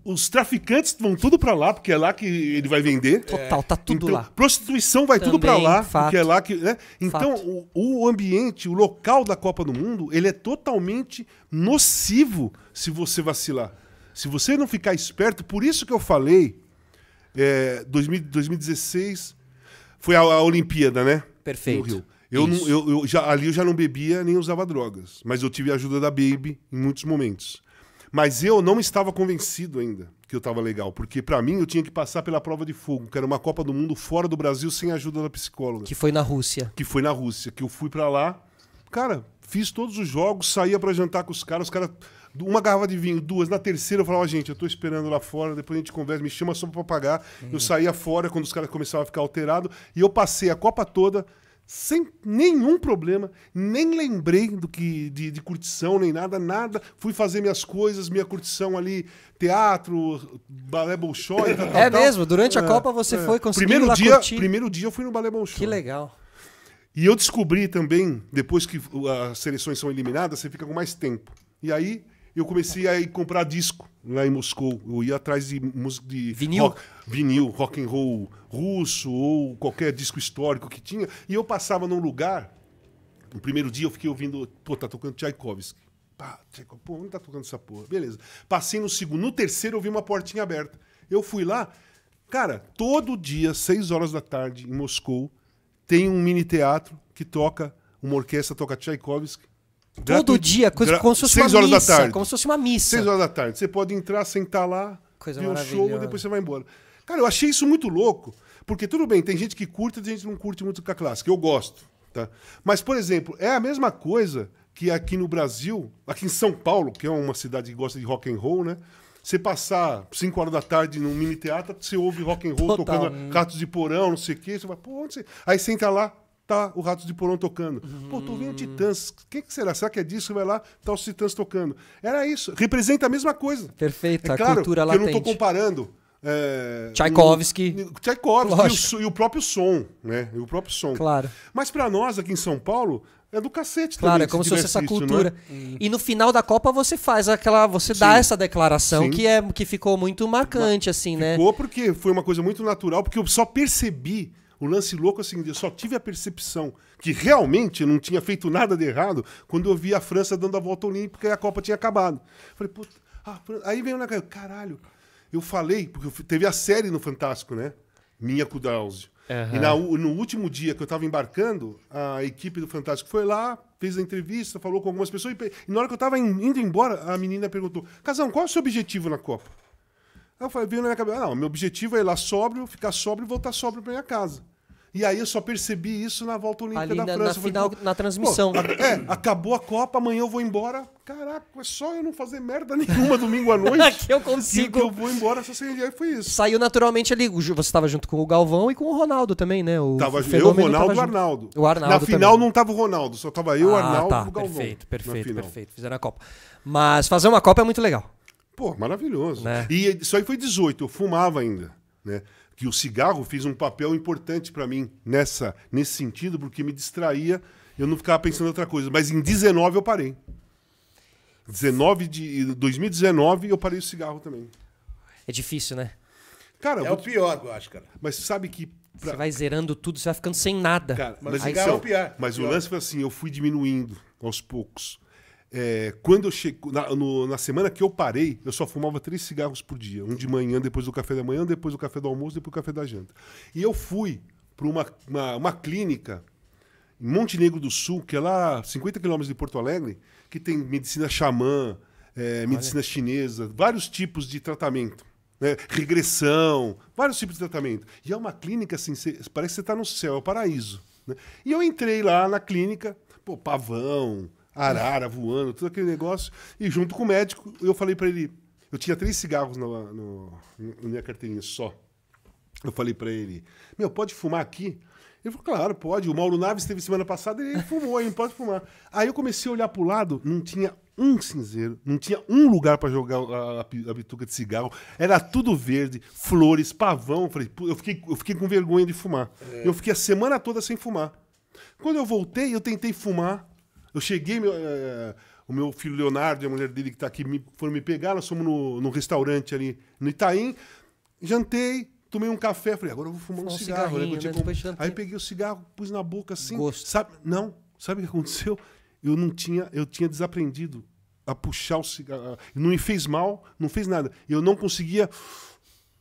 Os traficantes vão tudo pra lá, porque é lá que ele vai vender. Total, tá tudo Então, lá. Prostituição vai tudo pra Também, lá, fato. porque é lá que. né? Então, o, o ambiente, o local da Copa do Mundo, ele é totalmente nocivo se você vacilar. Se você não ficar esperto, por isso que eu falei, é, 2000 2016 foi a, a Olimpíada, né? Perfeito. No Rio. Eu, não, eu, eu já, ali eu já não bebia nem usava drogas, mas eu tive a ajuda da Baby em muitos momentos. Mas eu não estava convencido ainda que eu estava legal, porque para mim eu tinha que passar pela prova de fogo, que era uma Copa do Mundo fora do Brasil sem a ajuda da psicóloga Que foi na Rússia. que foi na Rússia, que eu fui pra lá. Cara, fiz todos os jogos, saía pra jantar com os caras, os caras uma garrafa de vinho, duas, na terceira eu falava, gente, eu tô esperando lá fora, depois a gente conversa, me chama só pra pagar. Eu saía fora quando os caras começavam a ficar alterados, e eu passei a Copa toda sem nenhum problema, nem lembrei do que de, de curtição, nem nada, nada. Fui fazer minhas coisas, minha curtição ali, teatro, balé bolshoi, tal, tal, É tal. mesmo? Durante a É, Copa você é. foi conseguir primeiro dia, curtir? Primeiro dia eu fui no balé bolshoi. Que legal. E eu descobri também, depois que as seleções são eliminadas, você fica com mais tempo. E aí eu comecei a ir comprar disco lá em Moscou. Eu ia atrás de música de Vinil? rock, vinil, rock and roll russo ou qualquer disco histórico que tinha. E eu passava num lugar. No primeiro dia eu fiquei ouvindo, pô, tá tocando Tchaikovsky. Pá, Tchaikovsky, pô, onde tá tocando essa porra? Beleza. Passei no segundo, no terceiro eu vi uma portinha aberta. Eu fui lá, cara, todo dia, seis horas da tarde, em Moscou, tem um mini teatro que toca, uma orquestra toca Tchaikovsky. Todo dia, coisa, como se fosse seis uma horas missa. da tarde. Como se fosse uma missa. Seis horas da tarde. Você pode entrar, sentar lá, Coisa ver um show e depois você vai embora. Cara, eu achei isso muito louco. Porque tudo bem, tem gente que curte e tem gente que não curte música clássica. Eu gosto. Tá? Mas, por exemplo, é a mesma coisa que aqui no Brasil, aqui em São Paulo, que é uma cidade que gosta de rock and roll, né? Você passar 5 horas da tarde num mini teatro, você ouve rock and roll Total. tocando Ratos de Porão, não sei o quê. Você vai, pô, onde você... Aí entra lá, tá o Ratos de Porão tocando. Pô, tô ouvindo Titãs. Quem que será? Será que é disso? Vai lá, tá os Titãs tocando. Era isso. Representa a mesma coisa. Perfeito, É a claro cultura que eu não latente. estou comparando. É, Tchaikovsky. um- Tchaikovsky e o, e o próprio som, né? E o próprio som. Claro. Mas para nós aqui em São Paulo é do cacete Claro, também. é como se fosse essa isso, cultura. né? E no final da Copa você faz aquela. Você dá Sim. essa declaração Sim. que, é, que ficou muito marcante, assim, né? Ficou porque foi uma coisa muito natural, porque eu só percebi. O lance louco é o seguinte, eu só tive a percepção que realmente eu não tinha feito nada de errado quando eu vi a França dando a volta olímpica e a Copa tinha acabado. Falei, puta, ah, aí veio na cara, caralho. Eu falei, porque teve a série no Fantástico, né? Minha com o Drauzio. E na no último dia que eu estava embarcando, a equipe do Fantástico foi lá, fez a entrevista, falou com algumas pessoas, e, e na hora que eu estava indo embora, a menina perguntou: Casão, qual é o seu objetivo na Copa? Eu falei, veio na minha cabeça, não, meu objetivo é ir lá sóbrio, ficar sóbrio e voltar sóbrio pra minha casa. E aí eu só percebi isso na volta olímpica Ali da na, França. na falei, final, na transmissão. Pô, é, acabou a Copa, amanhã eu vou embora. Caraca, é só eu não fazer merda nenhuma domingo à noite. Aqui eu que, consigo. que eu vou embora só sem aí foi isso. Saiu naturalmente ali. o Você estava junto com o Galvão e com o Ronaldo também, né? O Tava eu, Fenômeno Ronaldo e o. Arnaldo. O Arnaldo Na final também. não tava o Ronaldo, só tava eu, o ah, Arnaldo tá. e o Galvão. Perfeito, perfeito, perfeito. Fizeram a Copa. Mas fazer uma Copa é muito legal. Pô, maravilhoso. Né? E isso aí foi 18, eu fumava ainda, né? Que o cigarro fez um papel importante pra mim nessa nesse sentido, porque me distraía, eu não ficava pensando em outra coisa. Mas em 19 eu parei. 19 de 2019 eu parei o cigarro também. É difícil, né? Cara, eu É vou o te- pior, eu acho, cara. mas sabe que pra- Você vai zerando tudo, você vai ficando sem nada. Cara, Mas mas, o cigarro então, é o pior. mas o Pior. lance foi assim, eu fui diminuindo aos poucos. É, quando eu chego na, no- na semana que eu parei, eu só fumava três cigarros por dia, um de manhã, depois do café da manhã, depois do café do almoço, depois do café da janta. E eu fui para uma, uma, uma clínica em Montenegro do Sul, que é lá a 50 quilômetros de Porto Alegre, que tem medicina xamã, é, medicina chinesa, vários tipos de tratamento. né? Regressão, vários tipos de tratamento. E é uma clínica assim, cê- parece que você está no céu, é o paraíso. né? E eu entrei lá na clínica, pô, pavão, arara voando, todo aquele negócio. E junto com o médico, eu falei para ele. Eu tinha três cigarros no, no- na minha carteirinha só. Eu falei pra ele, meu, pode fumar aqui? Ele falou, claro, pode. O Mauro Naves esteve semana passada e ele fumou, ele pode fumar. Aí eu comecei a olhar pro lado, não tinha um cinzeiro, não tinha um lugar pra jogar a, a, a bituca de cigarro. Era tudo verde, flores, pavão. Eu, falei, eu, fiquei, eu fiquei com vergonha de fumar. Eu fiquei a semana toda sem fumar. Quando eu voltei, eu tentei fumar. Eu cheguei, meu, eh, o meu filho Leonardo e a mulher dele que está aqui me, foram me pegar. Nós fomos no, no restaurante ali no Itaim. Jantei, tomei um café. Falei, agora eu vou fumar um um cigarro. né, né? Aí peguei o cigarro, pus na boca assim. Gosto. Sabe, não, sabe o que aconteceu? Eu não tinha, eu tinha desaprendido a puxar o cigarro. Não me fez mal, não fez nada. Eu não conseguia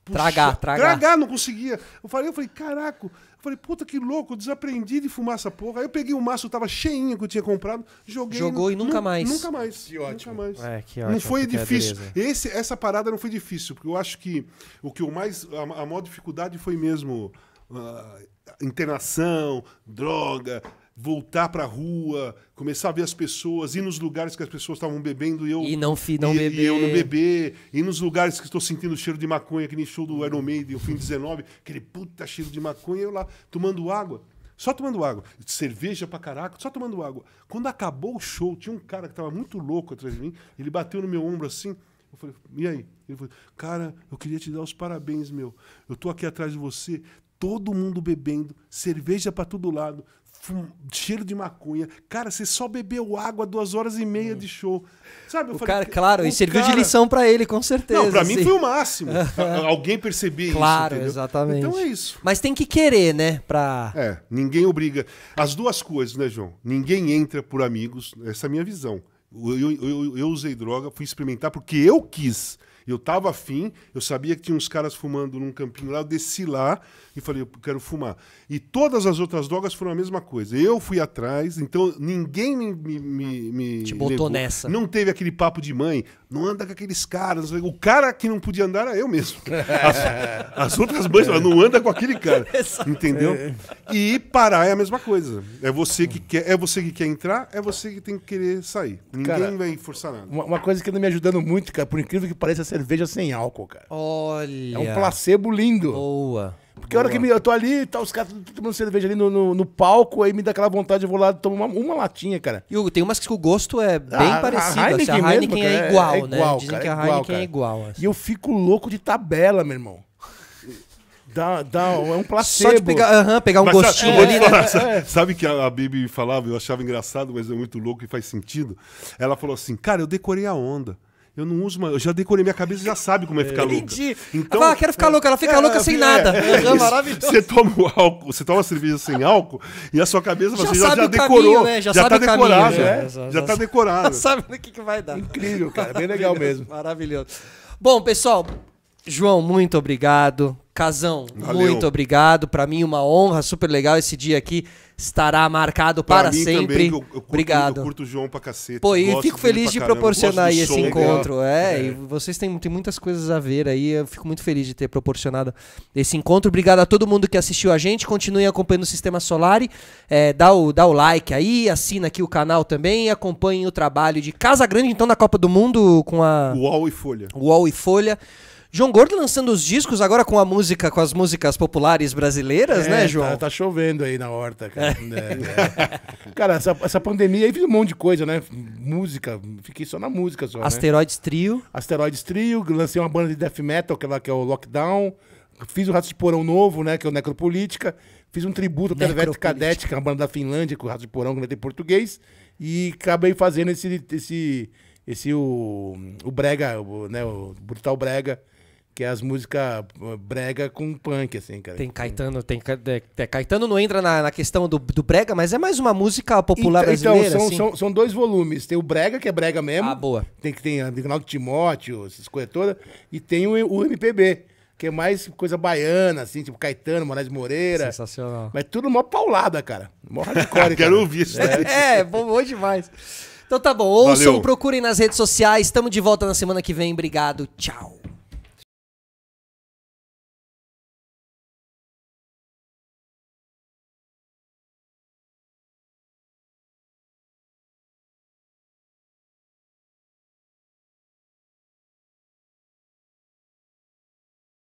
puxar- Tragar, tragar. Tragar, não conseguia. Eu falei, eu falei, caraca. Eu falei, puta que louco, eu desaprendi de fumar essa porra. Aí eu peguei o maço, tava cheinho que eu tinha comprado, joguei. Jogou e nu- nunca nu- mais. Nunca mais. Que ótimo. Nunca mais. É, que não ótimo, foi porque é difícil. dureza. Esse, essa parada não foi difícil, porque eu acho que o que eu mais. A, a maior dificuldade foi mesmo ah, internação, droga, voltar pra rua, começar a ver as pessoas, ir nos lugares que as pessoas estavam bebendo e eu. E não fi- não e, beber. E eu não beber, ir nos lugares que estou sentindo cheiro de maconha, que nem show do Iron Maiden, o fim 19, aquele puta cheiro de maconha, eu lá tomando água. Só tomando água. Cerveja pra caraca, só tomando água. Quando acabou o show, tinha um cara que tava muito louco atrás de mim, ele bateu no meu ombro assim. Eu falei, e aí? Ele falou, cara, eu queria te dar os parabéns, meu. Eu tô aqui atrás de você, todo mundo bebendo, cerveja pra todo lado, cheiro de maconha. Cara, você só bebeu água duas horas e meia de show. Sabe? Eu O falei, cara, claro, e serviu de cara- lição pra ele, com certeza. Não, pra mim assim. foi o máximo. Alguém perceber Claro, isso. entendeu? exatamente. Então é isso. Mas tem que querer, né? Pra. É, ninguém obriga. As duas coisas, né, João? Ninguém entra por amigos, essa é a minha visão. Eu, eu, eu- eu usei droga, fui experimentar porque eu quis. Eu tava afim, eu sabia que tinha uns caras fumando num campinho lá, eu desci lá e falei, eu quero fumar. E todas as outras drogas foram a mesma coisa. Eu fui atrás, então ninguém me. me, me- me Te botou negou. nessa. Não teve aquele papo de mãe, não anda com aqueles caras. O cara que não podia andar era eu mesmo. As, as outras mães falaram, não anda com aquele cara. Entendeu? E parar é a mesma coisa. É você que quer, é você que quer entrar, é você que tem que querer sair. Ninguém Cara, vai forçar nada. Uma, uma coisa que anda me ajudando muito, cara, por incrível que pareça, é cerveja sem álcool, cara. Olha. É um placebo lindo. Boa. Porque a hora que me- eu tô ali, tá os caras tomando cerveja ali no, no, no palco, aí me dá aquela vontade, eu vou lá tomar uma, uma latinha, cara. E o- tem umas que o gosto é bem A- a parecido. assim, A Heineken Heineken, mesmo, é cara, igual, é né? igual, Dizem cara, que a é igual, Heineken cara. é igual. assim. E eu fico louco de tabela, meu irmão. Dá, dá, é um placebo. Só de pegar, aham, pegar um Mas gostinho sabe, ali, né? sabe, sabe que a, a Bibi falava, eu achava engraçado, mas é muito louco e faz sentido. Ela falou assim, cara, eu decorei a onda. Eu não uso mais, eu já decorei minha cabeça, já sabe como é ficar louca. Entendi. Então, Ela fala, quero ficar louca, ela fica louca sem nada. é Aham, isso. maravilhoso. Você toma o álcool, você toma a cerveja sem álcool e a sua cabeça Já você já, sabe já o decorou, caminho, né? Já já, sabe tá o decorado, já. né? Já- já, tá sabe. no que, que vai dar. Incrível, cara. Bem legal mesmo. Maravilhoso. Bom, pessoal, João, muito obrigado. Casão, Valeu. muito obrigado. Pra mim, uma honra, super legal. Esse dia aqui estará marcado para mim sempre. Também, eu, eu curto, obrigado. Eu curto o João pra cacete. Pô, e fico feliz pra de proporcionar aí esse encontro. É, e vocês têm, têm muitas coisas a ver aí. Eu fico muito feliz de ter proporcionado esse encontro. Obrigado a todo mundo que assistiu a gente. Continuem acompanhando o Sistema Solar. É, dá, o, dá o like aí, assina aqui o canal também e acompanhem o trabalho de Casa Grande, então, na Copa do Mundo com a UOL e Folha. UOL e Folha. João Gordo lançando os discos agora com a música, com as músicas populares brasileiras, É, né, João? Tá, tá chovendo aí na horta, cara. É, é. Cara, essa, essa pandemia aí fiz um monte de coisa, né? Música, fiquei só na música só. né? Asteroides Trio. Asteroides Trio, lancei uma banda de death metal, que é, lá, que é o Lockdown. Fiz o Rato de Porão novo, né? Que é o Necropolítica. Fiz um tributo Televete Necropolítica. Cadete, que é uma banda da Finlândia, com o Rato de Porão, que vai ter português. E acabei fazendo esse. esse, esse o, o Brega, o, né? O Brutal Brega, que é as músicas uh, brega com punk, assim, cara. Tem Caetano, tem é, é, Caetano não entra na, na questão do, do brega, mas é mais uma música popular Então, então, brasileira, são, assim. são, são dois volumes. Tem o Brega, que é Brega mesmo. Ah, boa. Tem que tem Agnaldo Timóteo, essas coisas todas. E tem o, o MPB, que é mais coisa baiana, assim, tipo Caetano, Moraes Moreira. Sensacional. Mas tudo mó paulada, cara. Mó hardcore, Quero cara. ouvir isso. É, bom, bom demais. Então tá bom, ouçam, Valeu. procurem nas redes sociais. Tamo de volta na semana que vem. Obrigado, tchau.